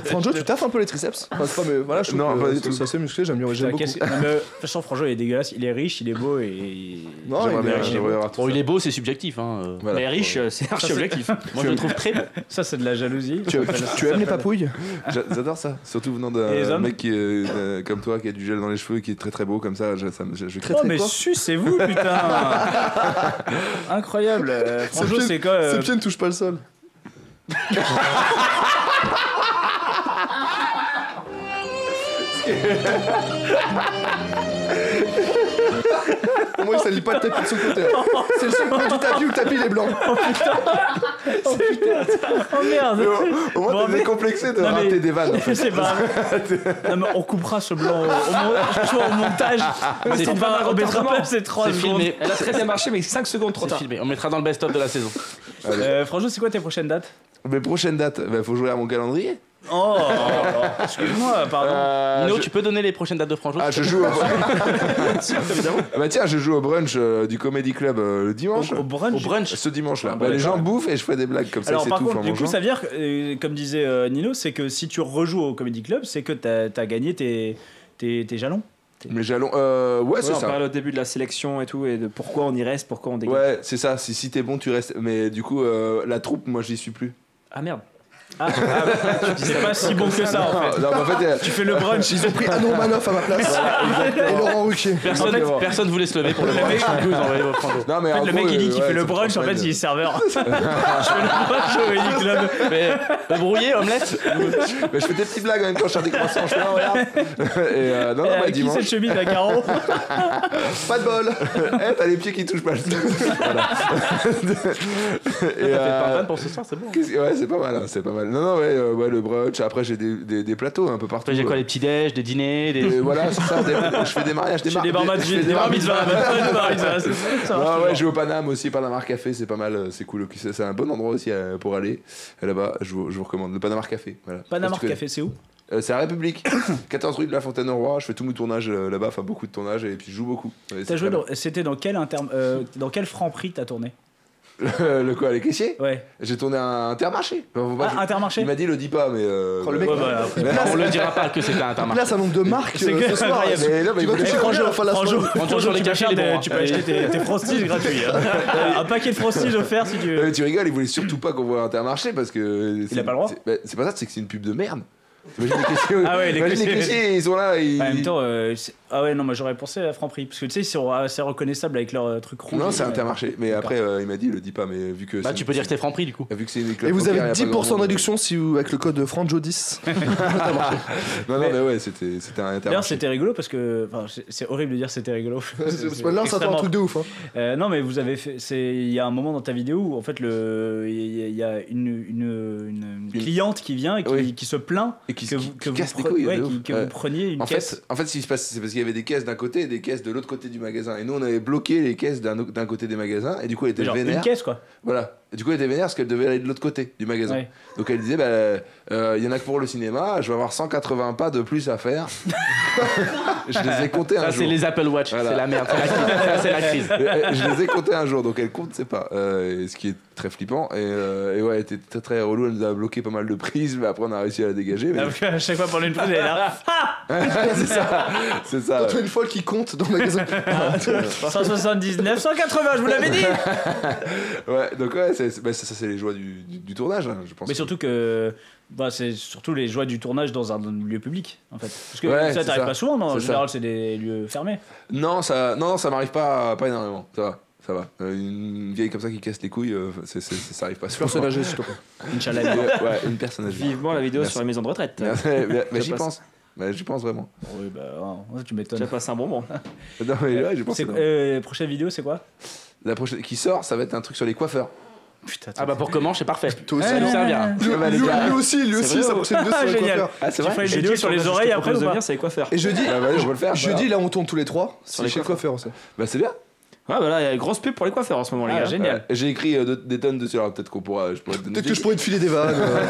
Franjo, tu taffes un peu les triceps Enfin, c'est pas, mais voilà, je trouve Non, que pas du c'est- tout. c'est assez musclé, j'aime bien, j'aime beaucoup. qu'est-ce que- non, mais, De toute façon, Franjo, il est dégueulasse. Il est riche, il est beau et. Non, J'aimerais il est- bien, il est j'aimerais beau. avoir tout Bon, ça. il est beau, c'est subjectif. Hein. euh. Voilà. Mais riche, euh, c'est archi objectif. Moi, je le trouve très beau. Ça, c'est de la jalousie. Tu, tu- tu aimes les papouilles J'a- J'adore ça, surtout venant Et les d'un hommes mec qui est, euh, comme toi, qui a du gel dans les cheveux, qui est très très beau comme ça. Je, ça me- je, je- Très Oh, très mais quoi sucez-vous, putain Incroyable euh, Franjo, c'est quoi euh, Ses pieds ne touchent pas le sol. Au moins, il salit pas le tapis de son côté. C'est le seul point du tapis où le tapis il est blanc. Oh merde Au moins, Bon, t'es mais- décomplexé de Non, mais- rater des vannes. en fait. C'est pas grave. Non, mais on coupera ce blanc au, au, mon- franchement, au montage. C'est pas mal, on mettra retardement. pas ces 3 C'est secondes. filmé. Elle a très bien marché, mais 5 secondes trop C'est tard. filmé. On mettra dans le best-of de la saison. Euh, Franjo, c'est quoi tes prochaines dates? Mes prochaines dates, bah, faut jouer à mon calendrier. Oh Excuse-moi, pardon. Euh, Nino, je- tu peux donner les prochaines dates de Franjo Ah, je joue au... Ah bah tiens, je joue au brunch euh, du Comedy Club euh, le dimanche. Au, au brunch. Au brunch. Ce dimanche-là. Ah, Bah, bah, les gens bouffent et je fais des blagues comme ça, Alors c'est par tout. contre, du coup, ça veut dire, euh, comme disait euh, Nino, c'est que si tu rejoues au Comedy Club, c'est que t'as as gagné tes, tes, tes jalons. Mes jalons, euh, ouais, c'est Ouais, on ça. parlait au début de la sélection et tout, et de pourquoi on y reste, pourquoi on dégage. Ouais, c'est ça. Si, si t'es bon, tu restes. Mais du coup, euh, la troupe, moi, j'y suis plus. Ah merde. C'est pas si bon que ça en fait. Non, mais en fait, euh, Tu fais le brunch. Ils ont pris Anon Manoff à ma place. Et Laurent Ruquier. Personne, En fait, personne voulait se lever pour le Le brunch. mec- Du coup, ils ont envoyé au Franjo. non, mais En fait, en le gros, mec il dit euh, qu'il ouais, fait le ça brunch, en fait il est serveur. Je fais le brunch au Club. Mais Brouillé, omelette Mais je fais des petites blagues même temps, je suis des croissants, je fais non, regarde. Et euh, non, non, Euh, bah, qui dimanche. cette chemise à carreaux Pas de bol Eh, t'as les pieds qui touchent pas le sol. Voilà. Et, T'as fait euh, pas mal pour ce soir, c'est bon. qu'est-ce que- Ouais, c'est pas mal, hein, c'est pas mal. Non, non, ouais, euh, ouais, le brunch. Après, j'ai des, des, des plateaux un peu partout. J'ai quoi euh. Les petits-déj, des dîners, des. Et voilà, c'est ça. des- je fais des mariages, des mar- des bar des des bar mitzvahs, des bar mitzvahs, ouais, je vais au Paname aussi, Panama Café, c'est pas mal, euh, c'est cool. C'est un bon endroit aussi euh, pour aller là-bas. Je vous, je vous recommande le Panama Café. Voilà. Panama Parce que- Café, c'est où? Euh, c'est à la République, 14 rue de la Fontaine-au-Roi. Je fais tous mes tournages euh, là-bas, enfin beaucoup de tournages et puis je joue beaucoup. Ouais, dans- C'était dans quel inter... euh, dans quel franc prix t'as tourné? Le quoi, les caissiers Ouais. J'ai tourné à Intermarché. Enfin, faut pas que Ah, je- Intermarché Il m'a dit le dis pas, mais. euh, Oh, le mec, Ouais, bah, il Mais place, on le dira pas que c'était un il intermarché. place un nombre de marques C'est euh, que- ce soir. incroyable. Mais non, mais Tu il vas faut- toucher Eh, à la fin de la Franjo, semaine Franjo, sur les tu peux cachets, faire les des- bons, tu peux hein. acheter tes, tes frosties gratuits. hein. Un paquet de frosties offert si tu veux. mais tu rigoles, il voulait surtout pas qu'on voit Intermarché parce que. c'est- a pas le droit c'est- bah, C'est pas ça, c'est que c'est une pub de merde. T'imagines les caissiers, Ah ouais, les imagine les caissiers. caissiers, ils sont là. Ils... En même temps, euh, c'est- ah ouais, non, moi j'aurais pensé à Franprix. Parce que tu sais, ils sont assez reconnaissables avec leur euh, truc rouge. Non, c'est Ouais. Intermarché. Mais après, euh, il m'a dit, le dis pas, mais vu que. Bah, c'est- tu peux dire que c'était franc prix du coup. Vu que c'est une Et vous avez 10% de réduction si vous, avec le code Franjo10. Non, non, mais ouais, c'était c'était un D'ailleurs, Intermarché. c'était rigolo parce que. Enfin, c'est- c'est horrible de dire c'était rigolo. C'est là, ça un extrêmement- truc de ouf. hein. Euh, non, mais vous avez fait. c'est- Il y a un moment dans ta vidéo où en fait le, il y a- il y a une, une, une- une Une- cliente qui vient et qui, Oui. qui se plaint Et qui, que vous, que casse couilles. ouais, de qui- ouf. que Ouais. vous preniez une En caisse. fait, en fait, ce qui se passe, c'est parce qu'il y avait des caisses d'un côté et des caisses de l'autre côté du magasin. Et nous, on avait bloqué les caisses d'un côté des magasins. Et du coup, elle était genre une vénère. caisse quoi. Voilà. Du coup, elle était vénère parce qu'elle devait aller de l'autre côté du magasin. Ouais. Donc elle disait, bah, euh, il y en a que pour le cinéma, je vais avoir 180 pas de plus à faire. je les ai comptés un Ça, jour. c'est les Apple Watch, Voilà. c'est la merde, c'est la crise. Ça, c'est la crise. Et- et je les ai comptés un jour, donc elle compte, c'est pas. Euh, et ce qui est très flippant. Et, euh, et ouais, elle était très très relou, elle nous a bloqué pas mal de prises, mais après on a réussi à la dégager. Mais... Ah, qu'à chaque fois pendant une prise, elle est là. c'est ça, c'est ça. Une folle qui compte dans le magasin. 179, 180, je vous l'avais dit. Ouais, donc ouais, c'est, bah, ça, ça, c'est les joies du, du, du tournage, hein, je pense. Mais surtout que. Bah, c'est surtout les joies du tournage dans un lieu public en fait. Parce que Ouais, ça t'arrive ça. pas souvent, non En général, c'est des lieux fermés. Non, ça, non, ça m'arrive pas, pas énormément. Ça va, ça va. Euh, une vieille comme ça qui casse les couilles, euh, c'est, c'est- c'est- ça arrive pas souvent. Personne âgé, s'il te plaît. Inch'Allah. Ouais, ouais, une personne âgée. Vivement la vidéo Merci. sur les maisons de retraite. Mais, j'y pense. Mais j'y pense vraiment. Oui, bah, ouais, tu Tu m'étonnes. as passé un bon moment. Non, mais ouais, j'y pense. Euh, prochaine vidéo, c'est quoi? La prochaine qui sort, ça va être un truc sur les coiffeurs. Putain, Ah bah pour comment, c'est parfait. Toi aussi. Ça va nous bah, les lui- gars. lui aussi, lui C'est aussi, vrai, oh. prochaine vidéo sur les Génial. coiffeurs. Ah, c'est Dieu, sur je les oreilles après de venir, c'est quoi faire Et jeudi, Bah, vas-y, on va le faire. jeudi là, on tourne tous les trois. C'est les chez le coiffeur aussi. Bah, c'est bien. Ouais, bah là, il y a une grosse pub pour les coiffeurs en ce moment, les Ah, gars. génial. Ouais, J'ai écrit euh, de- des tonnes dessus. Alors peut-être qu'on pourra. Je pourrais te donner Peut-être des- que je pourrais te filer des vannes. euh.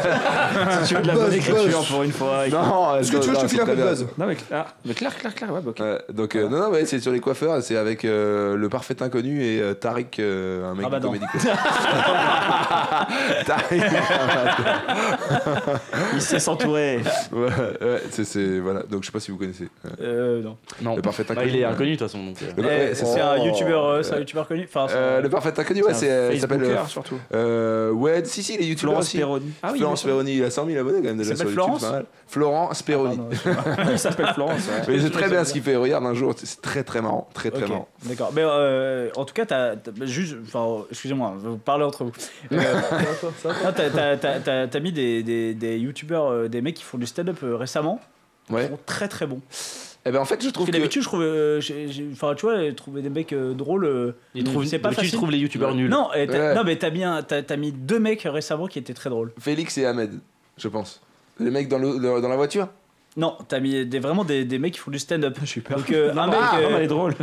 Si tu veux de la Buzz, bonne écriture buzz. pour une fois. Non, Est-ce que tu veux que je te file un peu de buzz Non, mais, ah, mais clair, clair, clair, ouais, bah, ok. Donc euh, non non mais c'est sur les coiffeurs c'est avec euh, le parfait inconnu et euh, Tariq euh, un mec Ah bah de non. Comédie Club. Tariq Il sait s'entourer. ouais, ouais c'est c'est voilà donc je sais pas si vous connaissez euh, Euh, non. Non. le parfait Bah, inconnu il est inconnu de toute façon. Donc, euh. Le- Eh, ouais, c'est un oh. Youtubeur, euh, c'est un youtubeur connu. Enfin, Euh, le parfait inconnu ouais c'est euh, il s'appelle euh, surtout. euh, ouais si si les youtubeurs Florence aussi Perroni. Ah oui, sûr. Perroni il a 100 000 abonnés quand même déjà Il sur s'appelle YouTube. Florent Speroni pas. Il s'appelle Florence. mais c'est très bien ce qu'il fait regarde un jour c'est très très marrant très très marrant D'accord. Mais euh, en tout cas, t'as, t'as- juste, enfin, excusez-moi, vous parlez entre vous. Euh, t'as, mis des, youtubeurs, euh, des mecs qui font du stand-up euh, récemment. Ils ouais sont très très bons. Et ben en fait je trouve que que d'habitude, je trouve, euh, j'ai- j'ai- enfin, tu vois, trouver des mecs euh, drôles, euh, Il trouve, c'est pas d'habitude, facile. il trouve les youtubeurs nuls. Non, et t'as, Ouais. non, mais t'as bien, t'as, t'as mis deux mecs récemment qui étaient très drôles. Félix et Ahmed je pense les mecs dans, le, dans la voiture? Non, t'as mis des, vraiment des, des mecs qui font du stand-up. Je suis peur. Donc, euh, un mec. ah, euh, non, mais elle est drôle.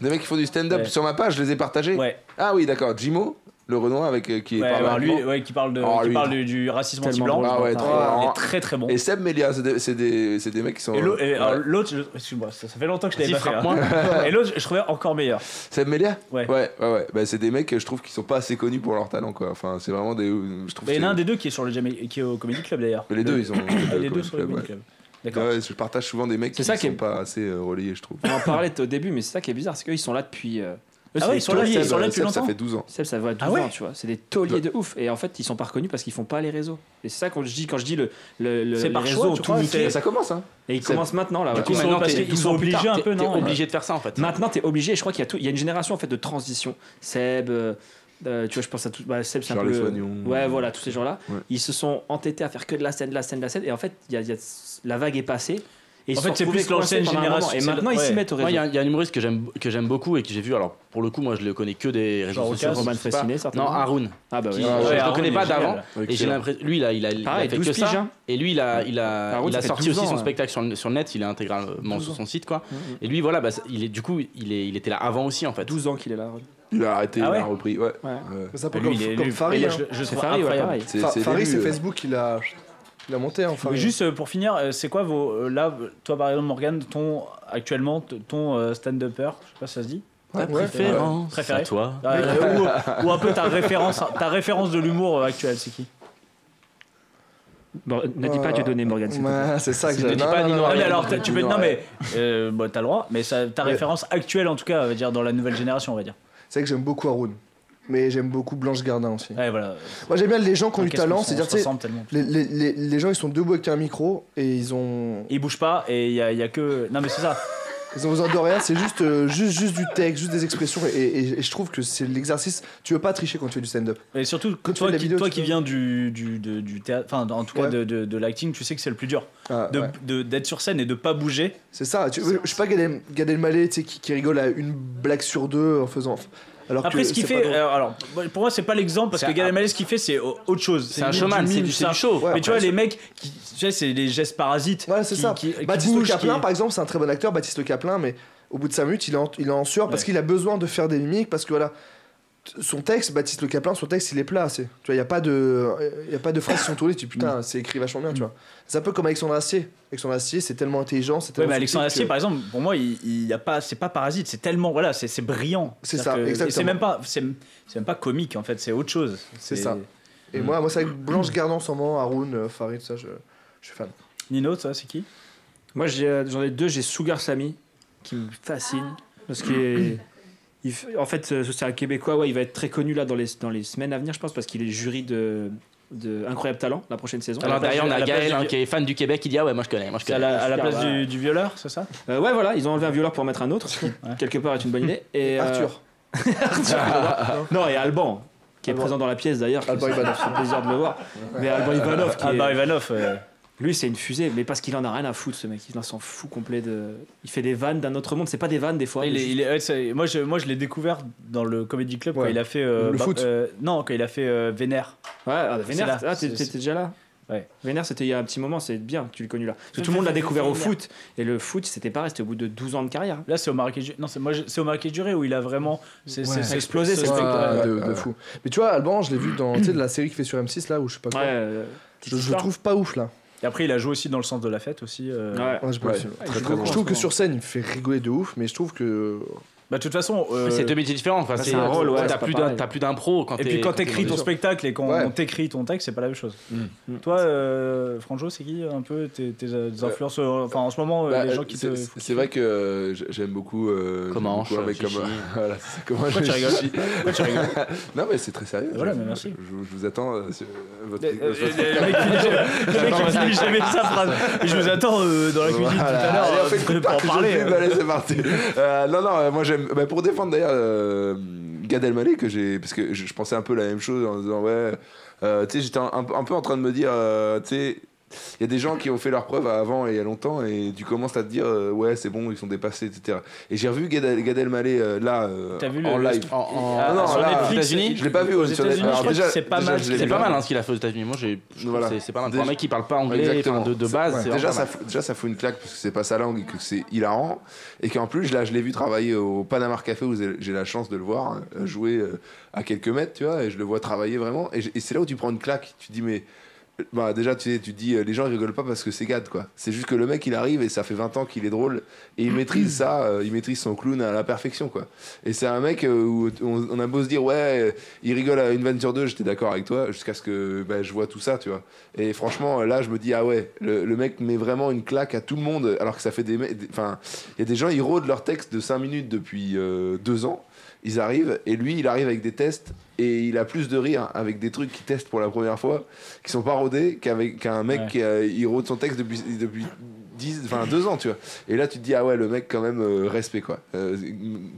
Des mecs qui font du stand-up Ouais. sur ma page, je les ai partagés? ouais, Ah oui, d'accord. Jimo, le Renoir avec euh, qui ouais, parle alors lui, allemand. ouais, qui parle, de, Oh, qui lui, parle il- du, du racisme anti-blanc. Ah ouais, Ah, très très bon. Et Seb Melia, c'est des, c'est des, des mecs qui sont. Et l'autre, et excuse-moi, ça, ça fait longtemps que je l'avais pas fait. hein. Et l'autre, je trouvais encore meilleur. Seb Melia Ouais. Ouais, ouais, ouais. Bah, c'est des mecs que je trouve qui sont pas assez connus pour leur talent, quoi. Enfin, c'est vraiment des. Je trouve Mais il y en a c'est- un des deux qui est sur le qui est au Comedy Club d'ailleurs. Mais les deux, ils sont. Ah, les deux sur le Club, Comedy. Club. D'accord. Ouais, je partage souvent des mecs C'est qui ça sont qui est- pas assez euh, relayés, je trouve. On en parlait au début, mais c'est ça qui est bizarre, c'est qu'eux ils sont là depuis. euh, eux, Ah ouais, ils sont là, ils sont là Seb, depuis Seb, ça longtemps fait 12 ans. Seb, ça va 12 Ah ouais ans, tu vois. C'est des tauliers de ouf. Et en fait, ils sont pas reconnus parce qu'ils font pas les réseaux. Et c'est ça quand je dis, quand je dis le, le, le les par réseaux choix, ont tu tout niqué. Ça commence, hein. Et ils Seb. commencent maintenant là. Du coup, maintenant, parce qu'ils 12 sont obligés un peu, t'es non obligé de faire ça en fait. Maintenant, t'es obligé. Je crois qu'il y a tout. Il y a une génération en fait de transition. Seb, euh, euh, tu vois, je pense à tout. Bah, Seb, c'est un Charles peu. Soignon. Ouais, voilà, tous ces gens-là. Ouais. Ils se sont entêtés à faire que de la scène, de la scène, de la scène. Et en fait, il y a, il y a- la vague est passée. Et En fait, c'est plus l'ancienne génération, Et maintenant, ils s'y mettent au réseau. il y, a- il y a un humoriste que j'aime que j'aime beaucoup et que j'ai vu. Alors, pour le coup, moi, je le connais que des réseaux Genre sociaux. Roman. Fressinet, Non. Haroun. Ah, bah oui. Qui- Ah, je ouais, le connais pas d'avant. Et j'ai l'impression. Lui, il a, fait 12 que piges, ça. hein. Et lui, il a, il a, Haroun, il ça a sorti 12 aussi ans, son ouais. spectacle sur le, sur le net. Il est intégralement sur son site, quoi. Et lui, voilà, bah, il est, du coup, il, est, il était là avant aussi, en fait. 12 ans qu'il est là. Il a arrêté, Ah il a repris. Ouais. Ouais. Ouais. C'est un peu Lui, comme, comme lui- Farid. hein. je, je Farid, Farid, c'est euh, Facebook, il a, il a monté en Mais Farid. juste euh, pour finir, euh, c'est quoi vos. euh, là, toi par exemple, Morgan, ton, actuellement, ton stand-upper, je sais pas si ça se dit Ta ouais. préférence, Préféré. à toi. Ou, ou un peu ta référence, ta référence de l'humour actuel, c'est qui? Bon, ne dis pas Dieu donné, Morgan. c'est ça que Ne j'ai. dis pas Nino alors, tu peux. non, Non, ouais. mais. Euh, bah, t'as le droit, mais ça, ta référence actuelle, en tout cas, on va dire, dans la nouvelle génération, on va dire. C'est vrai que j'aime beaucoup Haroun. Mais j'aime beaucoup Blanche Gardin aussi. Ouais, voilà. Moi j'aime bien les gens qui ont du Qu'est-ce talent, c'est-à-dire les, les, les, les gens ils sont debout avec un micro et ils ont Il bouge pas et il y a, y a que. Non, mais c'est ça. ils ont besoin de rien, c'est juste, euh, juste juste du texte, juste des expressions et, et- et je trouve que c'est l'exercice. Tu veux pas tricher quand tu fais du stand-up. Et surtout, Quand tu toi, qui, vidéo, toi qui viens du, du, de- du théâtre, enfin, en tout cas Ouais. de, de, de l'acting, tu sais que c'est le plus dur. Ah, ouais. D'être sur scène et de pas bouger. C'est ça. Tu, je suis pas Gad El- Gad Elmaleh, qui, qui rigole à une blague sur deux en faisant. Alors Après, que ce qu'il fait, euh, alors, pour moi, c'est pas l'exemple parce que Gad Elmaleh, ce qu'il fait, c'est au- autre chose. C'est un showman, c'est du, show. Ouais. Mais tu vois, les mecs, qui, tu sais, c'est les gestes parasites. Ouais, c'est ça. Baptiste Caplin, par exemple, c'est un très bon acteur, Baptiste Le Caplin, mais au bout de 5 minutes, il est en, il est en sueur parce Ouais. qu'il a besoin de faire des mimiques, parce que voilà. Son texte, Baptiste Le Caplin, son texte, il est plat. c'est- Tu vois, il n'y a, pas de- il a pas de phrases qui sont tournées. Tu dis, putain, c'est écrit vachement bien, tu vois. C'est un peu comme Alexandre Astier. Alexandre Astier, c'est tellement intelligent. c'est Ouais, tellement mais Alexandre Astier, que- par exemple, pour moi, il, il y a pas, c'est pas parasite, c'est tellement, voilà, c'est c'est brillant. C'est ça, que- exactement. C'est même pas, c'est c'est même pas comique en fait, c'est autre chose. C'est ça. Et moi, moi c'est avec Blanche Gardin en ce moment, Haroun, euh, Farid, ça, je, je suis fan. Nino, ça, c'est qui? Moi, j'ai- euh, j'en ai deux. J'ai Sugar Samy, qui me fascine. Parce qu'il est- il En fait, c'est un Québécois. Ouais, il va être très connu là dans les, dans les semaines à venir, je pense, parce qu'il est jury de, de Incroyable Talent la prochaine saison. Alors derrière, on a Gaël du- hein, qui est fan du Québec qui dit Ah ouais, moi je connais, moi je à la, à la Super, place du, du violeur, c'est ça Euh, ouais, voilà, ils ont enlevé un violeur pour en mettre un autre, ce qui quelque part est une bonne idée. Et, euh, Arthur. Non, et Alban, qui est Alban. présent dans la pièce d'ailleurs. Alban Ivanov. C'est un plaisir de le voir. Mais Alban Ivanov, qui Ah est- Ivanov. euh, lui, c'est une fusée, mais parce qu'il en a rien à foutre, ce mec. Il en s'en fout complet de. Il fait des vannes d'un autre monde. C'est pas des vannes des fois. il mais est- juste- il est- ouais, c'est- moi, je, moi, je l'ai découvert dans le Comedy Club quand Ouais. il a fait. euh, Le foot. euh, non, quand il a fait euh, Vénère. Ouais, ah, Vénère, là, ah, t'étais déjà là Ouais. Vénère, c'était il y a un petit moment, c'est bien que tu l'aies connu là. Parce que tout le monde l'a découvert au foot. Et le foot, c'était pareil, c'était au bout de 12 ans de carrière. Là, c'est au Marrakech. Non, c'est moi, je- c'est au Marrakech Duré où il a vraiment. C'est Explosé, ce c'est de, de fou. Mais tu vois, Alban, je l'ai vu dans la série qu'il fait sur M6 là, où je sais pas quoi. Euh, je, je le trouve pas ouf là. Et après, il a joué aussi dans le sens de la fête aussi. euh. Ouais. Très, je, très trouve- bon. je trouve que sur scène, il me fait rigoler de ouf, mais je trouve que. Bah, de toute façon. euh, C'est deux métiers différents. Enfin, c'est un rôle, ouais, T'as plus d'un- pareil. t'as plus d'impro quand Et puis quand t'écris ton spectacle et qu'on Ouais. on t'écrit ton texte, c'est pas la même chose. Mm. Toi, euh, Franjo, c'est qui un peu tes, tes, euh, influences euh, Enfin, en ce moment, Bah, les gens qui te. c'est- vrai que j'aime beaucoup. euh, Comment mec Chichi. comme. voilà, comment Pourquoi je tu rigoles Chichi. Pourquoi tu rigoles Non, mais c'est très sérieux. Voilà, mais merci. Je, vous attends votre. Le mec jamais- sa phrase. Je vous attends dans la cuisine tout à l'heure pour en parler. fume, allez, c'est parti. Euh, non, non, moi j'aime. Bah, pour défendre d'ailleurs euh, Gad Elmaleh, que j'ai. Parce que je, pensais un peu la même chose en disant, ouais. euh, tu sais, j'étais un, un peu en train de me dire, euh, tu sais. Il y a des gens qui ont fait leurs preuves avant et il y a longtemps et tu commences à te dire euh, ouais c'est bon ils sont dépassés etc et j'ai revu Gad, Gad Elmaleh euh, là euh, T'as vu en le- live En- en- Ah, non, sur là, Netflix, je l'ai pas vu aux États-Unis, c'est pas déjà, mal. C'est pas mal hein, ce qu'il a fait aux États-Unis. Moi, j'ai. Voilà. c'est- pas mal. Pour Déjà- un mec qui parle pas anglais, enfin, de, de base. Ouais. c'est Déjà ça, fout, déjà, ça fout une claque parce que c'est pas sa langue et que c'est hilarant. Et qu'en plus, là, je l'ai vu travailler au Panama Café où j'ai la chance de le voir euh, jouer euh, à quelques mètres, tu vois, et je le vois travailler vraiment. Et, c'est là où tu prends une claque. Tu dis, mais. Bah, déjà, tu, dis, euh, les gens ils rigolent pas parce que c'est Gad, quoi. C'est juste que le mec, il arrive et ça fait 20 ans qu'il est drôle et il maîtrise ça, euh, il maîtrise son clown à la perfection, quoi. Et c'est un mec euh, où on, a beau se dire, ouais, il rigole à une vanne sur deux, j'étais d'accord avec toi, jusqu'à ce que bah, je vois tout ça, tu vois. Et franchement, là, je me dis, ah ouais, le, mec met vraiment une claque à tout le monde, alors que ça fait des- Enfin, il y a des gens, ils rôdent leur texte de 5 minutes depuis 2 ans. Ils arrivent, et lui, il arrive avec des tests, et il a plus de rire avec des trucs qu'il teste pour la première fois, qui sont pas rodés, qu'avec qu'un mec Ouais. qui a- il rôde son texte depuis, depuis 10, enfin 2 ans, tu vois. Et là, tu te dis, ah ouais, le mec, quand même, euh, respect, quoi. Euh,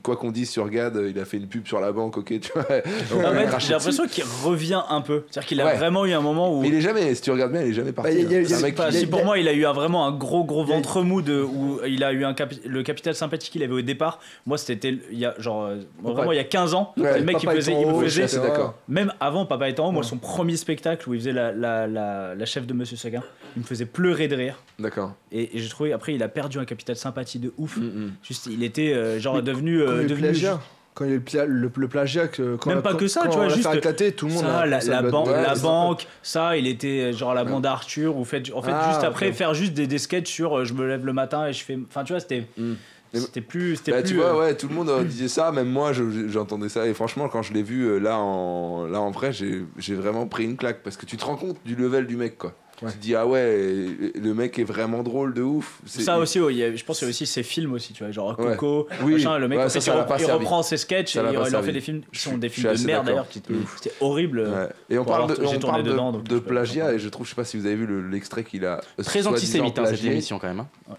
quoi qu'on dise sur Gad, euh, il a fait une pub sur la banque, ok, tu vois. En fait, j'ai l'impression qu'il revient un peu. C'est-à-dire qu'il a Ouais. vraiment eu un moment où. Mais il est jamais, si tu regardes bien, il est jamais parti. Bah, il y a- hein. y a- un mec Enfin, qui- si pour moi il a eu un, vraiment un gros gros ventre mou de, où il a eu un capi- le capital sympathique qu'il avait au départ moi c'était il y a genre euh, vraiment il y a 15 ans Ouais, le mec il faisait, il me faisait je suis d'accord. même avant Papa étant haut, moi son premier spectacle où il faisait la, la, la, la chef de Monsieur Seguin il me faisait pleurer de rire D'accord. et, et j'ai trouvé après il a perdu un capital sympathie de ouf Mm, mm. juste il était euh, genre Mais devenu il euh, devenu plagiat, quand il y a eu le, pla- le, le plagiat, que, quand Même la- pas que ça, tu vois, juste éclater, tout le monde. ça, a- la, ça la, ban- la banque, ça, il était euh, genre la bande Arthur, ou fait, en fait, Ah, juste après, faire juste des, des sketchs sur euh, je me lève le matin et je fais. Enfin, tu vois, c'était. Mm. C'était plus. C'était Bah, plus tu vois, euh, ouais, tout le monde euh, disait ça, même moi je- j'entendais ça. Et franchement, quand je l'ai vu euh, là en, là, en vrai, j'ai j'ai vraiment pris une claque parce que tu te rends compte du level du mec, quoi. Ouais. Tu te dis, ah ouais, le mec est vraiment drôle de ouf. C'est- Ça aussi, ouais, il y a- je pense qu'il y a aussi ses films aussi, tu vois, genre Ouais. Coco, Oui, machin, le mec, ouais, en ça, fait, ça il, reprend ses sketchs Ça et il, en fait des films qui sont des films de merde d'ailleurs, c'était horrible. Ouais. Et on parle de, on parle dedans, de plagiat et je trouve, je sais pas si vous avez vu le- l'extrait qu'il a. euh, Très antisémite hein, cette émission quand même. hein.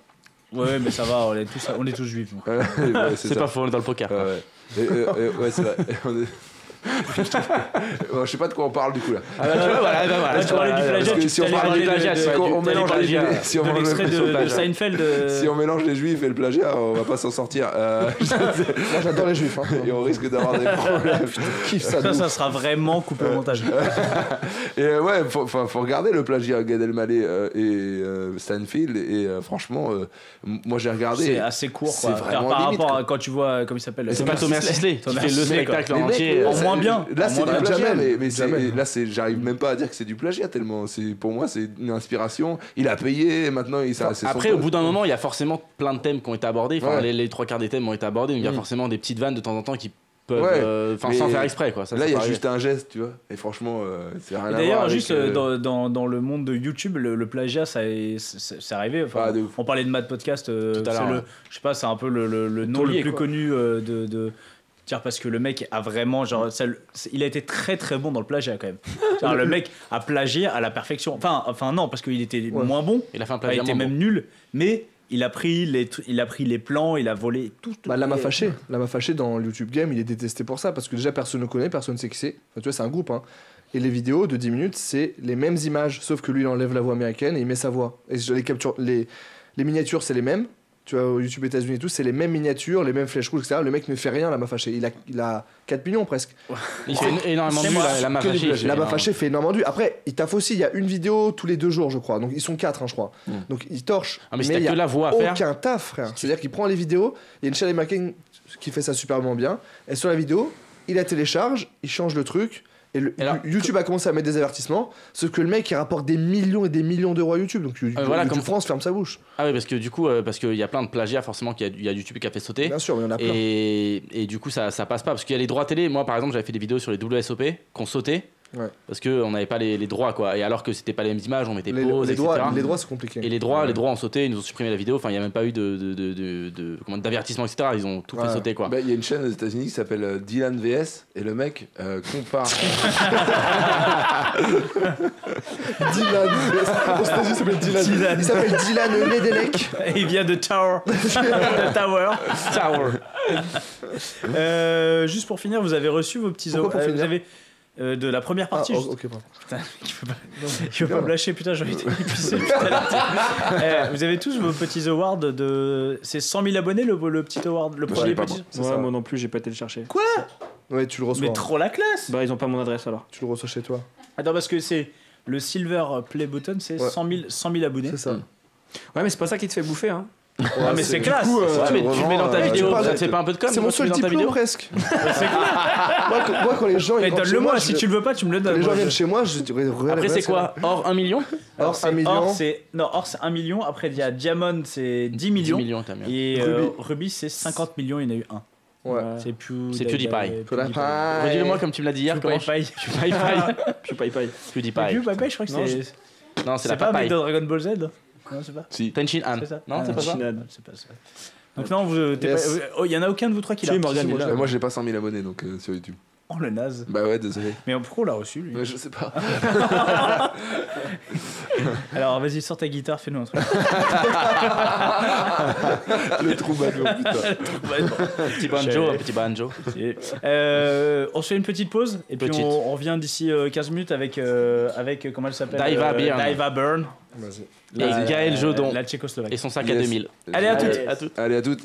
Ouais, mais ça va, on est tous, on est tous juifs. C'est pas faux, on est dans le poker. Ouais, euh, ouais, c'est vrai. Je sais pas de quoi on parle du coup là. Ah bah, voilà, bah, voilà, tu parlais du plagiat, parce que tu si on parle du plagiat, mélange les- de- si on de mélange l'extrait les- de, de plagiat. Seinfeld. euh, Si on mélange les juifs et le plagiat, on va pas s'en sortir. Euh, Moi, j'adore les juifs. hein. et on risque d'avoir des problèmes. Kiffe ça. Ça, sera vraiment coupé au montage. Et euh, ouais, faut, faut, faut regarder le plagiat Gad Elmaleh euh, et euh, Stanfield. Et euh, franchement, euh, moi j'ai regardé. C'est assez court, c'est vraiment par rapport à quand tu vois, comment il s'appelle C'est pas Thomas Sisley Thomas le spectacle en entier. Moins bien. Là, c'est du plagiat, mais, mais c'est- Jamel. là, c'est, j'arrive même pas à dire que c'est du plagiat tellement. C'est, pour moi, c'est une inspiration. Il a payé, et maintenant, il, son Après, au bout d'un moment, il y a forcément plein de thèmes qui ont été abordés. Enfin, Ouais. les, les trois quarts des thèmes ont été abordés. donc Il y a Mm. forcément des petites vannes de temps en temps qui peuvent, Ouais, euh, enfin, sans faire exprès, quoi. Ça, là, il y a juste un geste, tu vois. Et franchement, euh, c'est rien Et à voir. D'ailleurs, juste euh, dans, dans, dans le monde de YouTube, le, le plagiat, ça est- c'est arrivé. Enfin, Ah, on parlait de Mad Podcast. euh, Tout à c'est l'heure. Je sais pas, c'est un peu le, le, le nom le plus quoi. connu euh, de. de parce que le mec a vraiment genre ça il a été très très bon dans le plagiat quand même Genre, le mec a plagié à la perfection enfin enfin non parce qu'il était Ouais. moins bon Il a fait un il plagiat. était moins même bon. nul mais il a pris les il a pris les plans il a volé tout Bah, Lama Fâché. Lama Fâché dans le YouTube Game, il est détesté pour ça parce que déjà personne ne connaît, personne ne sait qui c'est. Enfin, tu vois, c'est un groupe. Hein. Et les vidéos de 10 minutes, c'est les mêmes images, sauf que lui, il enlève la voix américaine et il met sa voix. Et les, captures, les, les miniatures, c'est les mêmes. Tu vois, au YouTube États-Unis et tout, c'est les mêmes miniatures, les mêmes flèches rouges, etc. Le mec ne fait rien, Lama Fâché. Il a, il a 4 millions presque. Il fait énormément de vues, la, la plagiat. fait Lama énormément. Fâché fait énormément de vues. Après, il taffe aussi, il y a une vidéo tous les deux jours, je crois. Donc ils sont 4, je crois. Mm. Donc il torche. Ah, mais si il y a que la voix à faire. aucun taf, frère. C'est-à-dire qu'il prend les vidéos, il y a une chaîne américaine qui fait ça superbement bien, et sur la vidéo, il la télécharge, il change le truc, et le- Et alors, YouTube a commencé à mettre des avertissements, sauf que le mec il rapporte des millions et des millions d'euros à YouTube, donc YouTube, Euh, voilà, YouTube comme- France ferme sa bouche. Ah oui, parce que du coup, euh, parce qu'il y a plein de plagiats forcément qu'il y y a YouTube qui a fait sauter. Bien sûr, mais il y en a plein. Et, et du coup, ça, ça passe pas. Parce qu'il y a les droits télé. Moi, par exemple, j'avais fait des vidéos sur les WSOP qu'on sautait. Ouais. Parce qu'on n'avait pas les, les droits, quoi. Et alors que c'était pas les mêmes images, on mettait Les, pause, les etc. droits, les droits c'est compliqué. Et les droits, Ouais. les droits ont sauté, ils nous ont supprimé la vidéo. Enfin, il n'y a même pas eu de, de, de, de- d'avertissement, etc. Ils ont tout Ouais. fait sauter, quoi. Bah, Il y a une chaîne aux États-Unis qui s'appelle euh, Dylan VS et le mec euh, compare. Dylan, aux États-Unis, il s'appelle Dylan. Dylan. Il s'appelle Dylan Ledelec. Et il vient de Tower de Tower Tower. Euh, juste pour finir vous avez reçu vos petits Pourquoi pour euh, vous avez euh, de la première Ah, partie oh, juste- ok, pardon. Putain, il veut pas, il veut pas me lâcher, putain, j'ai putain, là. Euh, vous avez tous vos petits awards de. C'est 100 000 abonnés le, le petit award, le premier petit. moi. C'est Ouais, ça. moi non plus, j'ai pas été le chercher. Ouais, tu le reçois. Mais trop la classe Bah, ils ont pas mon adresse alors. Tu le reçois chez toi. Attends, parce que c'est. Le Silver Play Button, c'est Ouais. 100, 000, 100 000 abonnés. C'est ça. Ouais, mais c'est pas ça qui te fait bouffer, hein. Ah, mais c'est classe coup, euh, Ouais, mais tu revends, le mets dans ta euh, vidéo, tu ça fait pas un peu de com C'est mon tu seul mets dans ta diplôme vidéo presque. moi, quand, moi, quand les gens ils Mais donne-le-moi, moi, si je- tu le veux pas, tu me le quand donnes. les gens viennent chez moi, je dirais Après, c'est quoi Or 1 million Or, c'est- 1 million. Or, c'est. Non, Or, c'est 1 million. Après, il y a Diamond, c'est 10 millions. 10 millions. Et euh, Ruby. C'est 50 millions, il y en a eu un. Ouais. C'est C'est PewDiePie. PewDiePie. Redis-le-moi comme tu me l'as dit hier. PewDiePie. PewDiePie. Je suis pas paye. PewDiePie. PewDiePie, je crois que c'est. Non, c'est C'est la pas un mec papaye. de Dragon Ball Z Non, c'est pas. Si. Tenchin Han. C'est ça Non, c'est pas ça C'est pas ça. Donc non, pas- oh, il y en a aucun de vous trois qui l'a. Euh, moi, j'ai pas 100 000 abonnés donc euh, sur YouTube. Oh le naze. Bah ouais, désolé. Mais pourquoi on l'a reçu lui Ouais, je sais pas. Alors vas-y, sors ta guitare, fais-nous un truc. Le troubadour, putain. Petit banjo, un petit banjo. Euh, on se fait une petite pause et puis on, on revient d'ici euh, 15 minutes avec, euh, avec euh, comment elle s'appelle Diva Euh, Byrne. Diva Byrne. Vas-y. Et Gaël Jodon. La Tchécoslovaque. Et son sac à Yes. 2000. Allez, à toutes. À toutes. Allez, à toutes.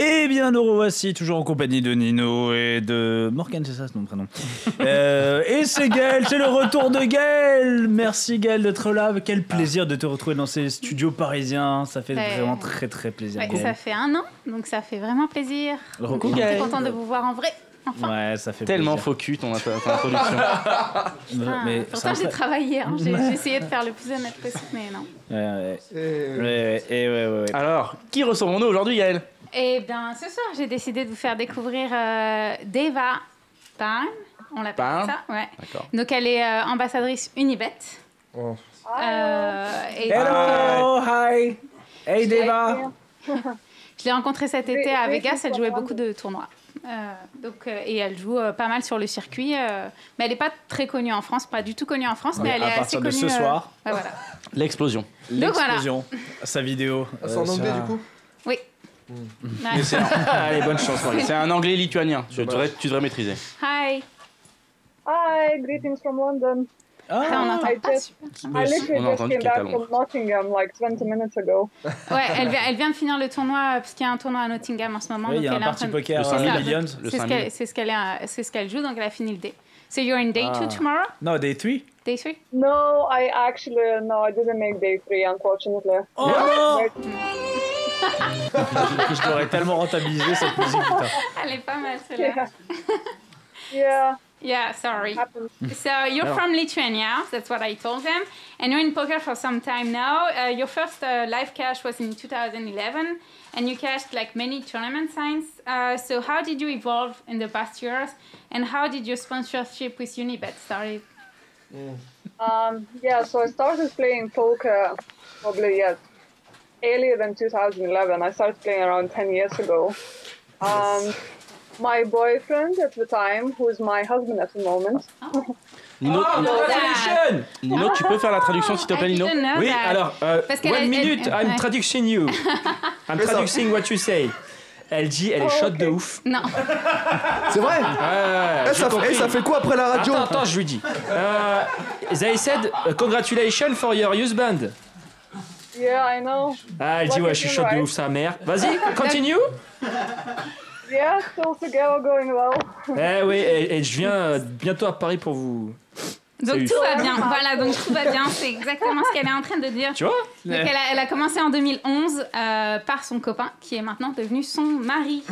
Eh bien, nous revoici toujours en compagnie de Nino et de Morgan, c'est ça, ton prénom. Euh, et c'est Gaël, c'est le retour de Gaël. Merci Gaël d'être là. Quel plaisir de te retrouver dans ces studios parisiens. Ça fait Ouais. vraiment très très plaisir. Ouais, Gaël. ça fait un an, donc ça fait vraiment plaisir. Coucou, Je suis Gaël. contente de vous voir en vrai. Enfin, Ouais, ça fait Tellement plaisir. faux cul ton, ton introduction. Ah, Mais pourtant j'ai travaillé, hein. j'ai essayé de faire le plus honnête possible, mais non. Ouais, ouais. Et- Ouais, ouais, et ouais, ouais, ouais. Alors, qui recevons-nous aujourd'hui, Yael Et bien ce soir j'ai décidé de vous faire découvrir euh, Deva Pan, on l'appelle Pan. ça, ouais. D'accord. Donc elle est euh, ambassadrice Unibet. Oh. Euh, et Hello, hi. Hey Deva. Je l'ai rencontrée cet été à Vegas, elle jouait beaucoup de tournois. Euh, donc, euh, et elle joue euh, pas mal sur le circuit, euh, mais elle n'est pas très connue en France, pas du tout connue en France, mais elle à est assez partir de connue. ce euh, soir. ouais, voilà. L'explosion. Voilà. L'explosion. Sa vidéo. Ah, c'est en anglais sur- du coup Oui. Ouais. Allez, bonne chance, Morgan. C'est un anglais lituanien. Tu devrais, tu devrais maîtriser. Hi. Hi, greetings from London. Ah, on Ah, n'entend I pas. just, Mais I si, literally on a just entendu came qu'elle était à back Londres. from Nottingham like 20 minutes ago. Ouais, elle vient, elle vient de finir le tournoi, euh, parce qu'il y a un tournoi à Nottingham en ce moment. Oui, il y a un elle est en party train de- poker Le euh, 5000. Millions. Le C'est ce 5000. qu'elle c'est ce qu'elle a- c'est ce qu'elle joue, donc elle a fini le day. So you're in day Ah. two tomorrow? No, day 3. Day three? No, I actually, no, I didn't make day three, unfortunately. Oh But- Je l'aurais tellement rentabilisé cette musique, putain. Elle est pas mal celle-là. Yeah. yeah, Yeah, sorry. So you're from Lithuania, that's what I told them, and you're in poker for some time now. Uh, your first uh, live cash was in 2011, and you cashed like many tournament signs. Uh, so how did you evolve in the past years, and how did your sponsorship with Unibet started? Um, yeah, so I started playing poker probably yeah, earlier than 2011. I started playing around 10 years ago. Um, my boyfriend at the time, who is my husband at the moment, Nino, Oh, Nino, congratulations Nino, tu peux faire la traduction s'il te plaît, Nino? Oui, that. alors, euh, one minute, elle- I'm traducing you. I'm traducing what you say. Elle dit, elle est Oh, shot de ouf. Non, C'est vrai? Ouais, Eh, j'ai ça, eh, ça fait quoi après la radio? Attends, attends, je lui dis. Euh, they said, uh, congratulations for your husband. Yeah, I know. Ah, elle dit, What ouais, is je suis shot de ouf, sa mère. Vas-y, continue. Yeah, still together, going well. Eh oui, et, et je viens euh, bientôt à Paris pour vous. donc Salut. tout va bien. Voilà, donc tout va bien. C'est exactement ce qu'elle est en train de dire. Tu vois Donc elle a, elle a commencé en 2011 euh, par son copain, qui est maintenant devenu son mari.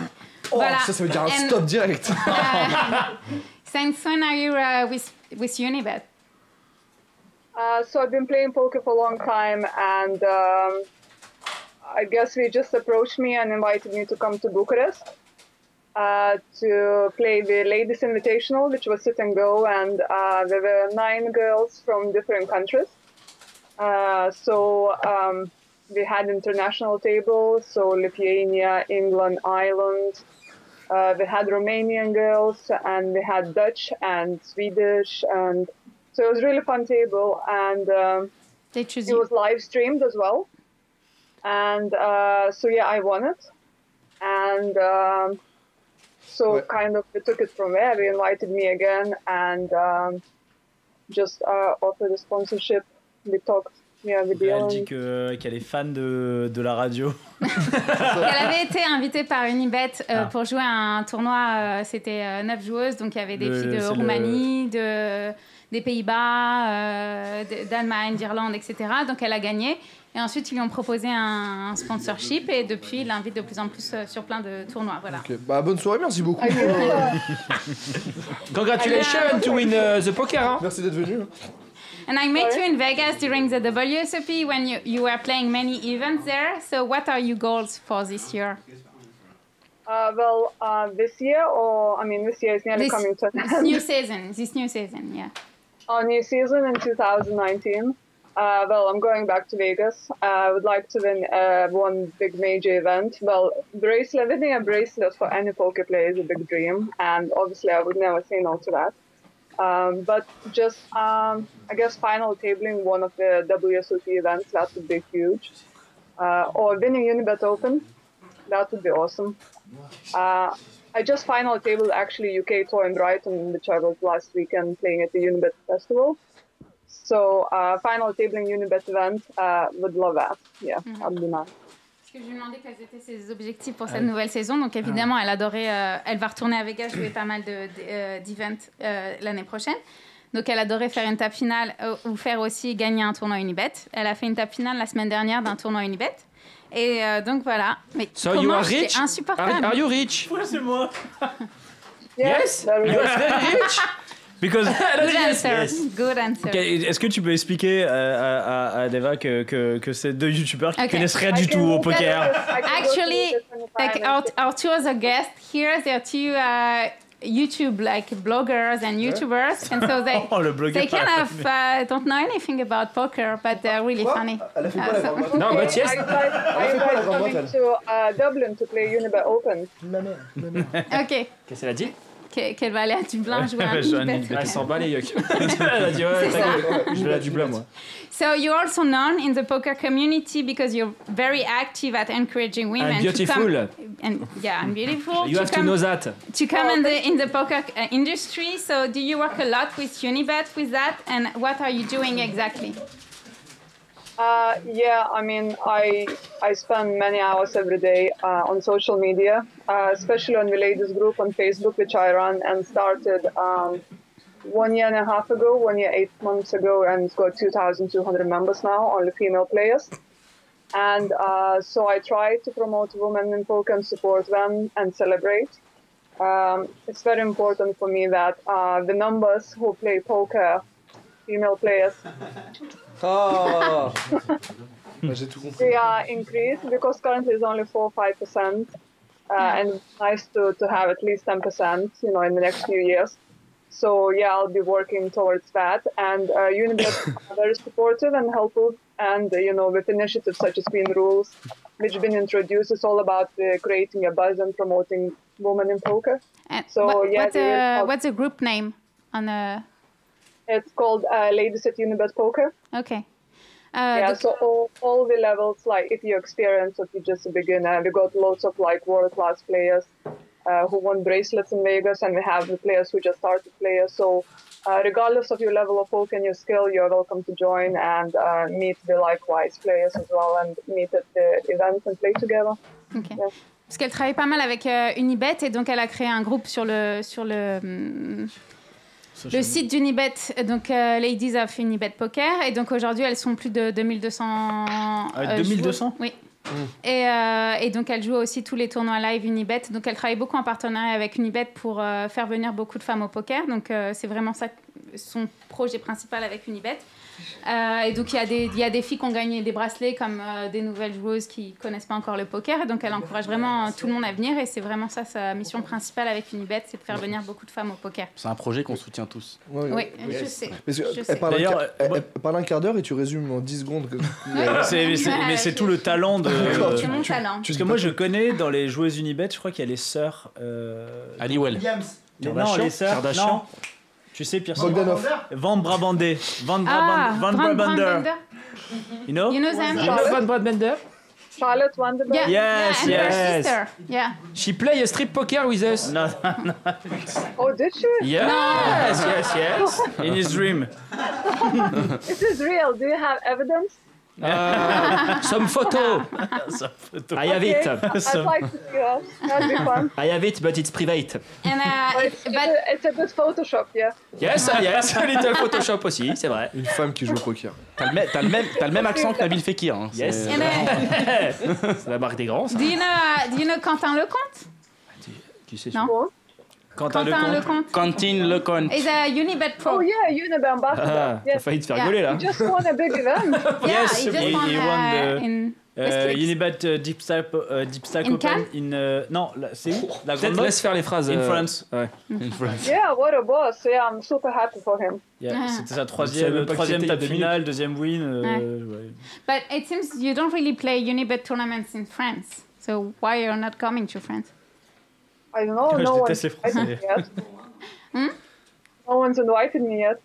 Oh, voilà. Ça, ça veut dire un And- stop direct. Uh, since when are you uh, with with Unibet? Uh, so I've been playing poker for a long time, and um, I guess they just approached me and invited me to come to Bucharest uh, to play the Ladies Invitational, which was sit and go, and uh, there were nine girls from different countries. Uh, so um, we had international tables, so Lithuania, England, Ireland. Uh, we had Romanian girls, and we had Dutch and Swedish, and so it was really fun table, and um, They choose it you. was live streamed as well. And uh, so yeah, I won it, and um, so Ouais. kind of we took it from there. They invited me again, and um, just uh, offered a sponsorship. We talked, yeah, with Elle dit que- qu'elle est fan de, de la radio. Elle avait été invitée par Unibet euh, Ah. pour jouer à un tournoi. euh, C'était euh, neuf joueuses, donc il y avait des Le- filles de c'est le- Roumanie, de, des Pays-Bas, euh, d'Allemagne, d'Irlande, etc. Donc elle a gagné. Et ensuite, ils lui ont proposé un, un sponsorship et depuis, il l'invite de plus en plus euh, sur plein de tournois. Voilà. Bah, bonne soirée, merci beaucoup. Euh, Congratulations to win uh, the poker. Hein. Merci d'être venu. And I met you in Vegas during the WSOP when you, you were playing many events there. So what are your goals for this year? uh, well, uh, this year, or I mean, this year is nearly This- coming to an This end. new season, this new season, yeah. Our new season in 2019. Uh, well, I'm going back to Vegas. Uh, I would like to win uh, one big major event. Well, bracelet, winning a bracelet for any poker player is a big dream, and obviously I would never say no to that. Um, but just, um, I guess, final tabling one of the WSOP events, that would be huge. Uh, or winning Unibet Open, that would be awesome. I just final tabled actually UK tour in Brighton, which I was last weekend playing at the Unibet Festival. So uh, final tabling Unibet event, uh, would love that. Yeah, that would be nice. Je lui demandais quels étaient ses objectifs pour Ah cette oui. nouvelle saison. Donc évidemment, elle adorait, euh, elle va retourner à Vegas jouer pas mal de- de, euh, d'events euh, l'année prochaine. Donc elle adorait faire une tape finale euh, ou faire aussi gagner un tournoi Unibet. Elle a fait une tape finale la semaine dernière d'un tournoi Unibet. Et euh, donc voilà. Mais So you comment are j'étais rich? insupportable. Are, are you rich? Ouais, c'est moi. Yes? You are very rich? Because Good yes, answer. yes. Good answer. Ok, Est-ce que tu peux expliquer euh, à, à, à Deva que, que, que c'est deux youtubeurs qui Ok. connaissent rien I du can tout au poker? This- I can go through Actually, this like our, our two other guests here, they're two uh, YouTube like bloggers and YouTubers, and so they Oh, le blogueur. they kind of uh, don't know anything about poker, but they're really funny. Elle a Uh, so- grande boîte Non, Okay, but yes. I invite, I fait quoi, la invite coming to uh, Dublin to play Unibet Open. Ma mère, ma mère. Ok, Qu'est-ce qu'elle a dit? Que- qu'elle va aller à Dublin jouer à Ouais, je vais à Unibet. Unibet. Elle s'en bat les yeux. Elle a dit ouais, je vais à Dublin moi. So you're also known in the poker community because you're very active at encouraging women And to beautiful. come. And yeah, and beautiful. You have to come, know that. to come in the in the poker uh, industry. So do you work a lot with Unibet with that, and what are you doing exactly? Uh, yeah, I mean, I I spend many hours every day uh, on social media, uh, especially on the ladies group on Facebook, which I run and started um, one year and a half ago, one year eight months ago, and it's got 2,200 members now, only female players. And uh, so I try to promote women in poker and support them and celebrate. Um, it's very important for me that uh, the numbers who play poker, female players, Bah, J'ai tout compris. they are increased because currently it's only four five percent, uh, and it's nice to, to have at least ten percent, you know, in the next few years. So yeah, I'll be working towards that. And uh, Unibet is very supportive and helpful, and uh, you know, with initiatives such as Queen Rules, which have been introduced, it's all about uh, creating a buzz and promoting women in poker. And So, what, yeah, what's, we the, will- what's the group name on the? It's called uh, Ladies at Unibet Poker. Okay. Uh, yeah, so all, all the levels, like if you're experienced or if you're just a beginner, we got lots of like world class players uh, who won bracelets in Vegas, and we have the players who just started players. So uh, regardless of your level of poker and your skill, you're welcome to join and uh, meet the likewise players as well, and meet at the events and play together. Ok. Yeah. Parce qu'elle travaille pas mal avec euh, Unibet et donc elle a créé un groupe sur le sur le le site d'Unibet, donc euh, Ladies of Unibet Poker et donc aujourd'hui elles sont plus de 2200 euh, 2200? joueuses. Oui. Et, euh, et donc elle joue aussi tous les tournois live Unibet. Donc elle travaille beaucoup en partenariat avec Unibet pour euh, faire venir beaucoup de femmes au poker. Donc euh, c'est vraiment ça son projet principal avec Unibet. Euh, et donc il y, a des- il y a des filles qui ont gagné des bracelets comme euh, des nouvelles joueuses qui connaissent pas encore le poker. Et donc elle encourage vraiment euh, tout le monde à venir. Et c'est vraiment ça sa mission principale avec Unibet, c'est de faire venir beaucoup de femmes au poker. C'est un projet qu'on soutient tous. Oui, je sais. Parce que, Je elle, sais. parle un D'ailleurs, quart- elle- elle parle un quart d'heure et tu résumes en 10 secondes. que- C'est- mais c'est- mais c'est tout le talent de. D'accord, C'est mon talent. Parce que moi je connais dans les joueuses Unibet, je crois qu'il y a les sœurs. Euh... Aliwell. les- non, les sœurs. Kardashian Non. Tu sais, Pierre Bogdanov. Van Brabandé. Van, Ah, Braban- Van Brand Brabander. You know? You know them? You know Van Bradbender? Charlotte Wanderberg. Yeah, Yes, yeah, and her yes. sister. Yeah. She play a strip poker with us. No, Oh, did she? Yes, yes, yes. in his dream. Is this real? Do you have evidence? Uh, some photo. Sa photo. I have it. I'd like to see that. That'd be fun. I have it, but it's private. And, uh, But it- it's, but it's a bit Photoshop, yeah. Yes, yes, a little Photoshop aussi, c'est vrai. Une femme qui joue au poker. T'as le, t'as le même, t'as le même accent que Nabil Fekir. hein. Yes. C'est- uh, C'est la marque des grands, ça. do you know uh, do you know Quentin Lecomte? Qui sait Non? Quentin Quentin Lecomte. Lecomte. Cantine Lecon. Is a Unibet pro. Oh, yeah, Unibet ambassador. Ah, t'as yes. failli te faire Yeah. gueuler là. He just won a big event. Yeah, Yes, he just he- won, he uh, won the- in Westlake. Unibet euh, Deep Stack, euh, Deep Stack In Open Cannes? in. euh, non, c'est où? La grande laisse faire les phrases. In euh, France. Ouais. In France. yeah, what a boss. Yeah, I'm super happy for him. Yeah, Ah. C'était sa troisième, troisième table deux finale, deuxième win. euh, ouais. But it seems you don't really play Unibet tournaments in France. So why you're not coming to France? I don't know. No one's déteste Français. invited me yet. Hmm? No one's invited me yet.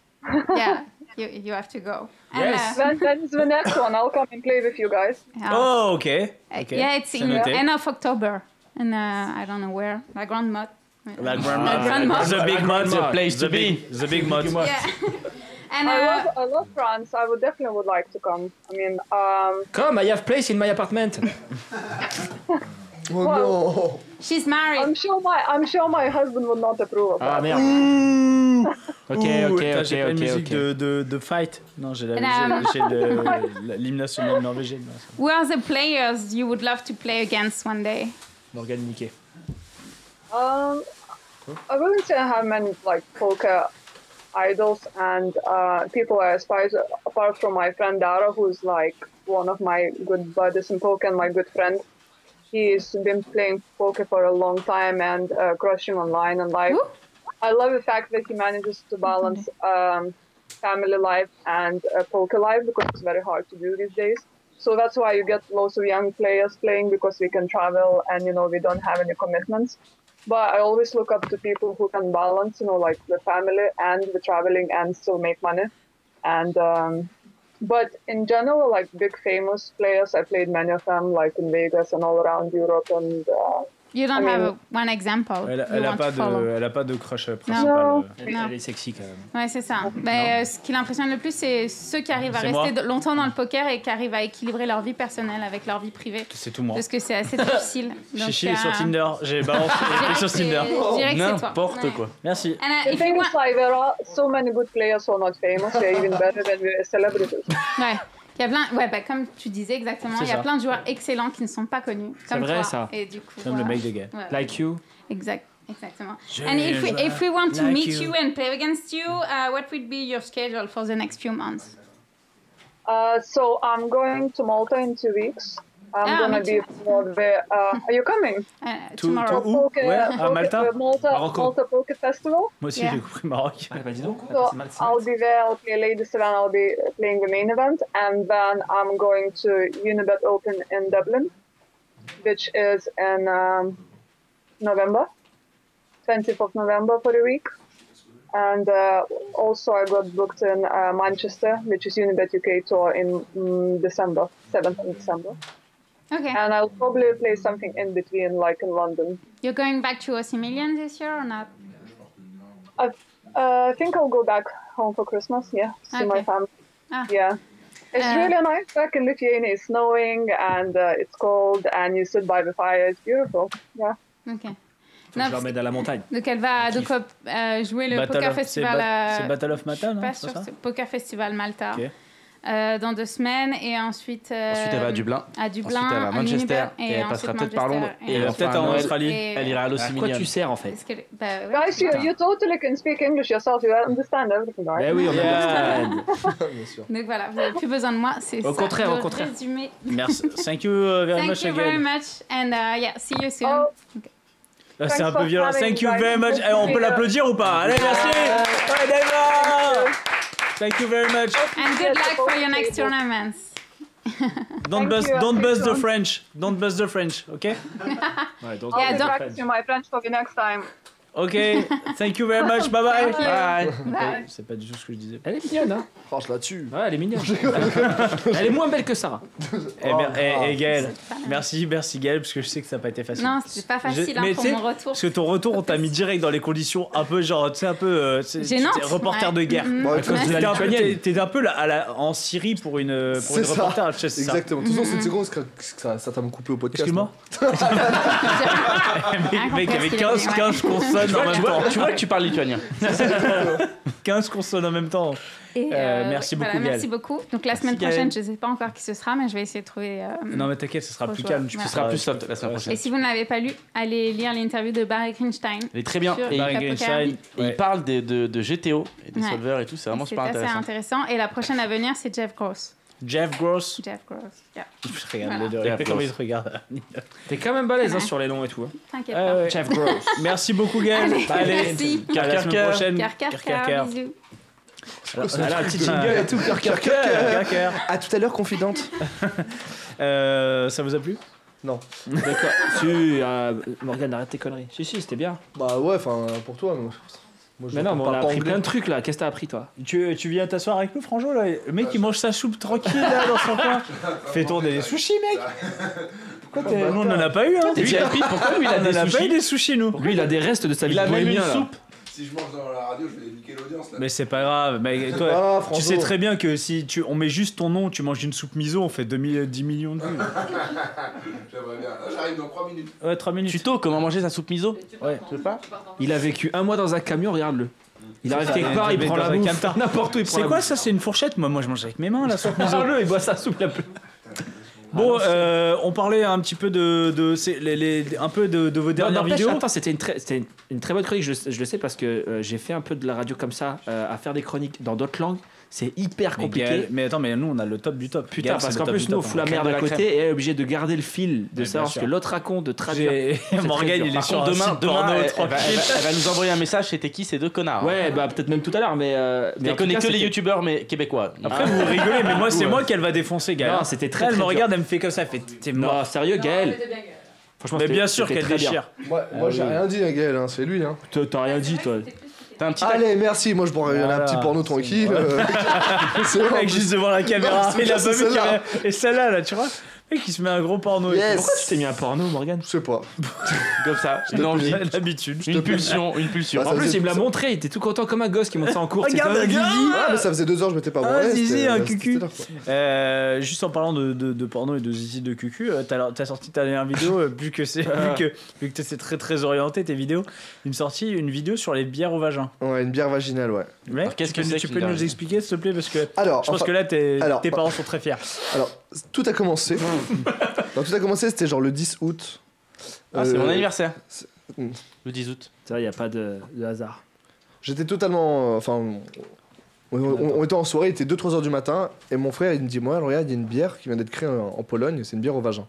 yeah, you, you have to go. And, Yes. uh, When, when's the next one? I'll come and play with you guys. yeah. Oh, ok. Uh, ok. Yeah, it's in noté. end of October. And uh, I don't know where. La Grande Motte. La grandma. La grandma. The big La mod. grandma. The place to the big, The big mod. Yeah. And I uh, love, I love France. I would definitely would like to come. I mean, um, Come, I have place in my apartment. Oh Wow. non she's married. I'm sure my I'm sure my husband would not approve of Ah that. merde. Ok, Ouh, ok, attends, ok, j'ai pas une ok, musique ok. De, de, de fight. Non, j'ai la And, j'ai- j'ai le- la- l'hymne national norvégien. Non, c'est Who are the players you would love to play against one day? Morgan Niquet. Um, I wouldn't say I have many like poker idols and uh, people I aspire to, apart from my friend Dara, who's like one of my good buddies in poker and my good friend. He's been playing poker for a long time and uh, crushing online and live. Who? I love the fact that he manages to balance um, family life and uh, poker life because it's very hard to do these days. So that's why you get lots of young players playing because we can travel and you know we don't have any commitments. But I always look up to people who can balance, you know, like the family and the traveling and still make money. And um, but in general, like big famous players, I played many of them, like in Vegas and all around Europe. And uh, You don't I have mean- one example Elle, elle, a pas de, elle a pas de crush euh, principal. Non. euh. Elle, Non. elle est sexy quand même. Ouais, c'est ça. Ben, euh, ce qui l'impressionne le plus, c'est ceux qui arrivent à rester moi. longtemps dans le poker et qui arrivent à équilibrer leur vie personnelle avec leur vie privée. C'est tout moi. Parce que c'est assez difficile. Donc, Chichi euh, est sur Tinder. J'ai balancé sur Tinder. N'importe Ouais. quoi. Merci. And, uh, the if you thing want- is, like there are so many good players who are not famous. They're even better than the celebrities. Ouais. Il y a plein, ouais, bah, comme tu disais exactement, il y a ça. plein de joueurs excellents qui ne sont pas connus. C'est vrai, toi. ça. Et du coup, Comme le mec de gars. Ouais, Like you. exact, exactement. Je And if we, if we want to like meet you. you. and play against you, uh, what would be your schedule for the next few months? Uh, so I'm going to Malta in two weeks. I'm Ah, gonna me be too. for the. Uh, are you coming? Uh, To- tomorrow. to- Où Poker, Ouais, à poker- Malta uh, Malta, Marocco. Malta Poker Festival. Moi aussi, Yeah. j'ai compris Maroc. Ah, bah dis donc. So I'll be there. I'll play Lady Seven. I'll be playing the main event, and then I'm going to Unibet Open in Dublin, which is in um, November, 20th of November for the week. And uh, also, I got booked in uh, Manchester, which is Unibet UK tour in mm, December, 7th of December. Okay. And I'll probably play something in between, like in London. You're going back to OC Million this year or not? Uh, I think I'll go back home for Christmas. Yeah, see my family. Ah. Yeah, it's Uh, really nice back in Lithuania. It's snowing and uh, it's cold, and you sit by the fire. It's beautiful. Yeah. Ok. Non, que je parce leur à la montagne. Donc elle va donc, euh, jouer le Battle Poker of- c'est Festival. Ba- euh, c'est Battle of Malta, je suis non pas C'est sûre, ça Poker Festival Malta. Ok. Euh, dans deux semaines et ensuite. euh, Ensuite, elle va à Dublin. À Dublin. Ensuite, elle va à Manchester. Et elle passera peut-être par Londres. et Euh, peut-être en. Australie. et- Elle ira à l'Ossi À quoi tu sers en fait bah, ouais, Guys, you, you totally can speak English yourself. You understand everything, right? Eh oui, on Yeah. Bien sûr. Donc voilà, vous n'avez plus besoin de moi. C'est Au ça, contraire, au contraire. Résumé. Merci. Thank you uh, very Thank much you very much and uh, yeah, see you soon. Oh, c'est Thanks un peu violent. Thank you very much. Eh, on peut l'applaudir ou pas? Allez, merci. Ouais, Daïma. Thank you very much. And good luck for your next tournaments. Don't you. don't bust the. French. Don't bust the French, ok? Ouais, donc, Yeah, don't- practicing my French for the next time. Ok. Thank you very much. Bye bye. Bye. Bye. C'est pas du tout ce que je disais. Elle est mignonne, hein Franche là-dessus. Ouais, elle est mignonne. elle est moins belle que Sarah. Eh, bien, eh, eh, Gaël, C'est merci, merci Gaël, parce que je sais que ça n'a pas été facile. Non, c'était pas facile Je- hein, mais pour tu sais, mon retour. Parce que ton retour, on t'a mis direct dans les conditions un peu genre, tu sais, un peu. euh, sais, Gênante. t'es reporter Ouais. de guerre. Mhm. Bon, À cause Ouais. t'étais un peu, lituanienne. t'es- t'es un peu là, à la- en Syrie pour une, pour C'est une ça. reporter. c'est ça. Exactement. De toute façon, c'est une Mm-hmm. seconde que ça ça t'a me coupé au podcast. Excuse-moi. Mec, mec, il y avait compris ce 15, qu'il a dit, 15 consonnes Tu en vois, même tu, vois, temps. tu vois que tu parles lituanien. 15 consonnes en même temps. Et, Euh, merci beaucoup, voilà. Merci beaucoup. Donc la semaine prochaine, je ne sais pas encore qui ce sera, mais je vais essayer de trouver. euh, Non, mais t'inquiète, ce sera plus calme. Tu Ouais. Ce sera plus soft la semaine Et prochaine. si vous ne l'avez pas lu, allez lire l'interview de Barry Greenstein. Elle est très bien. Et, Barry et Greenstein. il parle de, de, de GTO et des Ouais. solvers et tout. C'est vraiment C'est super assez intéressant. intéressant. Et la prochaine à venir, c'est Jeff Gross. Jeff Gross. Jeff Gross. Yeah. Je regarde Voilà. les deux. Jeff comment il Gross. se regarde. T'es quand même balèze hein, Ouais. sur les noms et tout. hein. T'inquiète Ouais, pas. Jeff Gross. Merci beaucoup, Gaël. Allez, merci. à la Car, car, prochaine. Car, car, Car, car, car. bisous. Alors, Elle a un petit jingle et tout. Car, cœur. car, car. À tout à l'heure, confidente. Euh, ça vous a plu? Non. D'accord. si, euh, Morgane, arrête tes conneries. Si, si, c'était bien. Bah ouais, enfin, pour toi. Moi, moi, je Mais non, mais on a appris anglais. plein de trucs là. Qu'est-ce que t'as appris toi tu, tu viens t'asseoir avec nous, Franjo là Le mec, il mange sa soupe tranquille là dans son coin. Fais tourner les sushis, mec. Pourquoi t'es... Nous, on en a pas eu, hein. T'es VIP, pourquoi lui il a on des en a pas eu sushis des sushis, nous. Lui, il a des restes de sa vie Il a de même une bohémien là. soupe. Si je mange dans la radio, je vais niquer l'audience là. Mais c'est pas grave. Mais toi, Ah, tu sais très bien que si tu, on met juste ton nom, tu manges une soupe miso, on fait 2000, 10 millions de vues. J'aimerais bien. J'arrive dans 3 minutes. Ouais, 3 minutes. Tuto, comment manger sa soupe miso Ouais. Tu veux pas Il a vécu un mois dans un camion, regarde-le. Il arrive quelque part, il prend la un bouffe. N'importe où, il prend C'est quoi ça C'est une fourchette? Moi, moi, je mange avec mes mains la soupe miso. Regarde-le, il boit sa soupe la plus. Bon, euh, on parlait un petit peu de, de les, les- un peu de, de vos dernières vidéos. Attends, c'était une, très- une, une très bonne chronique, je, je le sais parce que euh, j'ai fait un peu de la radio comme ça, euh, à faire des chroniques dans d'autres langues. C'est hyper Mais, compliqué. Gaël- mais attends, mais nous on a le top du top. Putain, Gaël, parce qu'en top plus, nous, on top, fout la hein. merde à de la côté crème. et est obligé de garder le fil, de savoir ce que l'autre raconte, de traduire. Morgane, il est sur demain, demain elle, elle va, tranquille. elle va- elle va nous envoyer un message c'était qui ces deux connards Ouais, bah peut-être même tout à l'heure, mais. Euh, Elle connaît que les youtubeurs mais québécois. Après, Ah. vous rigolez, mais moi, c'est moi qu'elle va défoncer, Gaël. Non, c'était très, Elle me regarde, elle me fait comme ça, elle fait T'es mort. Non, sérieux, Gaël Franchement, Mais bien sûr qu'elle déchire. Moi, moi j'ai rien dit, hein, Gaël, hein, c'est lui. Hein. Toi, T'as rien dit, toi. T'as un petit Allez, merci, moi je pourrais regarder un Voilà, petit porno c'est- tranquille. Ouais. euh, c'est Le mec juste devant la caméra, Non, c'est il a pas vu Et celle-là, là, tu vois Mec, il se met un gros porno. et Yes. Pourquoi tu t'es mis un porno, Morgane Je sais pas. comme ça, une envie, L'habitude. une pulsion, une pulsion. Bah, En plus, faisait- il me l'a montré, il était tout content comme un gosse qui monte ça en cours. Regarde, comme un regarde. zizi. Ah, mais ça faisait deux heures, je m'étais pas Ah, zizi, un c'était cucu. Euh, juste en parlant de, de, de porno et de zizi de cucu, euh, t'as as sorti ta dernière vidéo, euh, vu que c'est vu que, vu que c'est très très orienté tes vidéos, une sortie, une vidéo sur les bières au vagin. Ouais, une bière vaginale, ouais. Ouais, qu'est-ce que c'est tu peux nous expliquer s'il te plaît parce que Alors, je pense que là tes bah- parents sont très fiers. Alors, tout a commencé. Non, tout a commencé, c'était genre le 10 août. Ah, c'est Euh, mon anniversaire. c'est- Le 10 août. Ça, il n'y a pas de, de hasard. J'étais totalement. euh, Enfin. on, on- on était en soirée, il était 2-3 heures du matin, et mon frère il me dit Moi, regarde, il y a une bière qui vient d'être créée en, en Pologne, c'est une bière au vagin.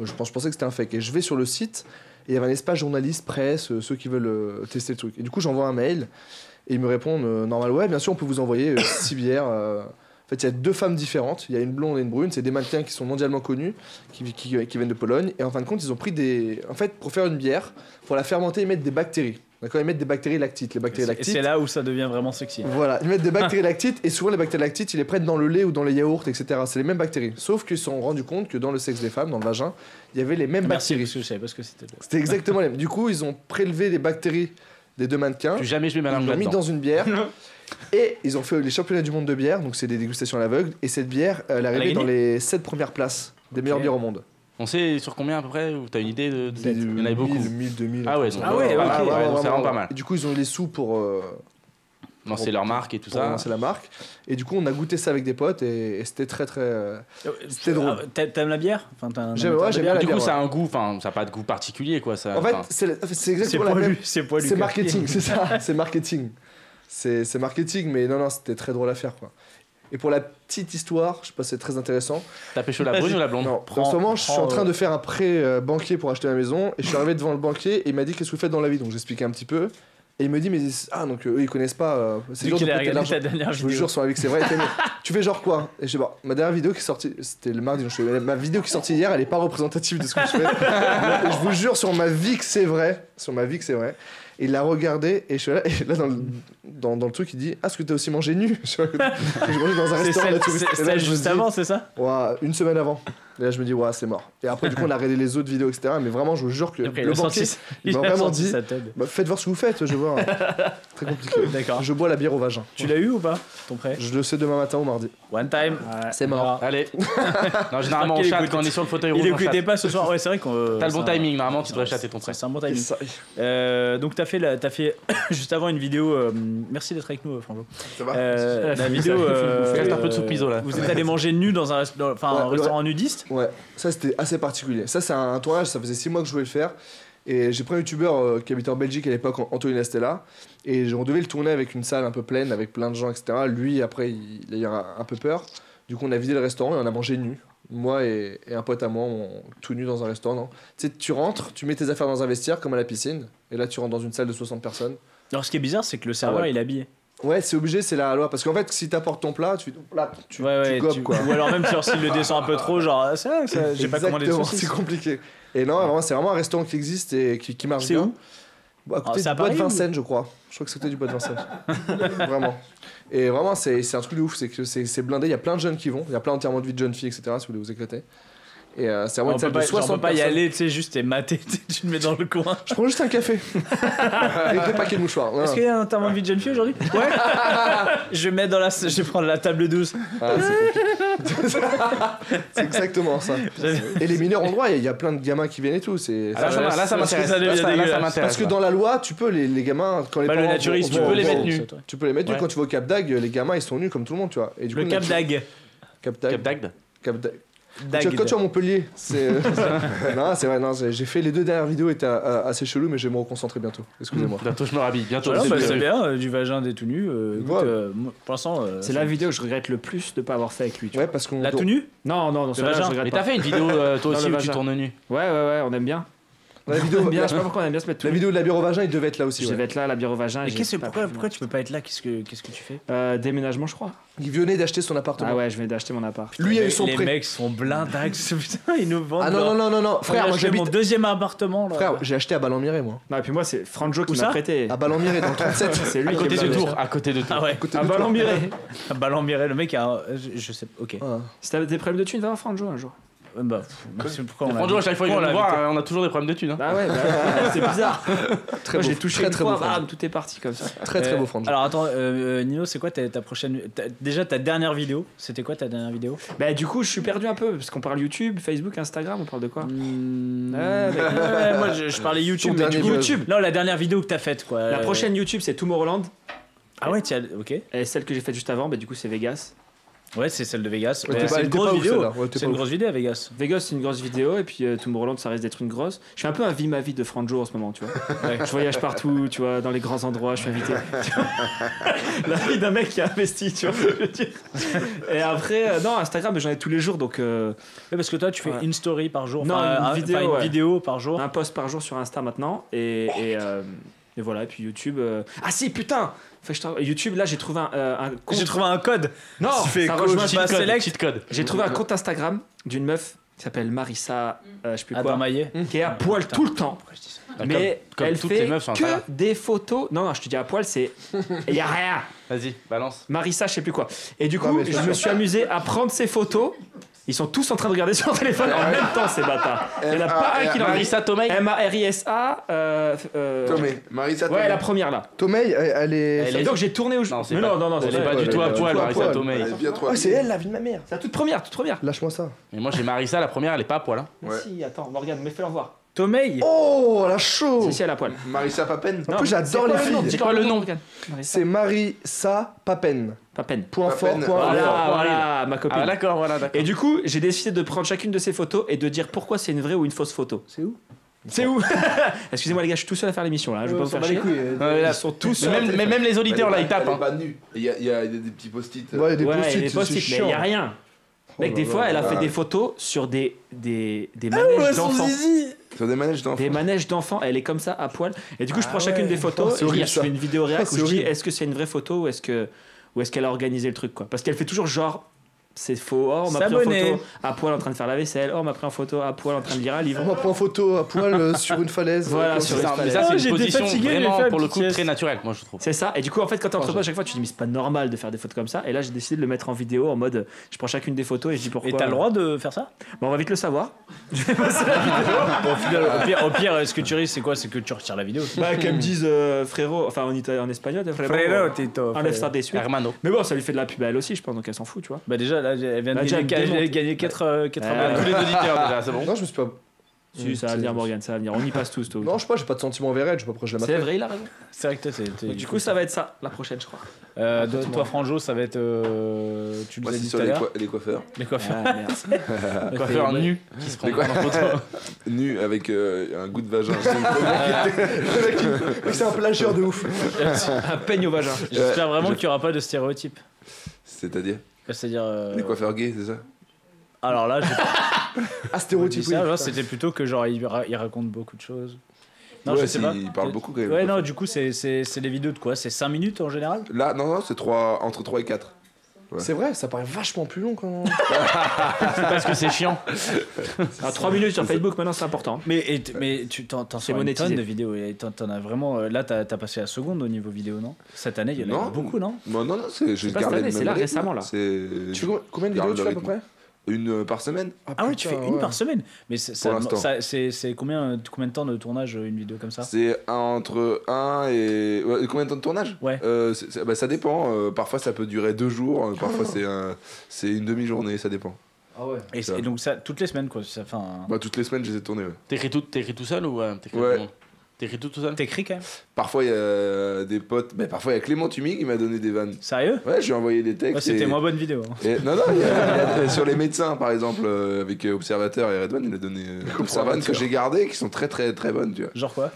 Je, pense, je pensais que c'était un fake. Et je vais sur le site, et il y avait un espace journaliste, presse, euh, ceux qui veulent euh, tester le truc. Et du coup, j'envoie un mail, et ils me répondent euh, Normal, ouais, bien sûr, on peut vous envoyer 6 bières. euh. En fait, il y a deux femmes différentes, il y a une blonde et une brune, c'est des mannequins qui sont mondialement connus, qui, qui- qui viennent de Pologne, et en fin de compte, ils ont pris des. En fait, pour faire une bière, pour la fermenter, ils mettent des bactéries. D'accord Ils mettent des bactéries lactites. Les bactéries Et lactites. c'est là où ça devient vraiment sexy. Voilà, ils mettent des bactéries lactites et souvent les bactéries lactites, ils les prennent dans le lait ou dans les yaourts, etc. C'est les mêmes bactéries. Sauf qu'ils se sont rendus compte que dans le sexe des femmes, dans le vagin, il y avait les mêmes Merci bactéries. parce que je savais pas ce que c'était. C'était exactement les mêmes. Du coup, ils ont prélevé les bactéries des deux mannequins, Plus jamais je mets ma ils l'ont mis dans une bière et ils ont fait les championnats du monde de bière, donc c'est des dégustations à l'aveugle. Et cette bière, elle est a arrivée dans les 7 premières places des meilleures bières au monde. On sait sur combien à peu près Ou t'as une idée de... Des- Il y en avait beaucoup. 1000, 1000, 2000. Ah ouais, donc, Ah ouais, ouais, donc c'est vraiment pas mal. Et du coup, ils ont eu les sous pour. euh, Non, c'est leur marque et tout pour ça. lancer la marque. Et du coup, on a goûté ça avec des potes et, et c'était très très. euh, C'était drôle. Ah, t'a- T'aimes la bière? Enfin, J'aime- ouais, de j'aime bière bien Du la coup, bière, ça a un goût, enfin, ça n'a pas de goût particulier quoi. Ça, En fait, c'est la- c'est C'est exactement la même. poilu, c'est. C'est marketing, c'est ça. C'est marketing. C'est c'est marketing, mais non, non, c'était très drôle à faire quoi. Et pour la petite histoire, je sais pas si c'est très intéressant. t'as pécho la brune ou la blonde Non, prends- en ce moment, je suis en train euh, de faire un prêt euh, banquier pour acheter ma maison. Et je suis arrivé devant le banquier et il m'a dit Qu'est-ce que vous faites dans la vie? Donc j'expliquais un petit peu. Et il me dit Mais ah, donc euh, eux ils connaissent pas. euh, c'est dur de qu'il a prêter de regardé l'argent. ta dernière Je vous vidéo. jure sur la vie que c'est vrai. tu fais genre quoi? Et je sais pas. Ma dernière vidéo qui est sortie, c'était le mardi. donc je fais, ma vidéo qui est sortie hier, elle est pas représentative de ce que je fais. Je vous jure sur ma vie que c'est vrai. Sur ma vie que c'est vrai. Et il l'a regardé et je suis là, et là dans, le, dans, dans le truc il dit Ah, est-ce que t'as aussi mangé nu? Je mangé dans un restaurant c'est- juste dis, avant, c'est ça? Ouah, une semaine avant. Et là, je me dis, ouais, c'est mort. Et après, du coup, on a regardé les autres vidéos, etc. Mais vraiment, je vous jure que le sorti, banquier, il m'a vraiment sorti dit- sa tête. bah, faites voir ce que vous faites, je vois. Très compliqué. D'accord. Je bois la bière au vagin. Tu l'as eu ou pas Ton prêt Je le sais demain matin ou mardi. One time. C'est mort. Allez. non, généralement on chatte écoute- quand on est sur le fauteuil rouge. Il écoutait pas ce soir. Ouais, c'est vrai qu'on. euh, T'as le bon timing, normalement tu devrais chatter ton frère. c'est un bon timing. Euh, donc t'as fait, t'as fait juste avant une vidéo. euh, merci d'être avec nous, Franjo. Ça va la vidéo. Reste un peu de soupe miso, là. Vous êtes allé manger nu dans un restaurant nudiste. Ouais, ça c'était assez particulier. Ça, c'est un tournage, ça faisait 6 mois que je voulais le faire. Et j'ai pris un youtubeur euh, qui habitait en Belgique à l'époque, Anthony Lastella. Et on devait le tourner avec une salle un peu pleine, avec plein de gens, etc. Lui, après, il, il a eu un, un peu peur. Du coup, on a vidé le restaurant et on a mangé nu. Moi et, et un pote à moi, on, tout nu dans un restaurant. non. Tu sais, tu rentres, tu mets tes affaires dans un vestiaire comme à la piscine. Et là, tu rentres dans une salle de 60 personnes. Alors ce qui est bizarre, c'est que le serveur Ah ouais. il est habillé. Ouais, c'est obligé, c'est la loi. Parce qu'en fait, si t'apportes ton plat, tu ton plat, tu, Ouais, tu ouais, gobes, tu- quoi. Ou alors même sur s'il le descend un peu trop, genre ah, ça, ça, j'ai pas commandé de saucisses. C'est compliqué. Et non, vraiment, c'est vraiment un restaurant qui existe et qui, qui marche C'est bien. où Bon, à côté c'est du bois de Paris ou- Vincennes, je crois. Je crois que c'était du bois de Vincennes. vraiment. Et vraiment, c'est c'est un truc de ouf. C'est que c'est c'est blindé. Il y a plein de jeunes qui vont. Il y a plein entièrement de vie de jeunes filles, etc. Si vous voulez vous éclater. Et euh, c'est On vraiment une salle pas, de genre, on 60 peut pas y personnes. aller, tu sais, juste t'es maté, tu te mets dans le coin. Je prends juste un café. Avec deux paquets de mouchoirs. Est-ce qu'il y a un enterrement de vie de jeune fille aujourd'hui? Ouais. je vais mettre dans la, je vais prendre la table douce. Ah, c'est C'est exactement ça. Et les mineurs ont le droit, il y a plein de gamins qui viennent et tout. C'est Ah, là, ça, là, ça m'intéresse. Là, ça- là, ça dégueulasse. m'intéresse. Parce que dans la loi, tu peux, les, les gamins, quand les Bah, le parents naturiste, vont- tu vont- peux les vont- mettre nus. Tu peux les mettre nus. Ouais. Quand tu vas au Cap d'Agde, les gamins ils sont nus comme tout le monde, tu vois. Et du Le coup, Cap d'Agde. Cap d'Agde. Cap d'Agde. Cap d'Agde. Es à Montpellier, c'est. non, c'est vrai, non, c'est- j'ai fait les deux dernières vidéos, étaient euh, assez chelou, mais je vais me reconcentrer bientôt. Excusez-moi. Bientôt, je me rhabille. Bientôt. Je bah, c'est bien, euh, du vagin des tout nus. euh, écoute, Ouais. euh, moi, pour l'instant. euh, C'est la vidéo que je regrette le plus de pas avoir fait avec lui. tu. Ouais, parce qu'on. La tout nue Non, non, non, celle-là, vagin. je regrette Mais pas. t'as fait une vidéo euh, toi aussi où tu tournes nu. Ouais, ouais, ouais, on aime bien. La vidéo, aime bien, la, je sais pas pourquoi on aime bien se mettre tout. la vidéo de la bière au vagin, il devait être là aussi. Je ouais. vais être là, la bière au vagin. Et j'ai qu'est-ce que, pourquoi, pourquoi tu peux pas être là Qu'est-ce que, qu'est-ce que tu fais? Euh, Déménagement, je crois. Il venait d'acheter son appartement. Ah ouais, je vais d'acheter mon appart. Lui a eu son Les prêt. mecs sont blindax. Putain, ils nous vendent. Ah non, non, non, non, non. Frère, moi j'ai mon j'habite. deuxième appartement là. Frère, j'ai acheté à Ballon-Miré, moi. Non, et puis moi, c'est Franjo qui Où m'a prêté. À Ballon-Miré, dans le 37. C'est lui À qui côté l'a Tours. À côté de Tours. Ah ouais. À ballon miré. Un ballon miré, le mec a. Je, je sais. Ok. Ah. Si t'as des problèmes de thunes, va voir Franjo un jour. Bah, pff, pourquoi on l'a à chaque fois vient on nous l'a voir, euh, on a toujours des problèmes de thunes. hein. Bah ouais, bah, c'est bizarre. Très Moi, beau. j'ai touché Très, une très fois, beau. Bam, tout est parti comme ça. Très, très Euh, beau, Franjo. Alors attends, euh, Nino, c'est quoi ta, ta prochaine. ta- déjà ta dernière vidéo? C'était quoi ta dernière vidéo? Bah, du coup, je suis perdu un peu parce qu'on parle YouTube, Facebook, Instagram, on parle de quoi? Hmm, Ouais, bah, ouais, Moi je, je parlais YouTube. Ton mais du dernier coup, buzz. YouTube. Non, la dernière vidéo que t'as faite quoi. La Euh, prochaine YouTube, c'est Tomorrowland. Ah ouais, tiens, ok. Et celle que j'ai faite juste avant, bah, du coup, c'est Vegas. Ouais, c'est celle de Vegas. Ouais, c'est une grosse vidéo. Ouais, C'est une ouf. grosse vidéo à Vegas. Vegas, c'est une grosse vidéo, et puis euh, Tomorrowland, ça risque d'être une grosse. Je suis un peu un vie ma vie de Franjo en ce moment, tu vois. Je voyage partout, tu vois, dans les grands endroits, je suis invité. La vie d'un mec qui a investi, tu vois ce que je veux dire. Et après, euh, non, Instagram, j'en ai tous les jours, donc euh, Ouais, parce que toi, tu fais Ouais. une story par jour. Non, une un- vidéo, une par jour. un post par jour sur Insta maintenant. Et, et, euh, et voilà, et puis YouTube. euh, Ah si, putain Que YouTube, là, j'ai trouvé un, euh, un compte. J'ai trouvé un code. Non, Tu fais ça pas code, Select. Cheat code. J'ai trouvé un compte Instagram d'une meuf qui s'appelle Marissa, euh, je sais plus quoi, Maillet. qui est à poil tout le temps. Mais comme elle toutes fait les meufs sur que Instagram. des photos. Non, non, je te dis à poil, c'est. Il y a rien. Vas-y, balance. Marissa, je sais plus quoi. Et du coup, je me suis amusé à prendre ces photos. Ils sont tous en train de regarder sur leur téléphone en même temps, ces bâtards. Il n'y en a pas un qui leur dit Marissa Tomei. M-A-R-I-S-A. Euh, euh, Tomé, Marissa Ouais, Tomé. la première là. Tomei, elle, elle est. Et donc j'ai tourné au jeu. Mais non, non, non, Elle c'est est pas du tout à poil, Marissa poil. Tomei. Ah, c'est elle, la vie de ma mère. C'est la toute première, toute première. Lâche-moi ça. Mais moi j'ai Marissa, la première, elle est pas à poil. hein. Ouais. Si, attends, Morgane, mais fais-le voir. Tomei. Oh, la chaud Si, si, elle a poil. Marissa Papen. En plus, j'adore les filles. C'est quoi le nom C'est Marissa Papen. Pas peine. Point fort, Papen. point Voilà, fort. voilà, ma copine. Ah d'accord, voilà, d'accord. Et du coup, j'ai décidé de prendre chacune de ces photos et de dire pourquoi c'est une vraie ou une fausse photo. C'est où? C'est où? Excusez-moi les gars, je suis tout seul à faire l'émission là, je vais pas vous faire chier. Ouais, là, Ils sont tous mais, même, mais même les auditeurs là, ils tapent. Hein. pas nue. Il y a, il y a des, petits post-it. Ouais, des Ouais, post-it, il y a des c'est- post-it, c'est mais il n'y a chiant. rien. Mec, Oh des là fois, là. elle a fait Ah. des photos sur des, des, des Ah manèges d'enfants. Sur des manèges d'enfants. Des manèges d'enfants, elle est comme ça à poil. Et du coup, je Ah prends chacune ouais. des photos Oh, et je horrible, je ça. fais une vidéo réac Ah, où je dis est-ce que c'est une vraie photo ou est-ce que ou est-ce qu'elle a organisé le truc quoi Parce qu'elle fait toujours genre c'est faux. Oh, on m'a pris en photo à poil en train de faire la vaisselle. Oh, on m'a pris en photo à poil en train de lire un livre. On m'a pris en photo à poil euh, sur une falaise. Voilà, Comme sur ça. une falaise. ça, c'est une position vraiment pour le coup très naturelle, moi je trouve. C'est ça. Et du coup, en fait, quand t'entreposes à chaque fois, tu te dis, mais c'est pas normal de faire des photos comme ça. Et là, j'ai décidé de le mettre en vidéo en mode, je prends chacune des photos et je dis pourquoi. Et t'as le droit de faire ça? On va vite le savoir. Bon, au, final, au pire, au pire, ce que tu risques, c'est quoi? C'est que tu retires la vidéo. Bah, qu'elle me dise euh, frérot, enfin en, italien, en espagnol, frérot. euh, Tito. Enlève ça des suites. Hermano. Mais bon, ça lui fait de la pub à elle aussi, je pense, donc elle s'en fout, tu vois. Bah déjà, là, elle vient de Bah, déjà, gagner, gagné 4 euh, quatre Euh, abonnés. tous les auditeurs déjà, c'est bon. Non, je me suis pas. Si, ça va venir, Morgane, ça va venir. On y passe tous, ou Non, je sais pas, j'ai pas de sentiment envers elle, je sais pas pourquoi je la C'est vrai, il a raison. C'est vrai que toi, c'est- t'es- Donc, du coup, ça va être ça, la prochaine, je crois. Euh, toi, toi, Franjo, ça va être. euh, tu dit sur tout à les, l'heure. les coiffeurs. Les coiffeurs. Ah, merde. Coiffeur nu qui se prend Les quoi en photo. Nu avec euh, un goût de vagin. Le C'est un plagieur de ouf. Un peigne au vagin. J'espère vraiment qu'il n'y aura pas de stéréotypes. C'est-à-dire? C'est-à-dire. euh, Les coiffeurs gays, c'est ça Alors là, j'ai Ah, pas dit oui. ça. genre. C'était plutôt que genre il, ra- il raconte beaucoup de choses. Non, Ouais, je sais si, pas. Il parle beaucoup quand même. Ouais, non, du coup, c'est c'est- c'est des vidéos de quoi? C'est 5 minutes en général? Là, non, non, c'est trois- entre 3 et 4. C'est vrai, ça paraît vachement plus long quand C'est parce que c'est chiant. À 3 minutes sur Facebook, maintenant, c'est important. Mais, et t- mais tu t'en t'en C'est sors une tonne de vidéos. Et t'en t'en as vraiment. euh, Là, t'as as passé la seconde au niveau vidéo, non? Cette année, il y en a Non. eu beaucoup, non? Non, non, non, c'est j'ai pas cette année, le c'est même là, rythme. récemment, là. C'est- Tu combien- de Garde vidéos tu fais à peu rythme. près? Une euh, par semaine? Ah ouais, tu fais putain, une ouais. par semaine Mais c'est- ça- l'instant. ça- c'est c'est combien, combien de temps de tournage euh, une vidéo comme ça? C'est un- entre 1 et. ouais, combien de temps de tournage? Ouais. Euh, c'est- bah, Ça dépend. euh, parfois ça peut durer deux jours, euh, parfois c'est un- c'est une demi-journée, ça dépend. Ah ouais. et, donc ça toutes les semaines quoi. Ça, Bah, toutes les semaines, je les ai tournées. ouais. T'écris tout, t'écris tout seul ou euh, t'écris Ouais. tout T'écris tout tout seul t'écris quand même Parfois il y a des potes. Mais parfois il y a Clément Tumi qui m'a donné des vannes. Sérieux? Ouais, je lui ai envoyé des textes. Ouais, C'était et- moins bonne vidéo. hein. et- non, non, il y a- y a- sur les médecins, par exemple, euh, avec euh, Observateur et Redman, il a donné euh, vannes que j'ai gardées qui sont très très très bonnes, tu vois. Genre quoi?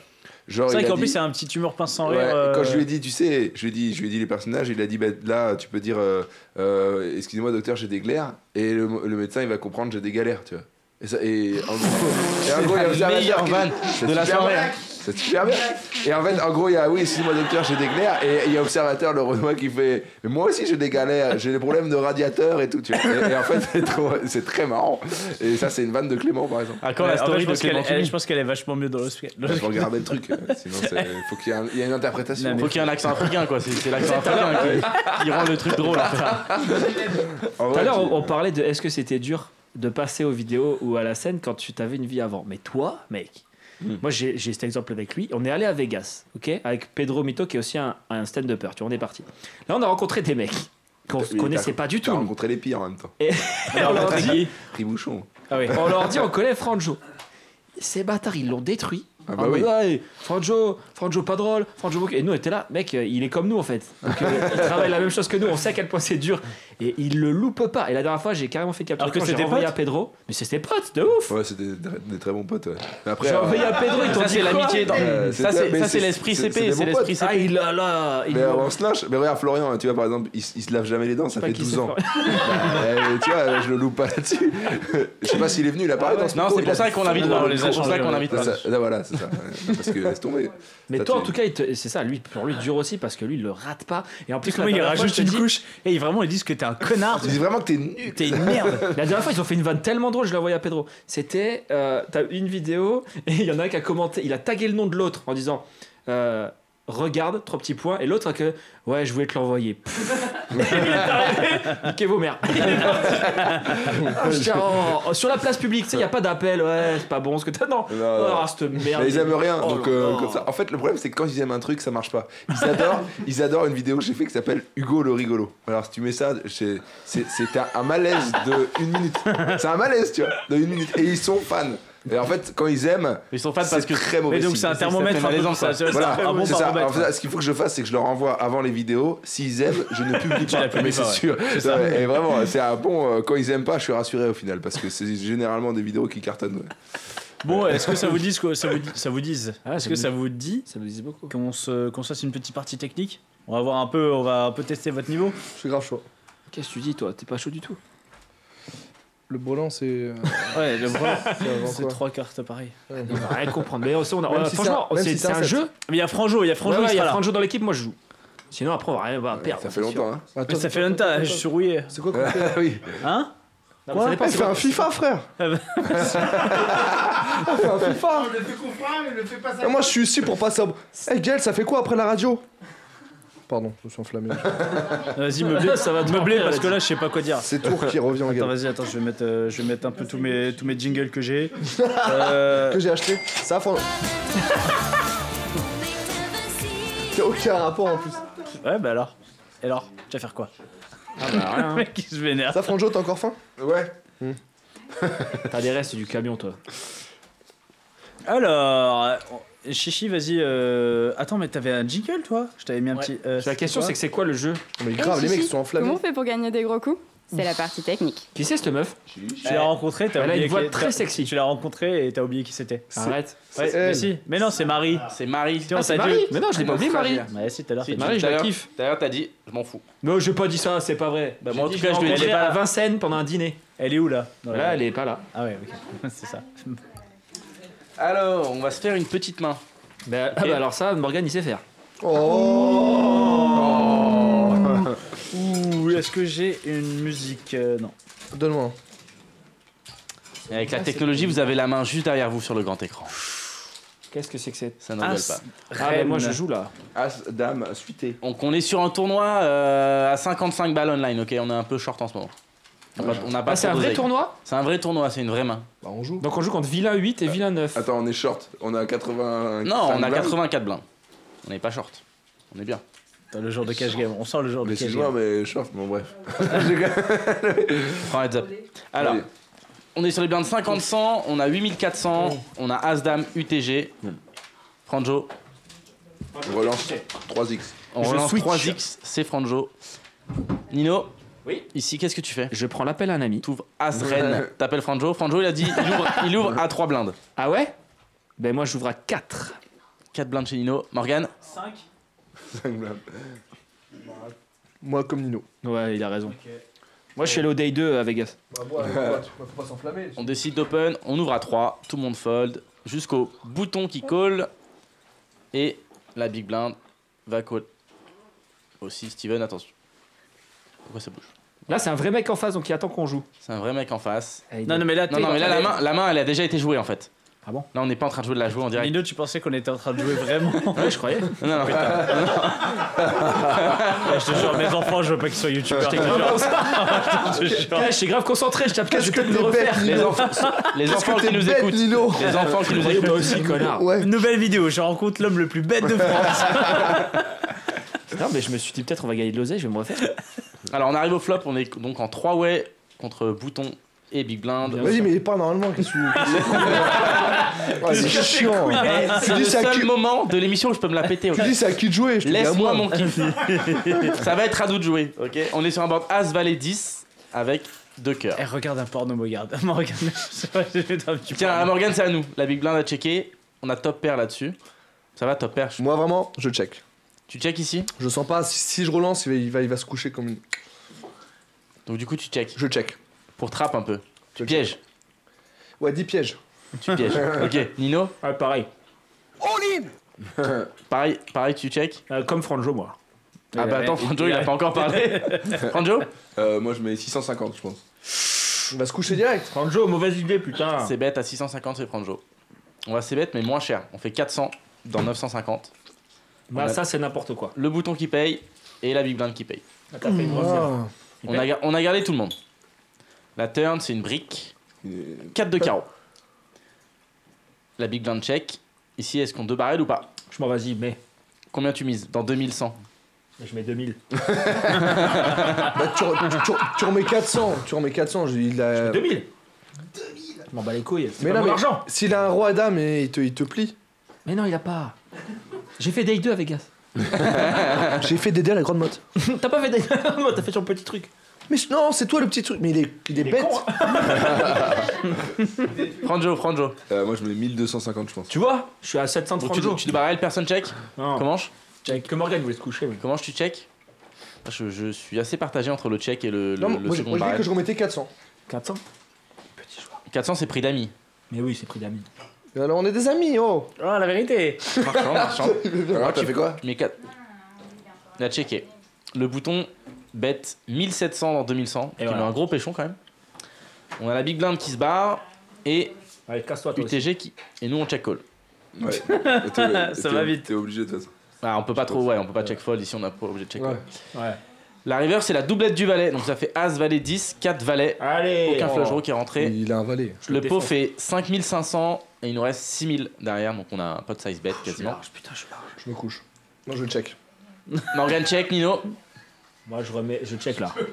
Genre, C'est vrai il a qu'en dit- plus c'est un petit humour pince sans Ouais, rire. euh, Quand je lui ai dit, tu sais, je lui ai dit, je lui ai dit les personnages, il a dit, bah, là, tu peux dire, euh, euh, excusez-moi, docteur, j'ai des glaires, et le, le médecin, il va comprendre, j'ai des galères, tu vois. Et, ça, et en gros, et en gros, il y a vanne C'est de la soirée. C'est super bien. Et en fait, en gros, il y a, oui, excusez-moi, docteur, j'ai des glaires, et il y a observateur, le Renoir, qui fait, mais moi aussi, j'ai des galères, j'ai des problèmes de radiateur et tout, tu vois. Et, et en fait, c'est trop- c'est très marrant. Et ça, c'est une vanne de Clément, par exemple. À quand la en fait, story je de pense qu'elle- Clément elle- Je pense qu'elle est vachement mieux dans le sketch. Il faut regarder le truc, euh, sinon, il faut qu'il y ait un- il y ait une interprétation. Non, mais- Faut qu'il y ait un accent africain quoi, c'est c'est l'accent africain qui, qui rend le truc drôle. Tout à l'heure, on parlait de est-ce que c'était dur? De passer aux vidéos ou à la scène quand tu t'avais une vie avant. Mais toi, mec, Hmm. moi j'ai cet exemple avec lui. On est allé à Vegas, ok, avec Pedro Mito qui est aussi un, un stand-upper. Tu vois, on est parti. Là, on a rencontré des mecs qu'on Oui, connaissait pas du tout. rencontré les pires en même temps. Et on leur dit. Ah oui. on leur dit, on connaît Franjo. Ces bâtards, ils l'ont détruit. Ah bah oui. Ouais, Franjo, Franjo pas drôle, Franjo. Et nous on était là, mec, euh, il est comme nous en fait. Donc, euh, il travaille la même chose que nous, on sait à quel point c'est dur. Et il le loupe pas. Et la dernière fois, j'ai carrément fait capture Alors que j'ai potes à Pedro. Mais c'est ses potes, de ouf. Ouais, c'était des, des très bons potes. Ouais. Après, J'ai euh, envoyé à Pedro, ils t'ont dit l'amitié. dans- Euh, Ça c'est- l'esprit CP, c'est l'esprit Ah, CP. il a là. il- Mais on se lâche. Mais regarde, Florian, tu vois, par exemple, il, se lave jamais les dents, ça fait qui 12 c'est, ans. Euh, tu vois, je le loupe pas là-dessus. Je sais pas s'il est venu, il a parlé dans ce Non, c'est pour ça qu'on l'invite. C'est pour ça qu'on là, voilà, c'est ça. Parce que laisse tomber. Mais toi, en tout cas, c'est ça, lui, pour lui, dur aussi parce que lui, il le rate pas. Et en plus, il rajoute une dis- couche et vraiment ils disent que t'es un connard. Tu dis vraiment que t'es nul. T'es une merde. La dernière fois, ils ont fait une vanne tellement drôle, je l'ai envoyé à Pedro. C'était, euh, t'as une vidéo et il y en a un qui a commenté, il a tagué le nom de l'autre en disant euh, Regarde, trois petits points, et l'autre a que Ouais, je voulais te l'envoyer. Il est arrivé, Niquez vos mères. Il est parti. Ah, je tiens, oh, oh, sur la place publique, tu sais, il n'y a pas d'appel, ouais, c'est pas bon ce que t'as. Non, Non, non. Oh, cette merde. Mais ils aiment rien, Oh donc euh, comme ça. En fait, le problème, c'est que quand ils aiment un truc, ça marche pas. Ils adorent, ils adorent une vidéo que j'ai fait qui s'appelle Hugo le rigolo. Alors, si tu mets ça, c'est un malaise de une minute. C'est un malaise, tu vois, de une minute. Et ils sont fans. Et en fait, quand ils aiment, Ils sont fans c'est parce que très mauvais. Mais donc c'est un ça thermomètre quoi. Voilà, c'est un bon c'est ça. baromètre. En fait, ce qu'il faut que je fasse, c'est que je leur envoie avant les vidéos. S'ils aiment, je ne publie pas. Mais c'est ouais. sûr. Et vraiment, c'est un bon. euh, quand ils aiment pas, je suis rassuré au final parce que c'est généralement des vidéos qui cartonnent. ouais. Bon, est-ce que ça vous dit que ça vous dit, ça vous dise Ah, Est-ce que ça vous dit Ça me disait beaucoup. qu'on se qu'on se fasse une petite partie technique? On va voir un peu, on va un peu tester votre niveau. Je suis grave chaud. Qu'est-ce que tu dis, toi? T'es pas chaud du tout? Le brelan, c'est. euh, Ouais, le avant c'est trois cartes pareil. On va rien comprendre. Mais aussi, on a, Même on a- si franchement, c'est un- si jeu. Mais il y a Franjo, il y a Franjo, Ouais, ouais, il y a. Franjo dans l'équipe, moi je joue. Sinon, après, on va rien on va perdre. Ça fait longtemps. Hein. Attends, Mais ça fait longtemps, je suis rouillé. C'est quoi qu'on fait Ah oui. Hein Non, mais Quoi ça fait quoi- un FIFA, frère Ah bah. Elle fait un FIFA Et Moi, je suis ici pour passer un. Eh, Gaël, ça fait quoi après la radio? Pardon, je me suis enflammé. Vas-y, meublé, Ça va te meublé remplir, parce que là, je sais pas quoi dire. C'est Tour qui revient, Attends, Gaël. vas-y, attends, je vais mettre, euh, je vais mettre un peu tous mes, tous mes jingles que j'ai. Euh, Que j'ai acheté. Ça, Fran- T'as aucun rapport en plus. Ouais, bah alors. Et alors Tu vas faire quoi? Ah bah rien. Le mec, il se vénère. Ça, Franjo, t'as encore faim? Ouais. T'as des restes du camion, toi. Alors, euh, Chichi, vas-y. euh, Attends, mais t'avais un jingle, toi Je t'avais mis un Ouais. petit. euh, La question, c'est que c'est quoi le jeu Mais grave, les mecs ils sont Comment enflammés. on fait pour gagner des gros coups C'est la partie technique. Qui c'est cette meuf Tu l'as rencontré, t'as Elle a oublié une voix très sexy. Tu l'as rencontré et t'as oublié qui c'était. Arrête. Ouais, C'est mais si. Mais non, c'est Marie. C'est Marie. Tiens, Ah, c'est Marie Mais non, je l'ai pas oublié, Marie. Ouais, si, tout à l'heure. Si, t'as dit. Marie, je la kiffe. D'ailleurs, t'as dit, je m'en fous. Non, j'ai pas dit ça, c'est pas vrai. Bah, moi, en tout cas, je l'ai dit à Vincennes pendant un dîner. Elle est où là? Là, elle est pas là. Ah ouais, ok. c'est ça. Alors, on va se faire une petite main. Bah, ah bah alors ça, Morgan, il sait faire. Oh Ouh, est-ce que j'ai une musique euh, Non. Donne-moi. Et avec la technologie, vous avez la main juste derrière vous sur le grand écran. Qu'est-ce que c'est que c'est Ça ne rigole As, pas. Ah, bah, moi, je joue là. As, dame, suité. Donc, on est sur un tournoi euh, à 55 balles online, ok? On est un peu short en ce moment. On on pas Ah, c'est un vrai tournoi C'est un vrai tournoi, c'est une vraie main. Bah, on joue. Donc on joue contre Villain 8 et Villain 9. Attends, on est short. On a 80. Non, on a 84 blindes. On n'est pas short. On est bien. Dans le jour de cash game, on sent le jour de Mais cash game. mais short, bon bref. Prends un heads up. Alors, Allez. on est sur les blindes 50-100, on a 8400, on a As-Dame UTG. Franjo, On relance 3x. on Je relance switch. 3x, c'est Franjo. Nino, Oui. ici, qu'est-ce que tu fais? Je prends l'appel à un ami. T'ouvres As-Reine, t'appelles Franjo? Franjo, il a dit, il ouvre, il ouvre à 3 blindes. Ah ouais? Ben moi j'ouvre à 4. 4 blindes chez Nino. Morgan, 5 5 blindes. Moi, comme Nino. Ouais, il a raison. Moi je suis allé au Day 2 à Vegas. Bah, ouais, ouais, faut pas s'enflammer. on décide d'open, on ouvre à 3, tout le monde fold, jusqu'au bouton qui colle. Et la big blind va call. Aussi, Steven, attention. Pourquoi ça bouge Là c'est un vrai mec en face donc il attend qu'on joue. C'est un vrai mec en face. Non, non, mais là, Non, t'es- non, mais là, la main, la main, elle a déjà été jouée en fait. Ah bon Là, on n'est pas en train de jouer de la jouer en direct. Nino, tu pensais qu'on était en train de jouer vraiment Ouais, je croyais. Non, non, non. Je te jure, mes enfants, je veux pas qu'ils soient youtubeurs. J'étais grave, Ouais, je suis grave concentré, je tape je vais peut-être me refaire. Les enfants, les enfants qui nous bête, écoutent. Les enfants qui nous écoutent. aussi, connard. Ouais. Nouvelle vidéo, je rencontre l'homme le plus bête de France. Non, mais je me suis dit peut-être on va gagner de l'oseille, je vais me refaire. Alors, on arrive au flop, on est donc en 3 way contre bouton et big blind. Vas-y, mais il est pas normalement. Qu'est-ce que tu. Ouais, c'est chiant. Eh, Tu C'est dis le c'est à seul qui- moment de l'émission où je peux me la péter. ok Tu dis c'est à qui de jouer. Je te dis à Laisse-moi moi. mon kiff. Ça va être à nous de jouer, ok On est sur un board As Valet 10 avec deux cœurs. Eh, regarde un porno, Morgane. Morgane, c'est vrai, j'ai fait un petit Tiens, à porno. Morgan, c'est à nous. La big blind a checké. On a top pair là-dessus. Ça va, top pair? Je- Moi, vraiment, je check. Tu check ici Je sens pas. Si, si je relance, il va, il, va, il va se coucher comme une. Donc, du coup, tu check. Je check. Pour trap un peu. Tu Je pièges. Ouais, 10 pièges. Tu pièges. ok, Nino Ouais, pareil. Pareil, pareil, tu check. Euh, comme Franjo, moi. Ah bah attends, Franjo, il a pas encore parlé. Franjo Euh, moi, je mets 650, je pense. Il va se coucher direct. Franjo, mauvaise idée, putain. C'est bête à 650, c'est Franjo. On va c'est bête, mais moins cher. On fait 400 dans 950. Bah, ça, c'est n'importe quoi. Le bouton qui paye et la big blind qui paye. Ah, T'as fait une grosse erreur. Ah. On a, on a gardé tout le monde. La turn, c'est une brique. 4 de carreau. La big blind check. Ici, est-ce qu'on deux barrels ou pas? Je m'en vas-y, mais. Combien tu mises? Dans 2100. Je mets 2000. Bah, tu, tu- tu- tu remets 400. Tu remets 400. j'ai- Il a... 2000 Je m'en bats les couilles. C'est Mais pas non, mon mais argent. s'il a un roi dame et il te, il te plie. Mais non, il a pas. J'ai fait Day 2 à Vegas. J'ai fait d'aider à la grande motte. T'as pas fait Day 2 Moi, t'as fait ton petit truc. Mais je- non, c'est toi le petit truc. Mais il est, il est bête. hein. Franjo, Franjo. Euh, moi, je mets 1250, je pense. Tu vois Je suis à 700 Donc, de tu, Franjo. tu deux barrels, personne check Non. Comment je Check. Que Morgan voulait se coucher. oui. Comment je tu check je, je suis assez partagé entre le check et le, le- Non, le moi, j'ai- second moi, je dis barrel. que je remettais 400. 400 400 c'est prix d'amis. Mais oui, c'est prix d'amis. Et alors, on est des amis, oh. Oh, la vérité. Marchand, marchand. Alors, t'as fait quoi Mais 4. Il a checké. Le bouton bête 1700 dans 2100. qui voilà. met un gros péchon quand même. On a la big blind qui se barre et Allez, casse-toi, toi aussi. UTG qui. Et nous on check call. Ouais. Ça va vite. T'es obligé de toute façon. Ah, on peut pas trop, ouais, on peut pas check fold ici, on a pas obligé de check Ouais. call. Ouais. La river c'est la doublette du valet, donc ça fait As, Valet 10, 4 valets, Allez aucun oh. flush draw qui est rentré. Il a un valet. Le pot fait 5500 et il nous reste 6000 derrière, donc on a un pot size bet quasiment. Putain, je suis large. Je me couche. Non, je check. Morgan check, Nino. Moi, je remets. Je check là.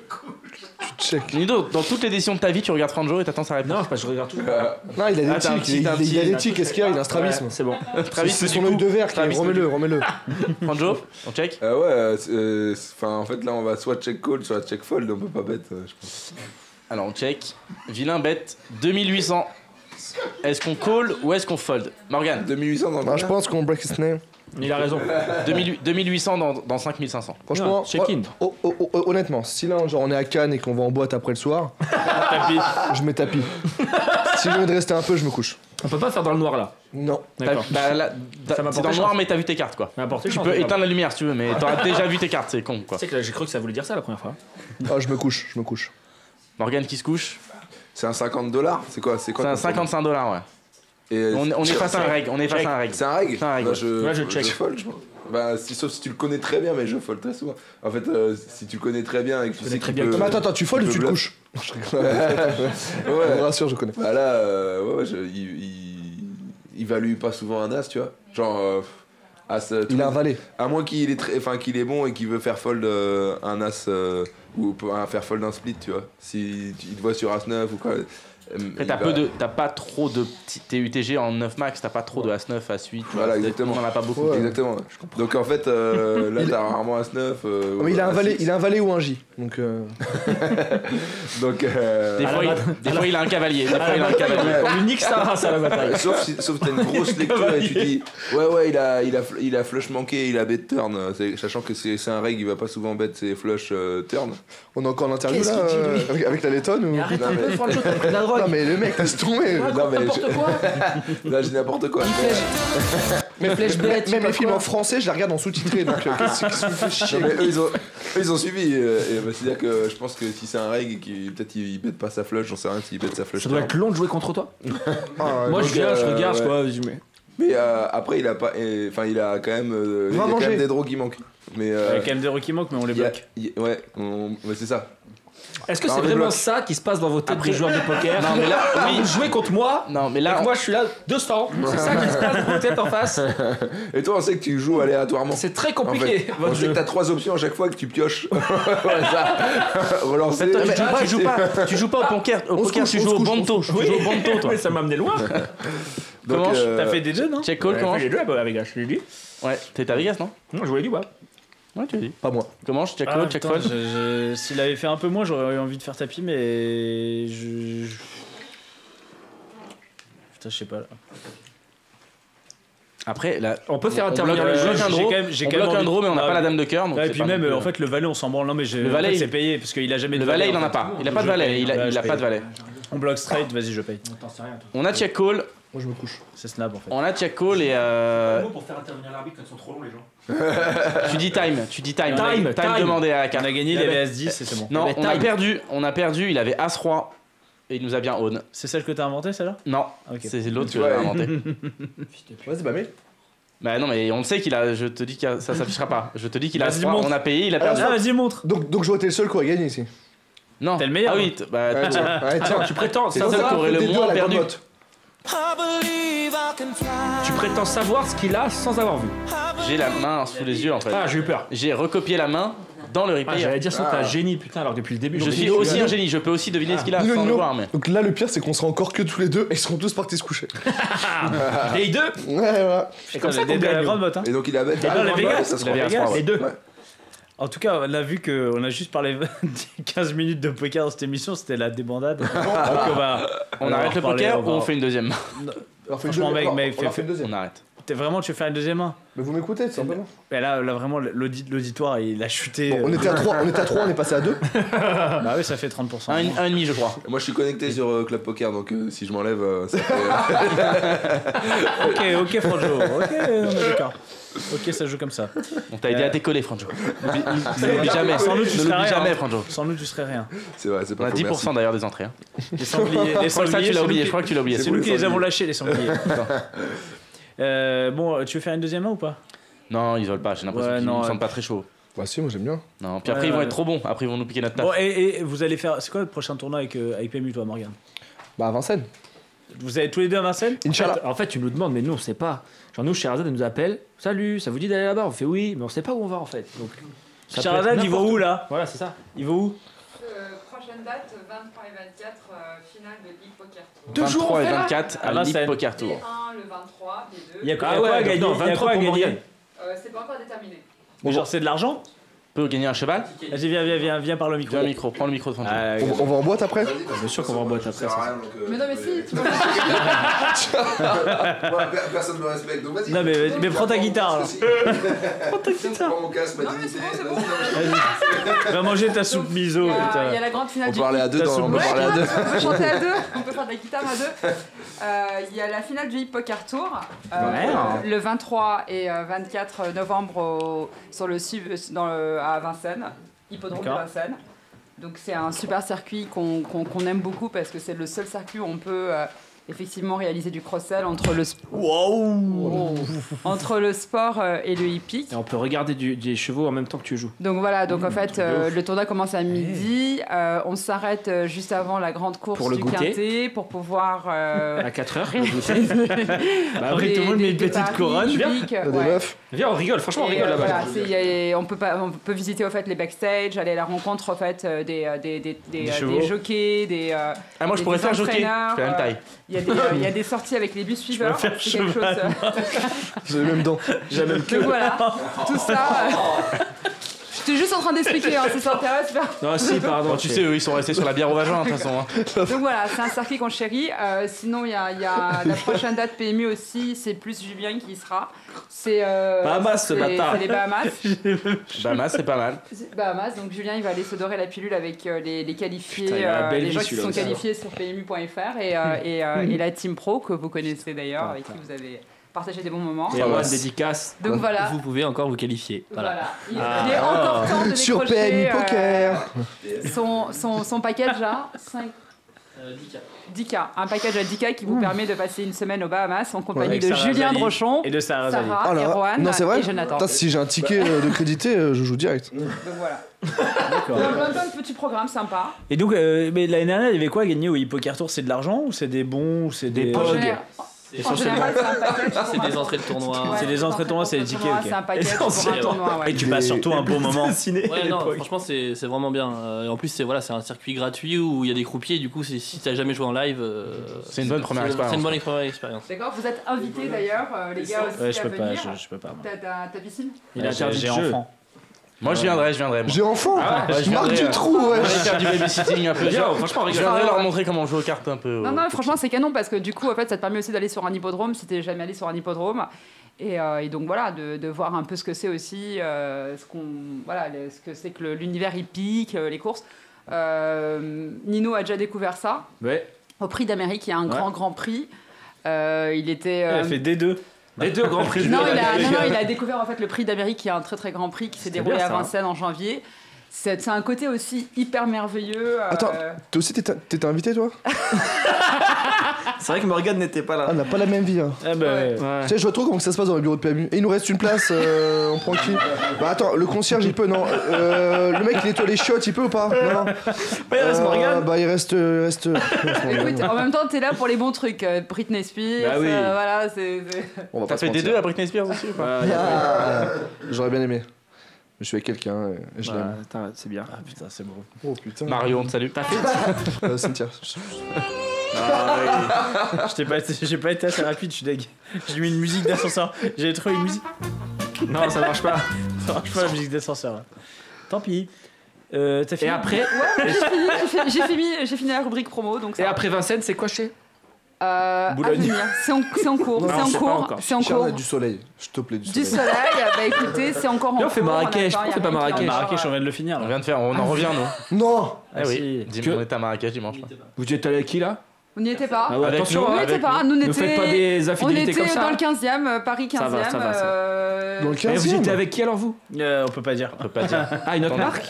Tu check. Nino, dans toutes les décisions de ta vie, tu regardes Franjo et t'attends sa réponse. Non, je, je regarde tout. Non, il a des Ah, tics. Il, a des tics. Qu'est-ce qu'il y a? Il a un strabisme. Ouais, c'est bon. Travis, C'est son œil de verre. Remets-le, remets-le. Franjo, on check Euh, ouais, euh, euh, enfin, en fait, là, on va soit check call, soit check fold. On peut pas bet, euh, je pense. Alors on check. Vilain bet 2800. Est-ce qu'on call ou est-ce qu'on fold Morgan, 2800 dans le Bah, je pense qu'on break his name. Il a raison. 2000 2800 dans, dans 5500. Franchement, Ouais, check-in. oh, oh, oh, oh, honnêtement, si là, genre, on est à Cannes et qu'on va en boîte après le soir, je mets tapis. si j'ai envie de rester un peu, je me couche. On peut pas faire dans le noir là. Non. D'accord. Bah, là, Ça t'as- m'a c'est porté dans le chance. noir mais t'as vu tes cartes quoi. Tu chance, peux éteindre la lumière si tu veux mais t'auras déjà vu tes cartes, c'est con quoi. Tu sais que là, j'ai cru que ça voulait dire ça la première fois. Ah, je me couche, je me couche. Morgan qui se couche, C'est un 50 dollars C'est quoi C'est quoi c'est un comme 55 dollars ouais. Et On, on est face à un reg, on est face à un reg. C'est un reg C'est un reg, Bah, ouais. je, Ouais, je check. fold, je pense. Bah, si, sauf si tu le connais très bien, mais je fold très souvent. En fait, euh, si tu le connais très bien et que tu sais très bien peut- Mais attends, attends, tu folles ou tu le couches Non, je rigole. Ouais. rassure, je connais. Bah là, euh, ouais, ouais, je- il, il, il value pas souvent un as, tu vois. Genre, euh, tous Il a valet. À moins qu'il est, enfin, qu'il est bon et qu'il veut faire fold euh, un as euh, ou faire fold un split, tu vois. Si il te voit sur as 9 ou quoi. Euh, Après, t'as va- peu de, t'as pas trop de petits TUTG en 9 max, t'as pas trop de As9, As8. Voilà, exactement. On en a pas beaucoup. Ouais. Exactement. Donc en fait, euh, là Il- t'as rarement as 9. euh, Mais il a un valet, 6. il a un valet ou un J. Donc euh, Donc. euh, Des fois, il, des fois, il a un cavalier. Des fois, il a un cavalier. On lui nique sa race à la bataille. Sauf si sauf t'as une grosse lecture et tu dis ouais ouais il a il a il a flush manqué il a bet turn c'est- sachant que c'est c'est un reg il va pas souvent bet ses flush euh, turn on a encore l'interview là avec, la lettonne ou... Arrête t'as drogue. Non mais le mec, laisse tomber. non mais N'importe je- quoi. là j'ai n'importe quoi Mais flèche bête, Même les films en français, je les regarde en sous-titré. Donc euh, qu'est-ce que fait chier? Mais eux, ils ont, eux, ils ont suivi. euh, et, bah, C'est-à-dire que je pense que si c'est un reg et qu'il peut-être il, il bet pas sa flush, j'en sais rien s'il bet sa flush. Ça doit être long de jouer contre toi. Ah, Moi, donc, je viens, je euh, regarde, je ouais. quoi, vas-y, mais. Mais euh, après, il a pas. Enfin, il a quand même. euh, il y a Va quand manger. même des draws qui manquent. Mais. Il y a quand même des rues qui manquent, mais on les il y a- bloque. il y a- ouais, on- ouais, c'est ça. Est-ce que c'est vraiment ça qui se passe dans vos têtes Après- des joueurs de poker Non, mais là, Vous jouez contre moi Non, mais et là, que moi je suis là 200. C'est ça qui se passe dans vos têtes en face. Et toi, on sait que tu joues aléatoirement. C'est très En compliqué fait, on votre sait que jeu. t'as trois options à chaque fois que tu pioches. Relancer. Toi, tu, Mais- joues pas, tu joues pas, tu joues pas au poker, au poker couche, tu joues au se Tu joues au bonto, toi. Mais ça m'a amené loin. Donc, Comment euh, T'as fait des deux, non Check call, comment J'ai les deux avec H, je l'ai dit. Ouais, t'es à Vegas, non? Non, je jouais du bas. Ouais, tu dit. Pas moi. Comment je check Ah, je- je- S'il avait fait un peu moins, j'aurais eu envie de faire tapis, mais. Je. je- Putain, je sais pas là. Après, là, On peut faire on intervenir le on jeu. bloque un j'ai draw, quand même- j'ai on quand bloque un draw, mais on n'a Ah, pas la dame de cœur. donc et c'est puis pas même, non plus- euh, en fait, le valet, on s'en branle. Non, mais j'ai- Le en valet, fait, il- c'est payé parce qu'il a jamais Le de valet, valet. il en a pas. Il a pas de valet. Il a, il pas de valet. On bloque straight, vas-y, je paye. On a check call, Moi je me couche. C'est snap en fait. on a check call et euh, pour faire intervenir l'arbitre quand ils sont trop longs les gens. Tu dis time, tu dis time, Time, time. demandé à la On a gagné, il avait avait- As-10 et c'est bon. Non, on a time. perdu, on a perdu. Il avait as roi et il nous a bien own. C'est celle que t'as inventée, celle-là? Non, c'est l'autre que Ouais. j'ai inventé. Vas-y, bah mais. Bah non, mais on le sait qu'il a. Je te dis que ça s'affichera pas. Je te dis qu'il a Vas-y, on a payé, il a Ah, perdu. vas-y, montre Donc, donc je vois que t'es le seul qui aurait gagné ici. Non, T'es le meilleur, Ah hein. oui, t- bah Ouais, tiens, ouais, tiens. Tu prétends C'est savoir ça qu'aurait le moins perdu. Tu prétends savoir ce qu'il a sans avoir vu. j'ai la main sous les yeux en fait. Ah, j'ai eu peur. J'ai recopié la main dans le Ah, replay. J'allais dire ça, t'es Ah. un génie, putain, alors que depuis le début, je suis aussi un génie, je peux aussi deviner ce qu'il a Nino, sans le voir. Mais... Donc là, le pire, c'est qu'on sera encore que tous les deux et ils seront tous partis se coucher. Les deux Ouais, voilà. C'est comme ça qu'on gagne. grande botte, hein. Et donc il avait. dans les Vegas, Les deux. En tout cas, on a vu qu'on a juste parlé 15 minutes de poker dans cette émission, c'était la débandade. Donc on va. On arrête le poker va- ou on fait une deuxième une Franchement, mec, on fait une deuxième. On arrête. T'es vraiment, tu veux faire une deuxième main Mais vous m'écoutez, tout simplement. Mais là, là vraiment, l'audi- l'auditoire, il a chuté. Bon, on euh, était à 3, on était à 3, on est passé à 2. Bah oui, ça fait 30%. Un, un et demi, je crois. Moi je suis connecté sur euh, Club Poker donc euh, si je m'enlève euh, ça fait. Ok, ok, Franjo. Ok, on est d'accord. Ok, ça joue comme ça. On t'a aidé Euh, à décoller, Franjo. N'oublie ne l'oublie jamais. Sans nous, tu Ne serais l'oublie rien. jamais, Franjo. Sans nous, tu serais rien. c'est vrai, c'est On pas a faux, 10% merci. d'ailleurs des entrées. hein. Les sangliers, les sangliers, tu l'as oublié. Je crois que tu l'as oublié. C'est nous qui les avons lâchés, les sangliers. Euh, bon, tu veux faire une deuxième main ou pas? Non, ils veulent pas. J'ai l'impression qu'ils ouais. sentent pas très chaud. Bah, si, moi j'aime bien. Non, puis après ils vont être trop bons. Après ils vont nous piquer notre taf. Bon, et, vous allez faire. C'est quoi le prochain tournoi avec, euh, avec PMU, toi, Morgan Bah, à Vincennes. Vous allez tous les deux à Vincennes? Inch'Allah. En fait, tu nous demandes, mais nous, on sait pas. Genre, nous, Sherazade, elle nous appelle. Salut, ça vous dit d'aller là-bas? On fait oui, mais on sait pas où on va en fait. Donc, ça être il va où là Voilà, c'est ça. Il va où? Euh, prochaine date, 23 et 24, euh, finale de League Poker Tour. Deux jours, 23 on et fait là 24 À. League Poker Tour. 1 le 23, les 2. Il y a quoi, Ah ouais, à gagner non, Il y a 23 quoi à pour gagner. Euh, c'est pas encore déterminé. Mais genre, c'est de l'argent Peut gagner un cheval Vas-y, viens, viens, viens, viens par le micro. Viens micro, prends le micro de Franjo. Ah, On, on va en boîte après Bien sûr qu'on va en boîte après. Rien, donc, euh, Mais non, mais si, tu vois. Personne me respecte donc vas-y. Non, mais, vas-y, mais prends ta guitare. Prends ta guitare. Prends mon casque, ma mais dignité. Va manger ta soupe miso. Il y, a, la grande finale On du peut parler à deux on peut parler à deux. on peut chanter à deux, on peut faire de la guitare à deux. Euh, Il y a la finale du Hip Poker Tour euh, le 23 et euh, 24 novembre au- sur le, dans le- à Vincennes, hippodrome de. Vincennes. Donc c'est un super circuit qu'on aime beaucoup parce que c'est le seul circuit où on peut euh, effectivement réaliser du cross-sell entre le, Oh. entre le sport euh, et le hippique. Et on peut regarder du- des chevaux en même temps que tu joues. Donc voilà, donc en fait, truc de euh, le tournoi commence à midi. euh, on s'arrête juste avant la grande course Pour le du goûter. quintet pour pouvoir. euh, À 4 heures. Bah oui, tout le monde met une petite couronne. ouais. meufs. Viens, on rigole, franchement, on rigole là-bas. voilà, on peut pas, on peut visiter au fait les backstage, aller à la rencontre en fait des des des, des, Des chevaux. des jockeys, des. euh, Ah, moi je pourrais faire jockey. Je fais la même euh, taille. Il y a des euh, il y a des sorties avec les bus suiveurs. faire c'est quelque chose. cheval, euh, J'ai les mêmes dents. J'ai même donc voilà, tout ça. J'étais juste en train d'expliquer, hein, si ça. Non, si, pardon. Tu sais, eux ils sont restés sur la bière au vagin de toute façon. hein. Donc voilà, c'est un circuit qu'on chérit. Euh, sinon, il y a, il y a la prochaine date PMU aussi, c'est plus Julien qui y sera. C'est euh, Bahamas, ce bâtard. C'est les Bahamas. Bahamas, c'est pas mal. Bahamas, donc Julien il va aller se dorer la pilule avec euh, les, les qualifiés, Putain, euh, les vie, gens qui sont qualifiés sur PMU.fr et, euh, et, euh, et la Team Pro que vous connaissez d'ailleurs, avec qui vous avez partagé des bons moments. Et One dédicace. Donc voilà. Vous pouvez encore vous qualifier. Voilà. Voilà. Il, Ah. il est encore temps de Sur décrocher, PMU euh, Poker. son, son, son package à 5 10K. Un package à 10K qui vous permet de passer une semaine aux Bahamas en compagnie de Sarah Julien Zali Drochon, Et de Sarah. Sarah, Ah là, Erwan non, c'est vrai et Jonathan. Si j'ai un ticket euh, de crédité, euh, je joue direct. Donc voilà. D'accord. De petits programmes sympas. Et donc, euh, mais l'année dernière, il y avait quoi à gagner au Hippoker Tour? C'est de l'argent ou c'est des bons ou c'est des. Général, en général, c'est un des entrées de tournoi. C'est des entrées de tournoi, c'est des tickets, ok. C'est un package pour un tournoi. Et tu passes surtout un bon moment. Ouais, non, franchement, c'est c'est vraiment bien. Euh, et en plus, c'est voilà, c'est un circuit gratuit où il y a des croupiers. Du coup, si t'as jamais joué en live, euh, C'est une bonne première expérience. C'est une bonne première expérience. D'accord, vous êtes invités d'ailleurs, euh, les gars aussi, Ouais, je à peux pas, je, peux pas. T'as- ta piscine? Il a interdit J'ai le jeu. Moi je viendrai, je viendrai. Moi. J'ai enfant Ah ouais, je Marque viendrai, du euh, trou, On ouais va aller faire du babysitting un peu. Je franchement, on je viendrai leur montrer comment on joue aux cartes un peu. Non, non, franchement, c'est canon parce que du coup, en fait, ça te permet aussi d'aller sur un hippodrome si t'es jamais allé sur un hippodrome. Et, euh, et donc voilà, de, de voir un peu ce que c'est aussi, euh, ce, qu'on, voilà, le- ce que c'est que le- l'univers hippique, euh, les courses. Euh, Nino a déjà découvert ça Ouais. au Prix d'Amérique, il y a un grand, grand prix. Euh, il était. Elle euh, a fait D2. Les deux grands prix. non, il a, non, non, il a découvert en fait le prix d'Amérique, qui est un très très grand prix qui s'est déroulé à hein. Vincennes en janvier. C'est un côté aussi hyper merveilleux. euh, Attends, toi aussi t'étais invité toi? C'est vrai que Morgane n'était pas Ah, là. on n'a pas la même vie. Hein. Ah ouais. Ouais. Tu sais, je vois trop comment ça se passe dans le bureau de PMU. Et il nous reste une place, euh, on prend qui Bah attends, le concierge il peut, non? Euh, le mec il nettoie les chiottes, il peut ou pas? Non. il reste Euh, Morgane. Bah il reste. euh, il reste il reste Morgane. Écoute, en même temps, t'es là pour les bons trucs. euh, Britney Spears, Bah oui. euh, voilà, c'est. On va pas fait des deux à Britney Spears aussi ou pas? Ah, J'aurais bien aimé. Je suis avec quelqu'un et je Ouais, l'aime. c'est bien. Ah putain, c'est beau. Oh putain. Mario, on te salue. Euh, Cynthia. Je t'ai pas été- J'ai pas été assez rapide, je suis deg. J'ai mis une musique d'ascenseur. J'ai trouvé une musique. Non, ça marche pas. Ça marche pas la musique d'ascenseur là. Tant pis. Euh, T'as Et fini après, Ouais, j'ai fini, fini, fini la rubrique promo. Donc ça et va. après Vincennes, c'est quoi chez Euh, à. C'est en, c'est en cours, Non, c'est en c'est cours, c'est en cours. du soleil. Je te plaît, du Du soleil. soleil, bah écoutez, c'est encore en Viens, on cours. fait Marrakech, on fait pas Marrakech Marrakech, on vient de le finir On vient de faire, on en revient nous. Non Ah oui. Dis- Que- on était à Marrakech dimanche. Vous êtes allé avec qui là? Vous n'y étiez pas Ah ouais, attention, hein. n'y étiez avec pas, nous on Ne était, faites pas des on infidélités était comme ça. dans le 15e, euh, Paris 15e. Ça va, ça va, ça euh, Dans le Et vous 15 étiez avec qui alors vous? Euh, on peut pas dire. On peut pas dire. Ah, une autre marque?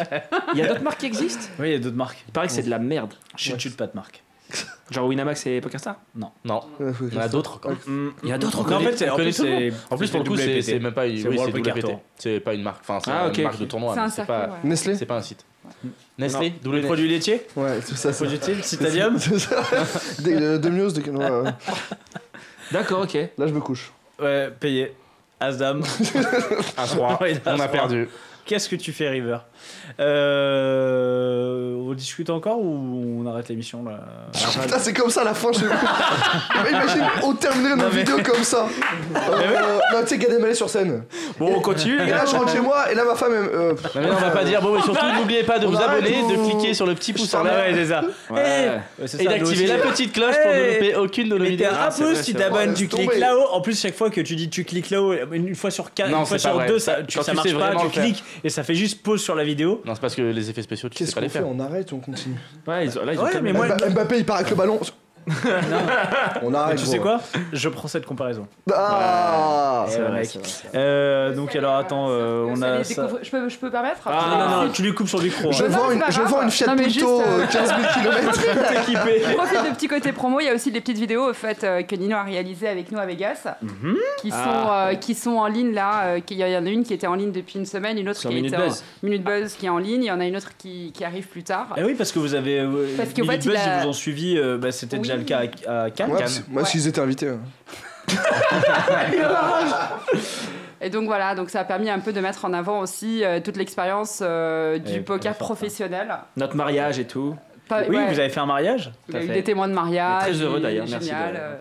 Il y a d'autres marques qui existent? Oui, il y a d'autres marques. Il paraît que c'est de la merde. Chut, chut, pas de marque. Genre Winamax et PokerStar Non, Ouais, faut- il y en a d'autres encore. Il y a d'autres Non, en encore. fait, c'est- en plus, tout le c'est. En plus, pour le coup, c'est même pas une C'est oui, WPT. C'est pas une marque, enfin, c'est Ah, une ok, marque de tournoi. C'est un circuit, pas, ouais. Nestlé c'est pas un site. Nestlé, d'où Les les produits laitiers Ouais, c'est ça. Produits laitiers Citadium C'est ça. Des- euh, Demios, de... D'accord, ok. Là, je me couche. Ouais, payé. Asdam. à 3. Ouais, On a As-Roi. perdu. Qu'est-ce que tu fais, River euh... On discute encore ou on arrête l'émission là Putain, c'est comme ça à la fin, pas. Imagine, on terminerait nos mais- vidéos comme ça. Euh, non, tu sais, Gad Elmaleh sur scène. Bon, on continue Et là, je rentre chez moi, et là, ma femme, elle, euh, Non, mais on va pas dire. Bon, mais surtout, n'oubliez pas de On vous abonner, ou- de cliquer sur le petit pouce en Ah l'air ouais, c'est ça. Ouais. Ouais, c'est et d'activer la petite cloche pour ne louper aucune de nos vidéos. un c'est pouce, tu t'abonnes, tu cliques là-haut. En plus, chaque fois que tu dis tu cliques là-haut, une fois sur quatre, une fois sur deux, ça, marche pas, vraiment tu cliques et ça fait juste pause sur la vidéo. Non, c'est parce que les effets spéciaux, tu sais qu'est-ce pas qu'on les fait faire. On arrête ou on continue Ouais, ils ont- là, ils ont Ouais, mais moi- Mba- Mbappé, il part avec le ballon. On arrête. tu gros. sais quoi? Je prends cette comparaison. Ah C'est vrai, mec. Euh, donc alors attends, euh, on a ça. Je peux, je peux permettre Ah, non, non, non, tu lui coupes son micro. Je hein. c'est une, je voir une Fiat Non, Punto euh, euh, 15 000 km. Équipé. Je profite de petit côté promo, il y a aussi des petites vidéos au fait, euh, que Nino a réalisées avec nous à Vegas, Mhm. qui, sont, Ah. euh, qui sont en ligne là. euh, qu'il y en a une qui était en ligne depuis une semaine, une autre Sur qui Minute était Buzz. en Minute Buzz qui est en ligne, il y en a une autre qui, qui arrive plus tard. Eh oui, parce que vous avez. Parce Minute il Buzz, ils vous ont suivi, bah, c'était déjà le cas à, à Cannes. Ouais, Moi, s'ils étaient invités. hein. Et donc voilà, donc ça a permis un peu de mettre en avant aussi euh, toute l'expérience euh, du Et poker professionnel. Notre mariage et tout. Pas- Oui, ouais, vous avez fait un mariage il y a Tout à eu fait. des témoins de mariage. Très heureux d'ailleurs, merci. Euh,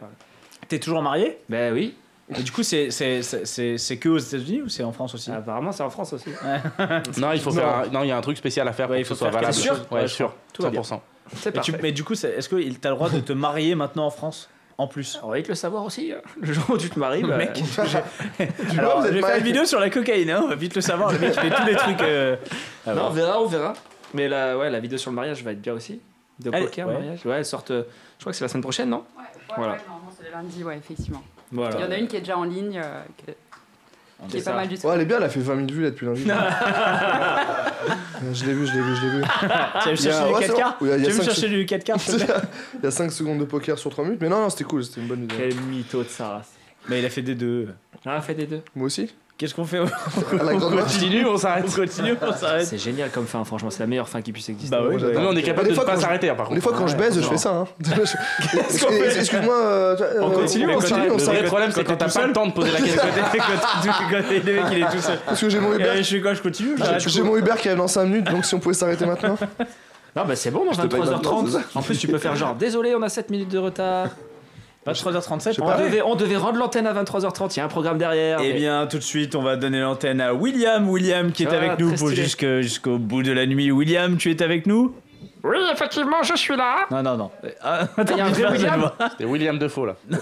T'es toujours marié? Ben oui, Et du coup, c'est c'est- c'est- c'est- c'est que aux États-Unis ou c'est en France aussi? Apparemment c'est en France aussi. Non, il faut Non. faire. un- Non, il y a un truc spécial à faire pour Ouais, il que ce faut soit faire valable. Ouais, sûr. Tout va bien. 100%. C'est tu-. Mais du coup, c'est- est-ce qu'il t'a le droit de te marier maintenant en France En plus. On va vite le savoir aussi. hein. Le jour où tu te maries, bah, Mec, vois, Alors, vous êtes je vais faire une vidéo sur la cocaïne, hein, on va vite le savoir. Le mec, il fait tous les trucs. euh, ah, non, on verra, on verra. Mais la, ouais, la vidéo sur le mariage va être bien aussi. De Allez, poker, ouais. mariage. Ouais, elle sort. euh, je crois que c'est la semaine prochaine, non? Ouais, ouais, Voilà. ouais, normalement c'est le lundi, ouais, effectivement. Voilà. Il y en a une qui est déjà en ligne, euh, qui est, qui est ça. pas mal du tout. Ouais, elle est bien, elle a fait 20 000 vues là depuis lundi. Je l'ai vu, je l'ai vu, je l'ai vu. Tu vas me Il y a- chercher ouais, du c'est 4K bon. Oui, il y a Tu cinq chercher du 4K s'il te plaît Il y a 5 secondes de poker sur 3 minutes, mais non, non, c'était cool, c'était une bonne vidéo. Quel mytho de sa race. Mais il a fait des deux. Ah, fait des deux. Moi aussi Qu'est-ce qu'on fait On continue, on s'arrête. On continue, on s'arrête. C'est génial comme fin, franchement, c'est la meilleure fin qui puisse exister. Bah oui, bah. Non, mais on est capable Des de fois, ne pas quand je- s'arrêter, hein, par Des contre. fois, quand je baise, je fais ça. Hein. Excuse-moi, euh, euh, On continue, on on continue, s'arrête. on Le vrai s'arrête. problème, c'est Quand t'as pas le temps de poser la question. quand le mec il est tout seul. Parce que j'ai mon Uber. je fais quoi Je continue J'ai mon Uber qui arrive dans 5 minutes, donc si on pouvait s'arrêter maintenant. Non, bah c'est bon, dans te paye maintenant, 23h30. En plus, tu peux faire genre, désolé, on a 7 minutes de retard. 23h37. On devait, on devait rendre l'antenne à 23h30, il y a un programme derrière. Eh mais- bien, tout de suite, on va donner l'antenne à William. William qui est Ah, avec nous pour jusqu'au bout de la nuit. William, tu es avec nous? Oui, effectivement, je suis là. Non, non, non. Attends, Il y a un vrai faire cette William voix. C'est William Defoe, là.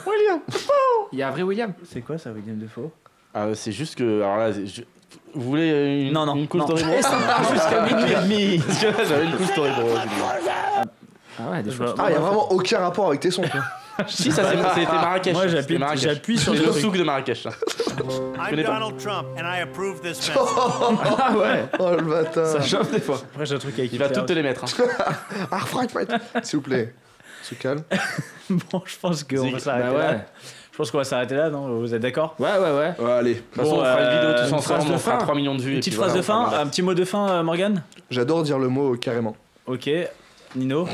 Il y a un vrai William. C'est quoi ça, William Defoe? Ah, c'est juste que. Alors là, je- vous voulez une, Non, non, une cool non. story bro? Et ça part jusqu'à minuit et demi. Là, J'avais une cool story. Ah ouais, des choses. Ah, il y a vraiment aucun rapport avec tes sons. quoi. Si, ça c'est- c'était Marrakech. Moi, j'appuie- C'était Marrakech. j'appuie sur le souk de Marrakech. là. I'm. Donald Trump, and I approve this message. Ah ouais, Oh le bâtard. ça chauffe des fois. Après, j'ai un truc avec Il va toutes te les mettre. hein. Ah, Frank, Frank. S'il vous plaît. Se calme. Bon, je pense qu'on va s'arrêter Bah ouais. là. Je pense qu'on va s'arrêter là, non? Vous êtes d'accord? Ouais, ouais, ouais. Ouais, allez. De toute façon, Bon, on fera une vidéo euh, tous une ensemble, on fera fin. 3 millions de vues. Une et petite phrase voilà, de fin, un petit mot de fin, euh, Morgane? J'adore dire le mot carrément. Ok. Nino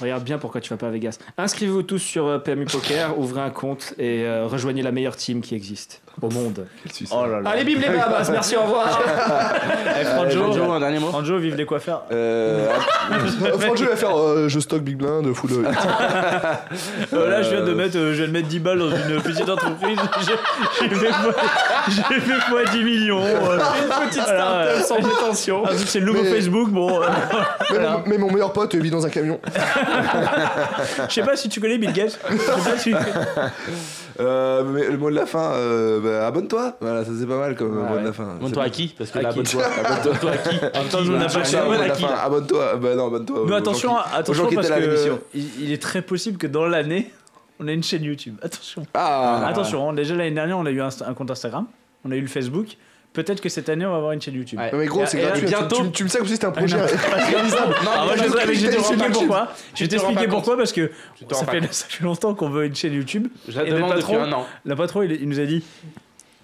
Regarde bien pourquoi tu vas pas à Vegas. Inscrivez-vous tous sur euh, PMU Poker, ouvrez un compte et euh, rejoignez la meilleure team qui existe au monde. Oh là là. Allez, bim les babas, merci, au revoir. Eh, Franjo, Joe, un dernier mot Franjo, vive les coiffeurs. Euh, Franck, je vais faire euh, je stocke Big Blind, full. euh, Euh, là, je viens de mettre, euh, je viens de mettre 10 balles dans une petite entreprise. J'ai j'ai fait fois, j'ai fait fois 10 millions. euh. Une petite start-up sans prétention. Ah, c'est le nouveau Mais- Facebook. Bon, euh, mais, mon, mais mon meilleur pote dans un camion. je sais pas si tu connais Bill Gates. Si- Euh, mais le mot de la fin, euh, bah, abonne-toi. Voilà, ça c'est pas mal comme Ah mot ouais. de la fin. Abonne-toi à qui Parce que là, abonne-toi. Abonne-toi à qui on n'a pas. Abonne-toi. Bah non, abonne-toi. Mais aux attention, gens qui- aux attention gens qui parce que il, il est très possible que dans l'année, on ait une chaîne YouTube. Attention. Ah, Attention, hein, déjà l'année dernière, on a eu un, un compte Instagram, on a eu le Facebook. Peut-être que cette année, on va avoir une chaîne YouTube. Ouais. Non, mais gros, c'est et gratuit. bientôt- Tu, tu, tu me sais comme si c'était un projet non. réalisable. Ah, moi, je vais que je t'expliquer pourquoi. YouTube. Je vais t'expliquer pourquoi parce que ça fait, ça fait longtemps qu'on veut une chaîne YouTube. Je la Et le demande depuis patron- un an. Le patron, il, il nous a dit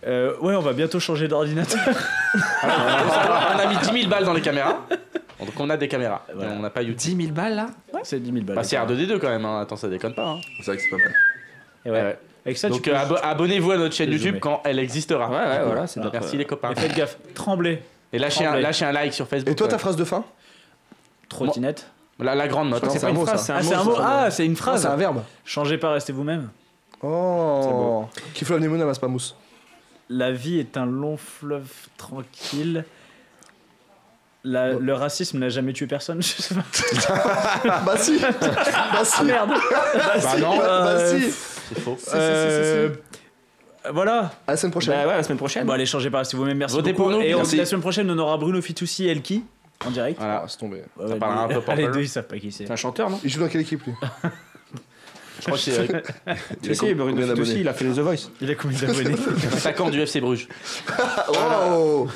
euh, Ouais, on va bientôt changer d'ordinateur. on a mis 10 000 balles dans les caméras. Donc on a des caméras. Mais on n'a pas YouTube. 10 000 balles là? C'est 10 000 balles. Bah, c'est R2D2 quand même. hein. Attends, ça déconne pas. hein. C'est vrai que c'est pas mal. Et ouais. Ouais, ouais. Avec ça, Donc peux- euh, abo- abonnez-vous à notre chaîne YouTube quand elle existera. Ouais, ouais, voilà, c'est notre- Merci les copains. Et faites gaffe, tremblez. Et lâchez un, lâchez un like sur Facebook. Et toi, ta phrase de fin Trottinette. la, la grande note. Hein. c'est un mot, phrase, ça. un Ah, mot. c'est un mot. Ah, c'est une Ah, phrase. C'est un verbe. Changez pas, restez vous-même. Oh. Kiff love Nemo n'amasse pas mousse. La vie est un long fleuve tranquille. La- le racisme n'a jamais tué personne. Je sais pas. bah si Bah si Merde. Bah, si non, Bah, bah, euh, si C'est faux. Si, si, si, si, Euh, Voilà. À la semaine prochaine. Bah ouais, la semaine prochaine. Bon, allez, changez pas, restez vous-même. Merci Votez beaucoup. pour nous, Et on- merci. la semaine prochaine, on aura Bruno Fitoussi et Elki en direct. Voilà. Ah, c'est tombé. Ouais, Ça ouais, parlera un lui- peu Les deux, ils savent pas qui c'est. C'est un chanteur, non Il joue dans quelle équipe lui Je crois que c'est Eric. Si, si, Bruno combien Fitoussi, il a fait les The Voice. Il a combien d'abonnés attaquant du FC Bruges. Oh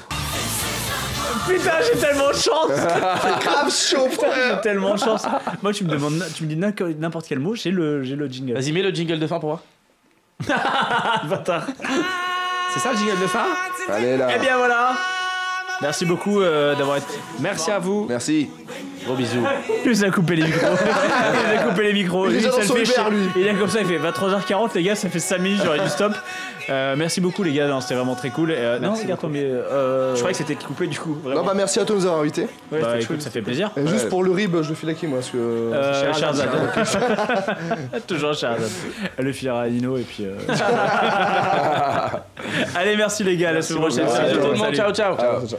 Putain, j'ai tellement de chance. C'est grave chaud, frère j'ai tellement de chance. Moi, tu me demandes, tu me dis n'importe n'importe quel mot, j'ai le, j'ai le jingle. Vas-y, mets le jingle de fin pour voir. Bâtard. C'est ça le jingle de fin? Allez là. Eh bien voilà Merci beaucoup euh, d'avoir été. Merci à vous. Merci Gros bisous. Il a coupé les micros. il a coupé les micros. Lui, ça le fait chier. lui. Il est comme ça, il fait 23h40, les gars, ça fait 5 minutes, j'aurais dû stop. Euh, merci beaucoup, les gars, non, c'était vraiment très cool. Euh, non, Merci regarde ton euh, Je croyais que c'était coupé du coup. Non bah merci à toi de nous avoir invités. Ouais, bah, c'était écoute, chouette. ça fait plaisir. Et juste pour le rib, je le file à qui moi parce que... Euh. Sherazade. Toujours. Elle le filera à Nino et puis. euh, Allez, merci les gars, à la semaine prochaine. Salut tout le monde. Salut. Ciao, ciao. Ah, ciao.